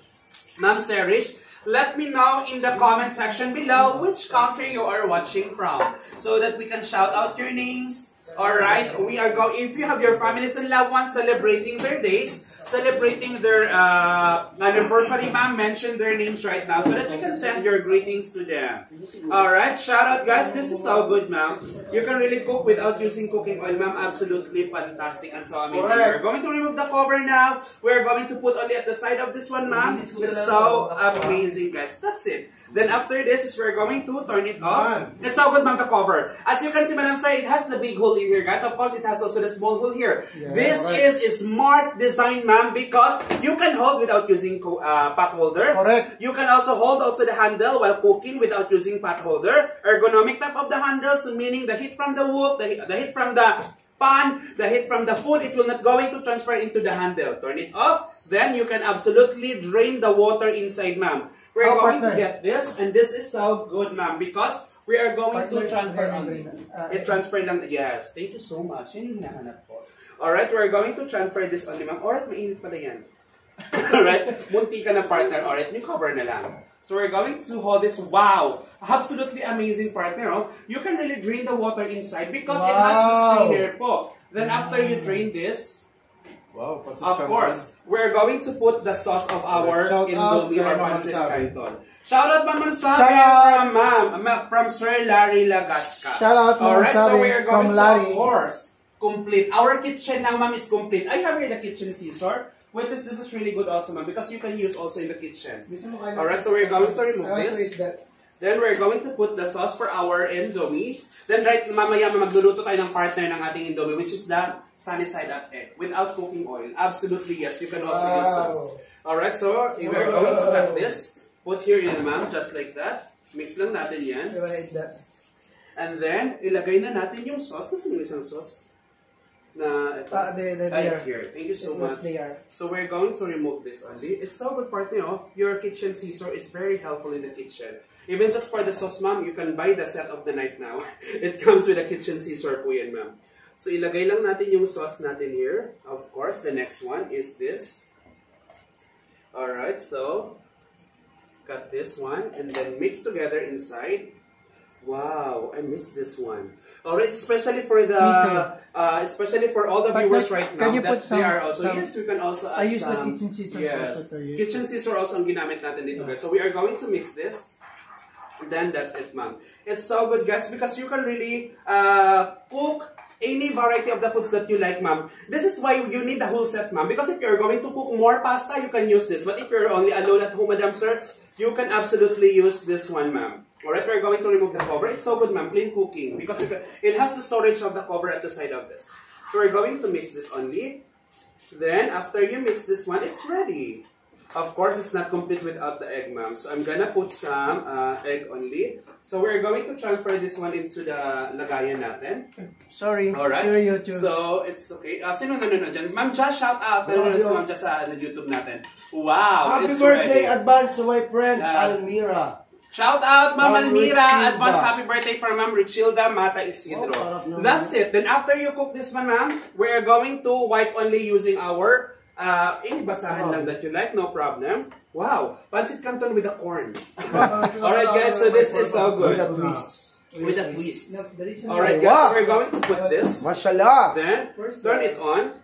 Speaker 4: Ma'am Serish, let me know in the comment section below which country you are watching from so that we can shout out your names. Alright, we are going, if you have your families and loved ones celebrating their days, celebrating their uh, anniversary, ma'am, mention their names right now so that we can send your greetings to them. Alright, shout out guys, this is so good, ma'am. You can really cook without using cooking oil, ma'am. Absolutely fantastic and so amazing. We're going to remove the cover now. We're going to put only at the side of this one, ma'am. It's so amazing, guys. That's it. Then after this is we're going to turn it off. It's so good, ma'am, the cover. As you can see, madam, sir, it has the big hole in here, guys. Of course, it has also the small hole here. this is a smart design, ma'am, because you can hold without using uh, pot holder.
Speaker 6: Correct.
Speaker 4: You can also hold also the handle while cooking without using pot holder. Ergonomic type of the handle, so meaning the heat from the wood, the, the heat from the pan, the heat from the food, it will not going to transfer into the handle. Turn it off, then you can absolutely drain the water inside, ma'am. We're
Speaker 6: Oh,
Speaker 4: going to get this, and this is so good, ma'am, because we are going to transfer on
Speaker 6: partner.
Speaker 4: It transfer lang. Yes, thank you so much. Yun yung hinahanap ko. Alright, we're going to transfer this only, ma'am. Alright, mainit pala yan. Alright, munti ka na partner. Alright, yung cover na lang. So we're going to hold this. Wow! Absolutely amazing partner. Oh. You can really drain the water inside because it has this
Speaker 6: Wow.
Speaker 4: strainer po. Then after you drain this,
Speaker 3: Wow,
Speaker 4: of
Speaker 3: canton.
Speaker 4: course, we're going to put the sauce of our
Speaker 3: Shout out
Speaker 4: Indomie
Speaker 3: kay
Speaker 4: or
Speaker 3: Ma'am
Speaker 4: Pancit Canton. Shout out Ma'am Mansabi
Speaker 6: Shout out.
Speaker 4: from Ma'am, Ma- from Sir Larry Lagasca.
Speaker 6: Shout out, Ma'am
Speaker 4: Alright, so we are going
Speaker 6: from
Speaker 4: to,
Speaker 6: Larry.
Speaker 4: of course, complete. Our kitchen now, Ma'am, is complete. I have here the kitchen scissor, which is, this is really good also, Ma'am, because you can use also in the kitchen. Alright, so we're going to remove
Speaker 6: I want to
Speaker 4: this. Then we're going to put the sauce for our Indomie. Then right mamaya magluluto tayo ng partner ng ating Indomie which is the sunny side up egg without cooking oil. Absolutely yes, you can also use that. Alright, so we're going to cut this. Put here in ma'am, just like that. Mix lang natin yan.
Speaker 6: I want to eat that.
Speaker 4: And then, ilagay na natin yung sauce. Nasaan yung isang sauce? Na, ito.
Speaker 6: Ah, they, they,
Speaker 4: Ah,
Speaker 6: they
Speaker 4: it's
Speaker 6: are.
Speaker 4: here. Thank you so
Speaker 6: It
Speaker 4: much.
Speaker 6: there.
Speaker 4: So we're going to remove this only. It's so good part, you know, your kitchen scissor is very helpful in the kitchen. Even just for the sauce, ma'am, you can buy the set of the knife now. it comes with a kitchen scissor po yan, ma'am. So ilagay lang natin yung sauce natin here. Of course, the next one is this. Alright, so cut this one and then mix together inside. Wow, I missed this one. Alright, especially for the, uh, especially for all the
Speaker 6: But
Speaker 4: viewers
Speaker 6: like,
Speaker 4: right now that
Speaker 6: some-
Speaker 4: they are also,
Speaker 6: some-
Speaker 4: yes, we can also
Speaker 6: I
Speaker 4: add
Speaker 6: use the kitchen scissors
Speaker 4: yes,
Speaker 6: also to
Speaker 4: kitchen scissor also ang ginamit natin dito guys. So we are going to mix this. Then that's it, ma'am. It's so good, guys, because you can really uh, cook any variety of the foods that you like, ma'am. This is why you need the whole set, ma'am. Because if you're going to cook more pasta, you can use this. But if you're only alone at home, madam, sir, you can absolutely use this one, ma'am. Alright, we're going to remove the cover. It's so good, ma'am. Plain cooking. Because it it has the storage of the cover at the side of this. So we're going to mix this only. Then, after you mix this one, it's ready. Of course, it's not complete without the egg, ma'am. So I'm gonna put some uh, egg only. So we're going to transfer this one into the lagayan natin.
Speaker 6: Sorry.
Speaker 4: Alright.
Speaker 6: Sorry, YouTube.
Speaker 4: So, it's okay. Uh, sino nanonood dyan? Ma'am Jazz, shout out. Nanonood si Ma'am Jazz sa YouTube natin. Wow,
Speaker 5: Happy birthday
Speaker 4: ready.
Speaker 5: advance to my friend
Speaker 4: Yeah.
Speaker 5: Almira.
Speaker 4: Shout out, Ma'am Almira. Advance happy birthday from Ma'am Richilda Mata Isidro.
Speaker 5: Oh.
Speaker 4: That's it. Then after you cook this one, ma'am, we're going to wipe only using our uh, any basahan lang that you like, no problem. Wow, pancit canton with the corn. Alright guys, so this is so
Speaker 5: With
Speaker 4: good.
Speaker 5: a twist.
Speaker 4: With a twist. Alright
Speaker 5: Oh,
Speaker 4: guys, so we're going to put this.
Speaker 5: Mashallah.
Speaker 4: Then, turn it on.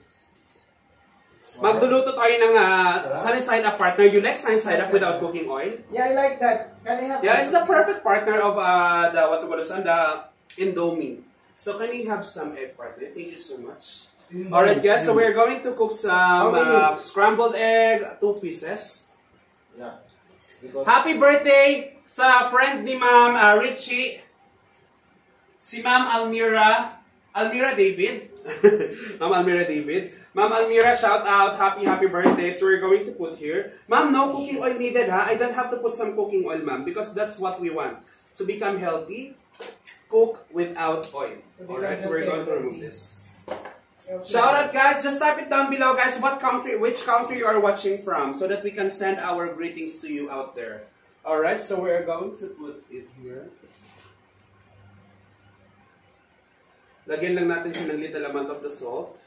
Speaker 4: Magluluto tayo ng uh, sunny side up partner. You like sunny side up without cooking oil?
Speaker 5: Yeah, I like that. Can I have
Speaker 4: Yeah, it's the perfect partner of uh, the what is on the Indomie. So can you have some egg partner? Thank you so much. Alright guys, so we're going to cook some uh, scrambled egg, two pieces.
Speaker 5: Yeah. Because
Speaker 4: Happy birthday sa friend ni Ma'am uh, Richie. Si Ma'am Almira. Almira David. Ma'am Almira David. Ma'am Almira, shout out. Happy, happy birthday. So we're going to put here. Ma'am, no cooking oil needed, ha? I don't have to put some cooking oil, ma'am, because that's what we want. To become healthy, cook without oil. Alright, so we're going to remove this. Shout out guys, just type it down below guys what country, which country you are watching from so that we can send our greetings to you out there. Alright, so we're going to put it here. Lagyan lang natin siya ng little amount of the salt.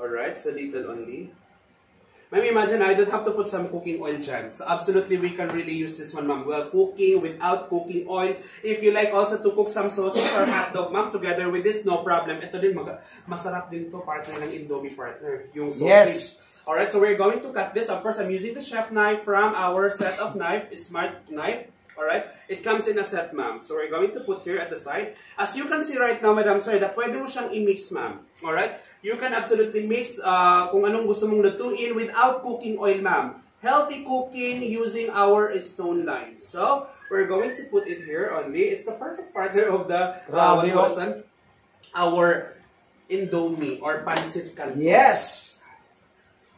Speaker 4: Alright, so little only. Ma'am, imagine I don't have to put some cooking oil dyan. So absolutely, we can really use this one, ma'am. Well, cooking without cooking oil. If you like also to cook some sausage or hot dog, ma'am, together with this, no problem. Ito din, mag masarap din to partner ng Indomie partner. Yung sausage.
Speaker 5: Yes.
Speaker 4: Alright, so we're going to cut this. Of course, I'm using the chef knife from our set of knife, smart knife. Alright? It comes in a set, ma'am. So we're going to put here at the side. As you can see right now, Madam Sir, that pwede mo siyang i-mix, ma'am. Alright? You can absolutely mix uh, kung anong gusto mong lutuin without cooking oil, ma'am. Healthy cooking using our stone line. So, we're going to put it here only. It's the perfect partner of the, uh, it? Our Indomie or Pancit Canton.
Speaker 5: Yes.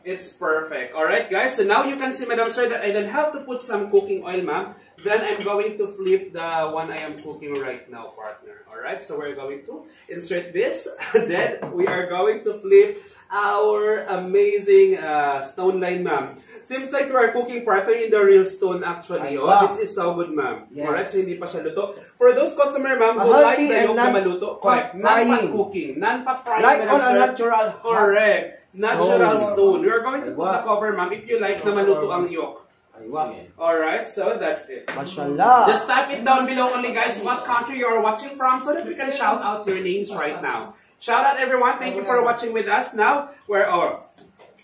Speaker 4: It's perfect. Alright, guys. So now you can see, Madam Sir, that I don't have to put some cooking oil, ma'am. Then I'm going to flip the one I am cooking right now, partner. Alright, so we're going to insert this. then we are going to flip our amazing uh, stone line, ma'am. Seems like you are cooking partner in the real stone, actually. Oh,
Speaker 5: wow.
Speaker 4: this is so good, ma'am.
Speaker 5: Yes.
Speaker 4: Alright, so hindi pa siya luto. For those customer, ma'am, who like the yolk na maluto, correct.
Speaker 5: Frying.
Speaker 4: cooking. Non-fat frying,
Speaker 5: Like on a natural
Speaker 4: Correct. Natural
Speaker 5: Stone.
Speaker 4: stone. We are going to put the cover, ma'am, if you like na maluto ang yolk.
Speaker 5: Ay.
Speaker 4: Alright, so that's it.
Speaker 5: Mashallah.
Speaker 4: Just type it down below only, guys, what country you are watching from so that we can shout out your names right now. Shout out, everyone. Thank you for watching with us. Now, we're or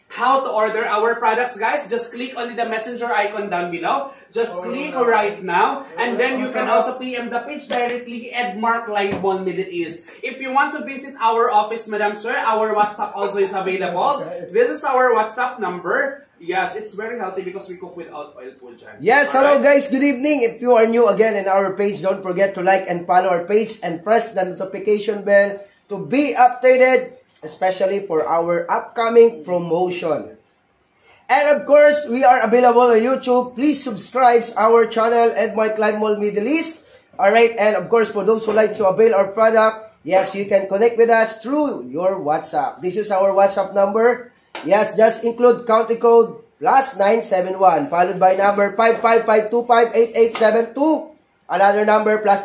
Speaker 4: how to order our products, guys. Just click on the messenger icon down below. Just oh, click right now. And then you can oh, also PM the page directly at Live Mall Middle East. If you want to visit our office, Madam Sir, our WhatsApp also is available. This is our WhatsApp number. Yes, it's very healthy because we cook without oil po dyan.
Speaker 5: Yes, hello
Speaker 4: Alright?
Speaker 5: guys, good evening. If you are new again in our page, don't forget to like and follow our page and press the notification bell to be updated, especially for our upcoming promotion. And of course, we are available on YouTube. Please subscribe our channel, Edmark Live Mall Middle East. Alright, and of course, for those who like to avail our product, yes, you can connect with us through your WhatsApp. This is our WhatsApp number. Yes, just include country code plus 971, followed by number 555258872. Another number plus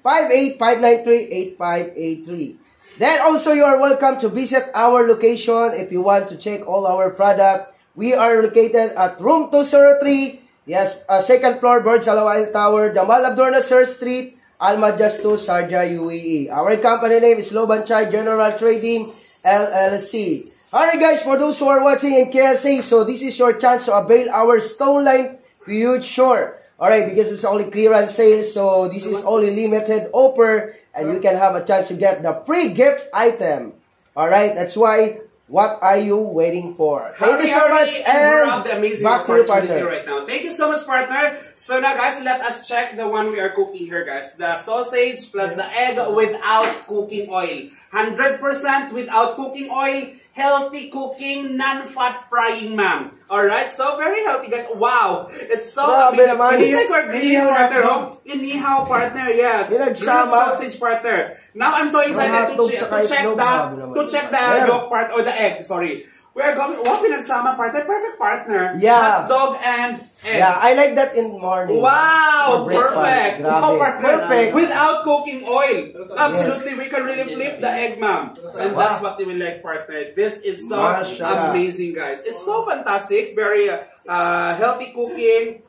Speaker 5: 971-58593-8583. Then also you are welcome to visit our location if you want to check all our product. We are located at room 203, yes, uh, second floor, Burj Al Tower, Jamal Abdul Nasser Street, Al Majastu, Sharjah, UAE. Our company name is Loban Chai General Trading LLC. Alright guys, for those who are watching in KSA, so this is your chance to avail our Stone Line Huge Shore. Alright, because it's only clearance sale, so this is only limited offer, and you can have a chance to get the free gift item. Alright, that's why, what are you waiting for? Thank you so much,
Speaker 4: and the amazing
Speaker 5: back to you,
Speaker 4: opportunity
Speaker 5: partner.
Speaker 4: right now. Thank you so much, partner. So now, guys, let us check the one we are cooking here, guys. The sausage plus the egg without cooking oil. 100% without cooking oil. Healthy cooking, non-fat frying, ma'am. Alright, so very healthy, guys. Wow, it's so
Speaker 5: Grabe
Speaker 4: amazing.
Speaker 5: naman.
Speaker 4: It's like we're grilling partner,
Speaker 6: na-
Speaker 4: oh. Inihaw partner, yes.
Speaker 5: Nagsama.
Speaker 4: sausage partner. Now, I'm so excited to, che- to check the, to check the yolk part or the egg, sorry. We are going, what pinagsama partner? Perfect partner.
Speaker 5: Yeah.
Speaker 4: Hot dog and egg.
Speaker 5: Yeah, I like that in morning.
Speaker 4: Wow, perfect.
Speaker 5: Grabe.
Speaker 4: Wow, partner.
Speaker 5: Perfect.
Speaker 4: Without cooking oil. Absolutely, we can really flip the egg, ma'am. And that's what we will like, partner. This is so
Speaker 5: Mashallah.
Speaker 4: amazing, guys. It's so fantastic. Very uh, uh, healthy cooking.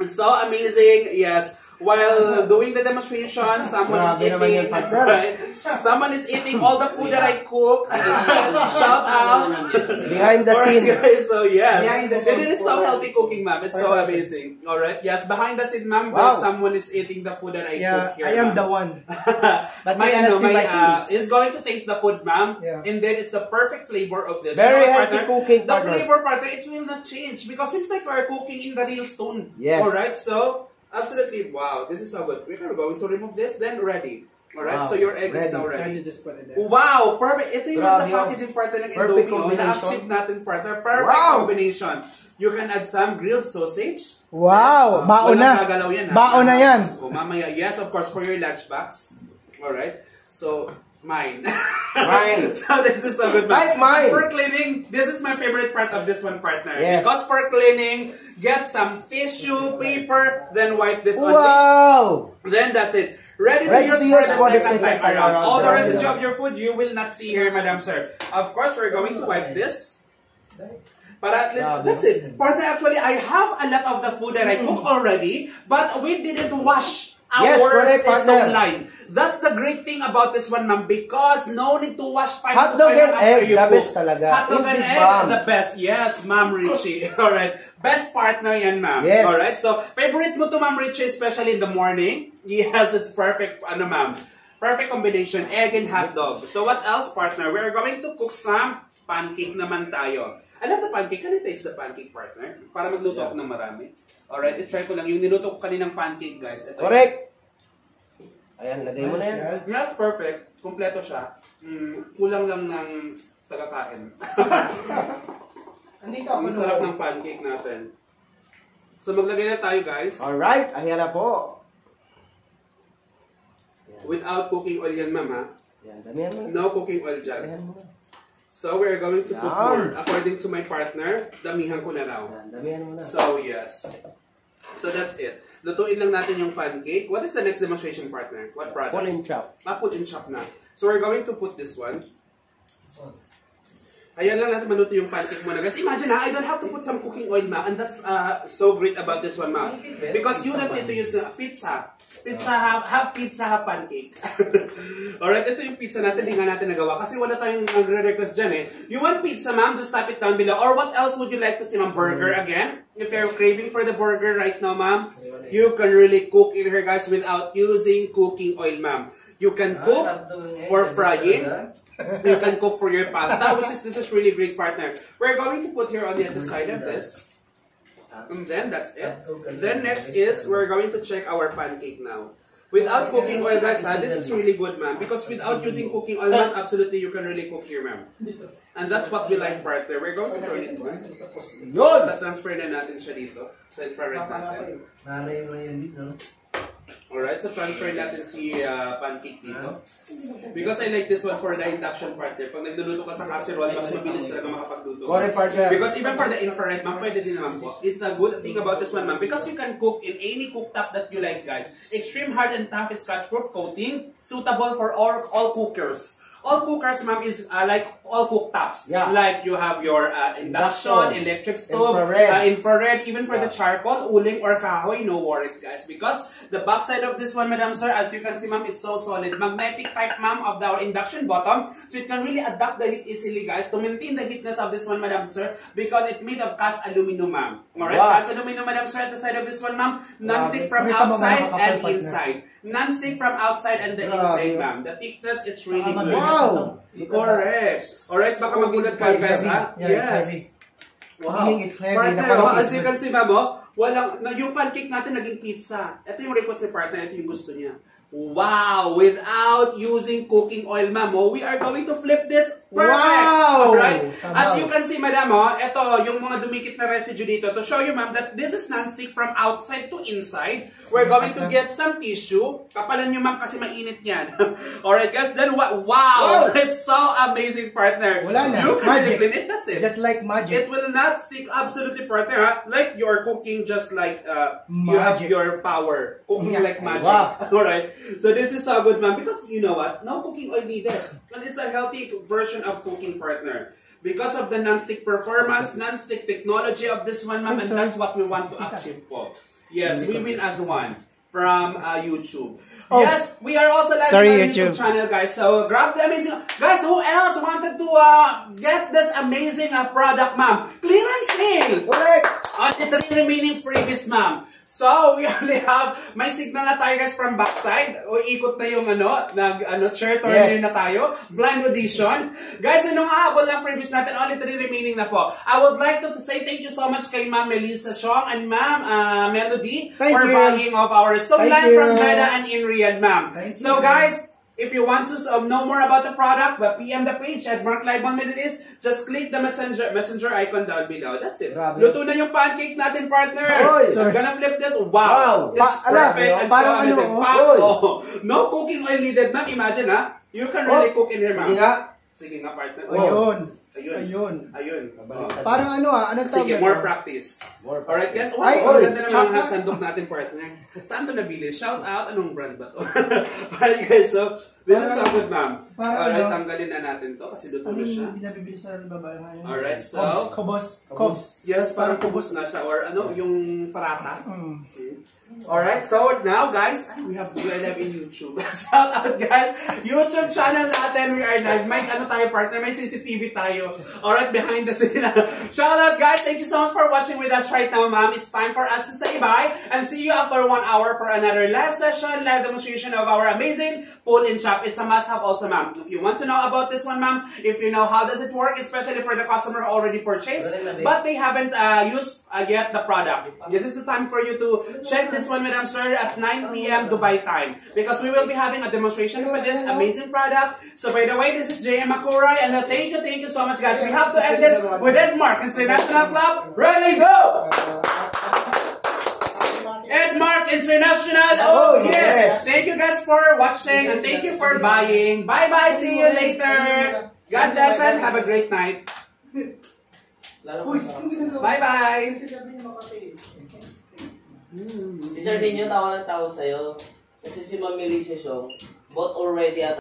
Speaker 4: It's so amazing. Yes. While doing the demonstration, someone is eating, right? Someone is eating all the food that I cook. Shout out.
Speaker 5: Behind the
Speaker 4: Alright,
Speaker 5: scene.
Speaker 4: guys, so yes.
Speaker 6: Behind the
Speaker 4: And
Speaker 6: scene
Speaker 4: it's so healthy cooking, ma'am. It's so amazing. Alright, yes. Behind the scene, ma'am,
Speaker 5: Wow.
Speaker 4: someone is eating the food that I
Speaker 6: Yeah,
Speaker 4: cook here,
Speaker 6: I am the one. But
Speaker 4: my
Speaker 6: you cannot
Speaker 4: ano, my,
Speaker 6: my
Speaker 4: uh, is going to taste the food, ma'am.
Speaker 6: Yeah.
Speaker 4: And then it's a perfect flavor of this.
Speaker 5: Very
Speaker 4: You know,
Speaker 5: healthy
Speaker 4: partner,
Speaker 5: cooking,
Speaker 4: The
Speaker 5: partner.
Speaker 4: flavor, partner, it will not change because seems like we're cooking in the real stone.
Speaker 5: Yes.
Speaker 4: Alright, so absolutely, wow, this is so good. We're going to remove this, then ready. Alright,
Speaker 5: Wow,
Speaker 4: so your egg is
Speaker 5: ready.
Speaker 4: now
Speaker 6: Can
Speaker 4: ready.
Speaker 6: you just put it there?
Speaker 4: Wow! Perfect! Ito yung nasa packaging partner ng
Speaker 5: Perfect
Speaker 4: Indomie. oh,
Speaker 5: combination.
Speaker 4: Na-achieve natin partner. Perfect
Speaker 5: Wow!
Speaker 4: combination. You can add some grilled sausage.
Speaker 6: Wow!
Speaker 4: Walang
Speaker 6: Mauna!
Speaker 4: gagalaw yan. ha?
Speaker 6: Mauna yan!
Speaker 4: O, mamaya, yes, of course, for your lunchbox. Alright? So, mine.
Speaker 5: Mine.
Speaker 4: so, this is so good.
Speaker 5: Like mine.
Speaker 4: For cleaning, this is my favorite part of this one, partner.
Speaker 5: Yes.
Speaker 4: Because for cleaning, get some tissue, paper, then wipe this on.
Speaker 5: Wow!
Speaker 4: Then that's it. Ready,
Speaker 5: Ready
Speaker 4: to
Speaker 5: to
Speaker 4: use,
Speaker 5: use
Speaker 4: for the second, time
Speaker 5: time
Speaker 4: around. All the residue of your food you will not see here, Madam Sir. Of course, we're going to wipe this. But at least,
Speaker 5: Grabe.
Speaker 4: that's it. Partner, actually, I have a lot of the food that I cook mm-hmm. already, but we didn't wash our
Speaker 5: Yes, correct, partner.
Speaker 4: stone line. That's the great thing about this one, ma'am, because no need to wash five to
Speaker 5: Hotdog
Speaker 4: five
Speaker 5: and egg, the
Speaker 4: cook.
Speaker 5: best talaga.
Speaker 4: Hotdog and
Speaker 5: Yung big
Speaker 4: egg,
Speaker 5: bomb.
Speaker 4: the best. Yes, Ma'am Richie. Alright. Best partner yan, ma'am.
Speaker 5: Yes.
Speaker 4: Alright. So, favorite mo to, Ma'am Richie, especially in the morning? Yes, it's perfect, ano, ma'am. Perfect combination, egg and hot dog. So, what else, partner? We're going to cook some pancake naman tayo. I love the pancake. Can you taste the pancake, partner? Para magluto ako ng marami. Alright, i-try ko lang. Yung niluto ko kaninang pancake, guys. Ito yun.
Speaker 5: Correct. Ayan, lagay mo na yan.
Speaker 4: That's perfect. Kompleto siya. Mm, kulang lang ng tagakain.
Speaker 6: Andito
Speaker 4: Ang sarap ng pancake natin. So, maglagay na tayo, guys.
Speaker 5: Alright, ayan na po.
Speaker 4: Without cooking oil yan, ma'am, ha?
Speaker 5: Ayan, damihan mo.
Speaker 4: No cooking oil dyan.
Speaker 5: Damihan mo.
Speaker 4: So, we're going to put
Speaker 5: Yan.
Speaker 4: more. According to my partner, damihan ko na raw.
Speaker 5: Ayan, damihan mo na.
Speaker 4: So, yes. So, that's it. Lutuin lang natin yung pancake. What is the next demonstration, partner? What product?
Speaker 5: And chop.
Speaker 4: Ah, put in chop na. So, we're going to put this one. Ayan lang natin maluto yung pancake muna. Guys, imagine ha, I don't have to put some cooking oil, ma'am. And that's uh, so great about this one, ma'am. Because you don't need to use uh, pizza. Pizza, have, have pizza, have pancake. Alright, ito yung pizza natin. Hindi nga natin nagawa. Kasi wala tayong nagre-request dyan eh. You want pizza, ma'am? Just type it down below. Or what else would you like to see, ma'am? Burger again? If you're craving for the burger right now, ma'am, you can really cook in here, guys, without using cooking oil, ma'am. You can cook for frying. You can cook for your pasta, which is this is really great partner. We're going to put here on the other side of this. And mm, then that's it. Uh, then next is we're going to check our pancake now. Without cooking oil, guys, ha, this is really good, ma'am. Because without using cooking oil, ma'am, absolutely you can really cook here, ma'am. And that's what we like, partner. We're going to turn it on.
Speaker 5: Yun!
Speaker 4: transfer na natin siya dito sa infrared natin.
Speaker 6: Nanay mo yan dito.
Speaker 4: Alright, so transfer natin si uh, pancake dito. Because I like this one for the induction partner. Pag nagluluto ka sa casserole, mas mabilis talaga makapagluto.
Speaker 5: Correct, partner.
Speaker 4: Because even for the infrared, ma'am, pwede din naman po. It's a good thing about this one, ma'am. Because you can cook in any cooktop that you like, guys. Extreme hard and tough scotch proof coating, suitable for all, all cookers. All cookers, ma'am, is uh, like all cooktops.
Speaker 5: Yeah.
Speaker 4: Like you have your uh, induction,
Speaker 5: Induction,
Speaker 4: electric stove,
Speaker 5: infrared.
Speaker 4: uh, infrared, even for the
Speaker 5: Yeah.
Speaker 4: charcoal, uling or kahoy, no worries guys. Because the backside of this one, madam sir, as you can see ma'am, it's so solid. Magnetic type ma'am of our induction bottom. So it can really adapt the heat easily guys to maintain the heatness of this one, madam sir, because it's made of cast aluminum ma'am. Alright,
Speaker 5: Wow.
Speaker 4: cast aluminum madam sir at the side of this one ma'am, non-stick from
Speaker 6: ba
Speaker 4: outside and
Speaker 6: partner?
Speaker 4: inside. Non-stick from outside and the
Speaker 5: Grabe.
Speaker 4: inside ma'am. The thickness, it's really good.
Speaker 5: Wow!
Speaker 4: Correct. Alright, baka magulat kayo guys ha?
Speaker 6: Yeah,
Speaker 4: yes.
Speaker 6: heavy.
Speaker 4: Wow.
Speaker 6: It's heavy.
Speaker 4: Partner, oh, as you can see, ma'am, oh, walang, yung pancake natin naging pizza. Ito yung request ni partner, ito yung gusto niya. Wow! Without using cooking oil, ma'am, oh, we are going to flip this perfect!
Speaker 5: Wow!
Speaker 4: Alright? As you can see, madam, oh, ito, yung mga dumikit na residue dito, to show you, ma'am, that this is non-stick from outside to inside. We're going to get some tissue. Kapalan nyo, ma'am, kasi mainit yan. Alright, guys, then, wa- wow!
Speaker 5: Wow!
Speaker 4: It's so amazing, partner.
Speaker 6: Wala na.
Speaker 4: You can
Speaker 6: Magic.
Speaker 4: clean it, that's it.
Speaker 6: Just like
Speaker 4: It
Speaker 6: magic.
Speaker 4: will not stick absolutely partner, ha? Like you're cooking just like uh, you have your power. Cooking
Speaker 6: Yeah.
Speaker 4: like magic.
Speaker 5: Wow.
Speaker 4: Alright. So this is so good, ma'am. Because you know what? No cooking oil needed. And it's a healthy version of cooking partner. Because of the non-stick performance, non-stick technology of this one, ma'am, and that's what we want to achieve po. Yes, we win as one from uh, YouTube.
Speaker 6: Oh.
Speaker 4: Yes, we are also live
Speaker 6: Sorry,
Speaker 4: on our YouTube
Speaker 6: YouTube.
Speaker 4: channel, guys. So grab the amazing guys. Who else wanted to uh, get this amazing uh, product, ma'am? Clearance sale
Speaker 5: Correct!
Speaker 4: on the three remaining freebies, ma'am. So, we only have, may signal na tayo guys from backside. O ikot na yung ano, nag, ano, chair turn
Speaker 5: Yes.
Speaker 4: na tayo. Blind audition. Guys, anong hahabol ng freebies natin? Only three remaining na po. I would like to, say thank you so much kay Ma'am Melissa Chong and Ma'am uh, Melody
Speaker 5: Thank
Speaker 4: for
Speaker 5: you.
Speaker 4: buying of our stone
Speaker 5: Thank
Speaker 4: line from. Jeddah and in Riyadh, ma'am. So,
Speaker 6: you.
Speaker 4: guys, If you want to um, know more about the product, but PM the page at Mark Live on Middle East, just click the messenger messenger icon down below. That's it.
Speaker 5: Grabe.
Speaker 4: Luto na yung pancake natin, partner.
Speaker 5: Oy.
Speaker 4: So, I'm gonna flip this. Wow.
Speaker 5: Wow.
Speaker 4: It's
Speaker 5: Pa-
Speaker 4: perfect and
Speaker 6: parang
Speaker 4: so
Speaker 6: ano,
Speaker 4: amazing.
Speaker 6: oh.
Speaker 4: Pa- oh. No cooking oil needed, ma'am. Imagine, ha? You can really
Speaker 5: Oh.
Speaker 4: cook in here, ma'am.
Speaker 5: Sige nga.
Speaker 4: Sige nga, partner.
Speaker 5: Oh.
Speaker 6: Ayun.
Speaker 4: Ayun.
Speaker 6: Ayun.
Speaker 4: Ayun. Oh.
Speaker 6: Parang ano ah, anong tawag
Speaker 4: Sige, more practice.
Speaker 5: More
Speaker 4: Alright, guys. Oh,
Speaker 6: Ay,
Speaker 4: ang
Speaker 5: oy,
Speaker 4: ganda ng mga
Speaker 6: tsaka-
Speaker 4: sandok natin, partner. Saan to nabili? Shout out. Anong brand ba to? Alright, guys. So, this is so good, ma'am. Alright,
Speaker 6: ano?
Speaker 4: tanggalin na natin to kasi na
Speaker 6: Anong
Speaker 4: siya.
Speaker 6: binabibili sa babae ngayon?
Speaker 4: Alright, so-
Speaker 6: Kobs. Kobos. Kobs.
Speaker 4: Yes, parang kubos na siya. Or ano, yung parata.
Speaker 6: Mm.
Speaker 4: Alright, so now guys, ay, we have are live in YouTube. Shout out guys! YouTube channel natin, we are live. May ano tayo partner, may CCTV tayo. Alright, behind the scene. Shout out guys, thank you so much for watching with us right now, ma'am. It's time for us to say bye and see you after one hour for another live session, live demonstration of our amazing pull in shop. It's a must-have also, ma'am. If you want to know about this one, ma'am, if you know how does it work, especially for the customer already purchased, but they haven't uh, used uh, yet the product. This is the time for you to check this one, Madam Sir, at 9 p.m. Dubai time. Because we will be having a demonstration for this amazing product. So by the way, this is JM Makurai, and uh, thank you, thank you so much, guys. We have to end this with Edmark International Club. Ready, go! Edmark International. Oh,
Speaker 5: Oh,
Speaker 4: yes.
Speaker 5: yes.
Speaker 4: Thank you guys for watching and thank you for buying. Bye bye. See you later. God bless and have a great night. Bye bye.
Speaker 1: Si Sir Dinyo, tawa ng tao sa'yo. Kasi si Ma'am Melissa Song, bought already at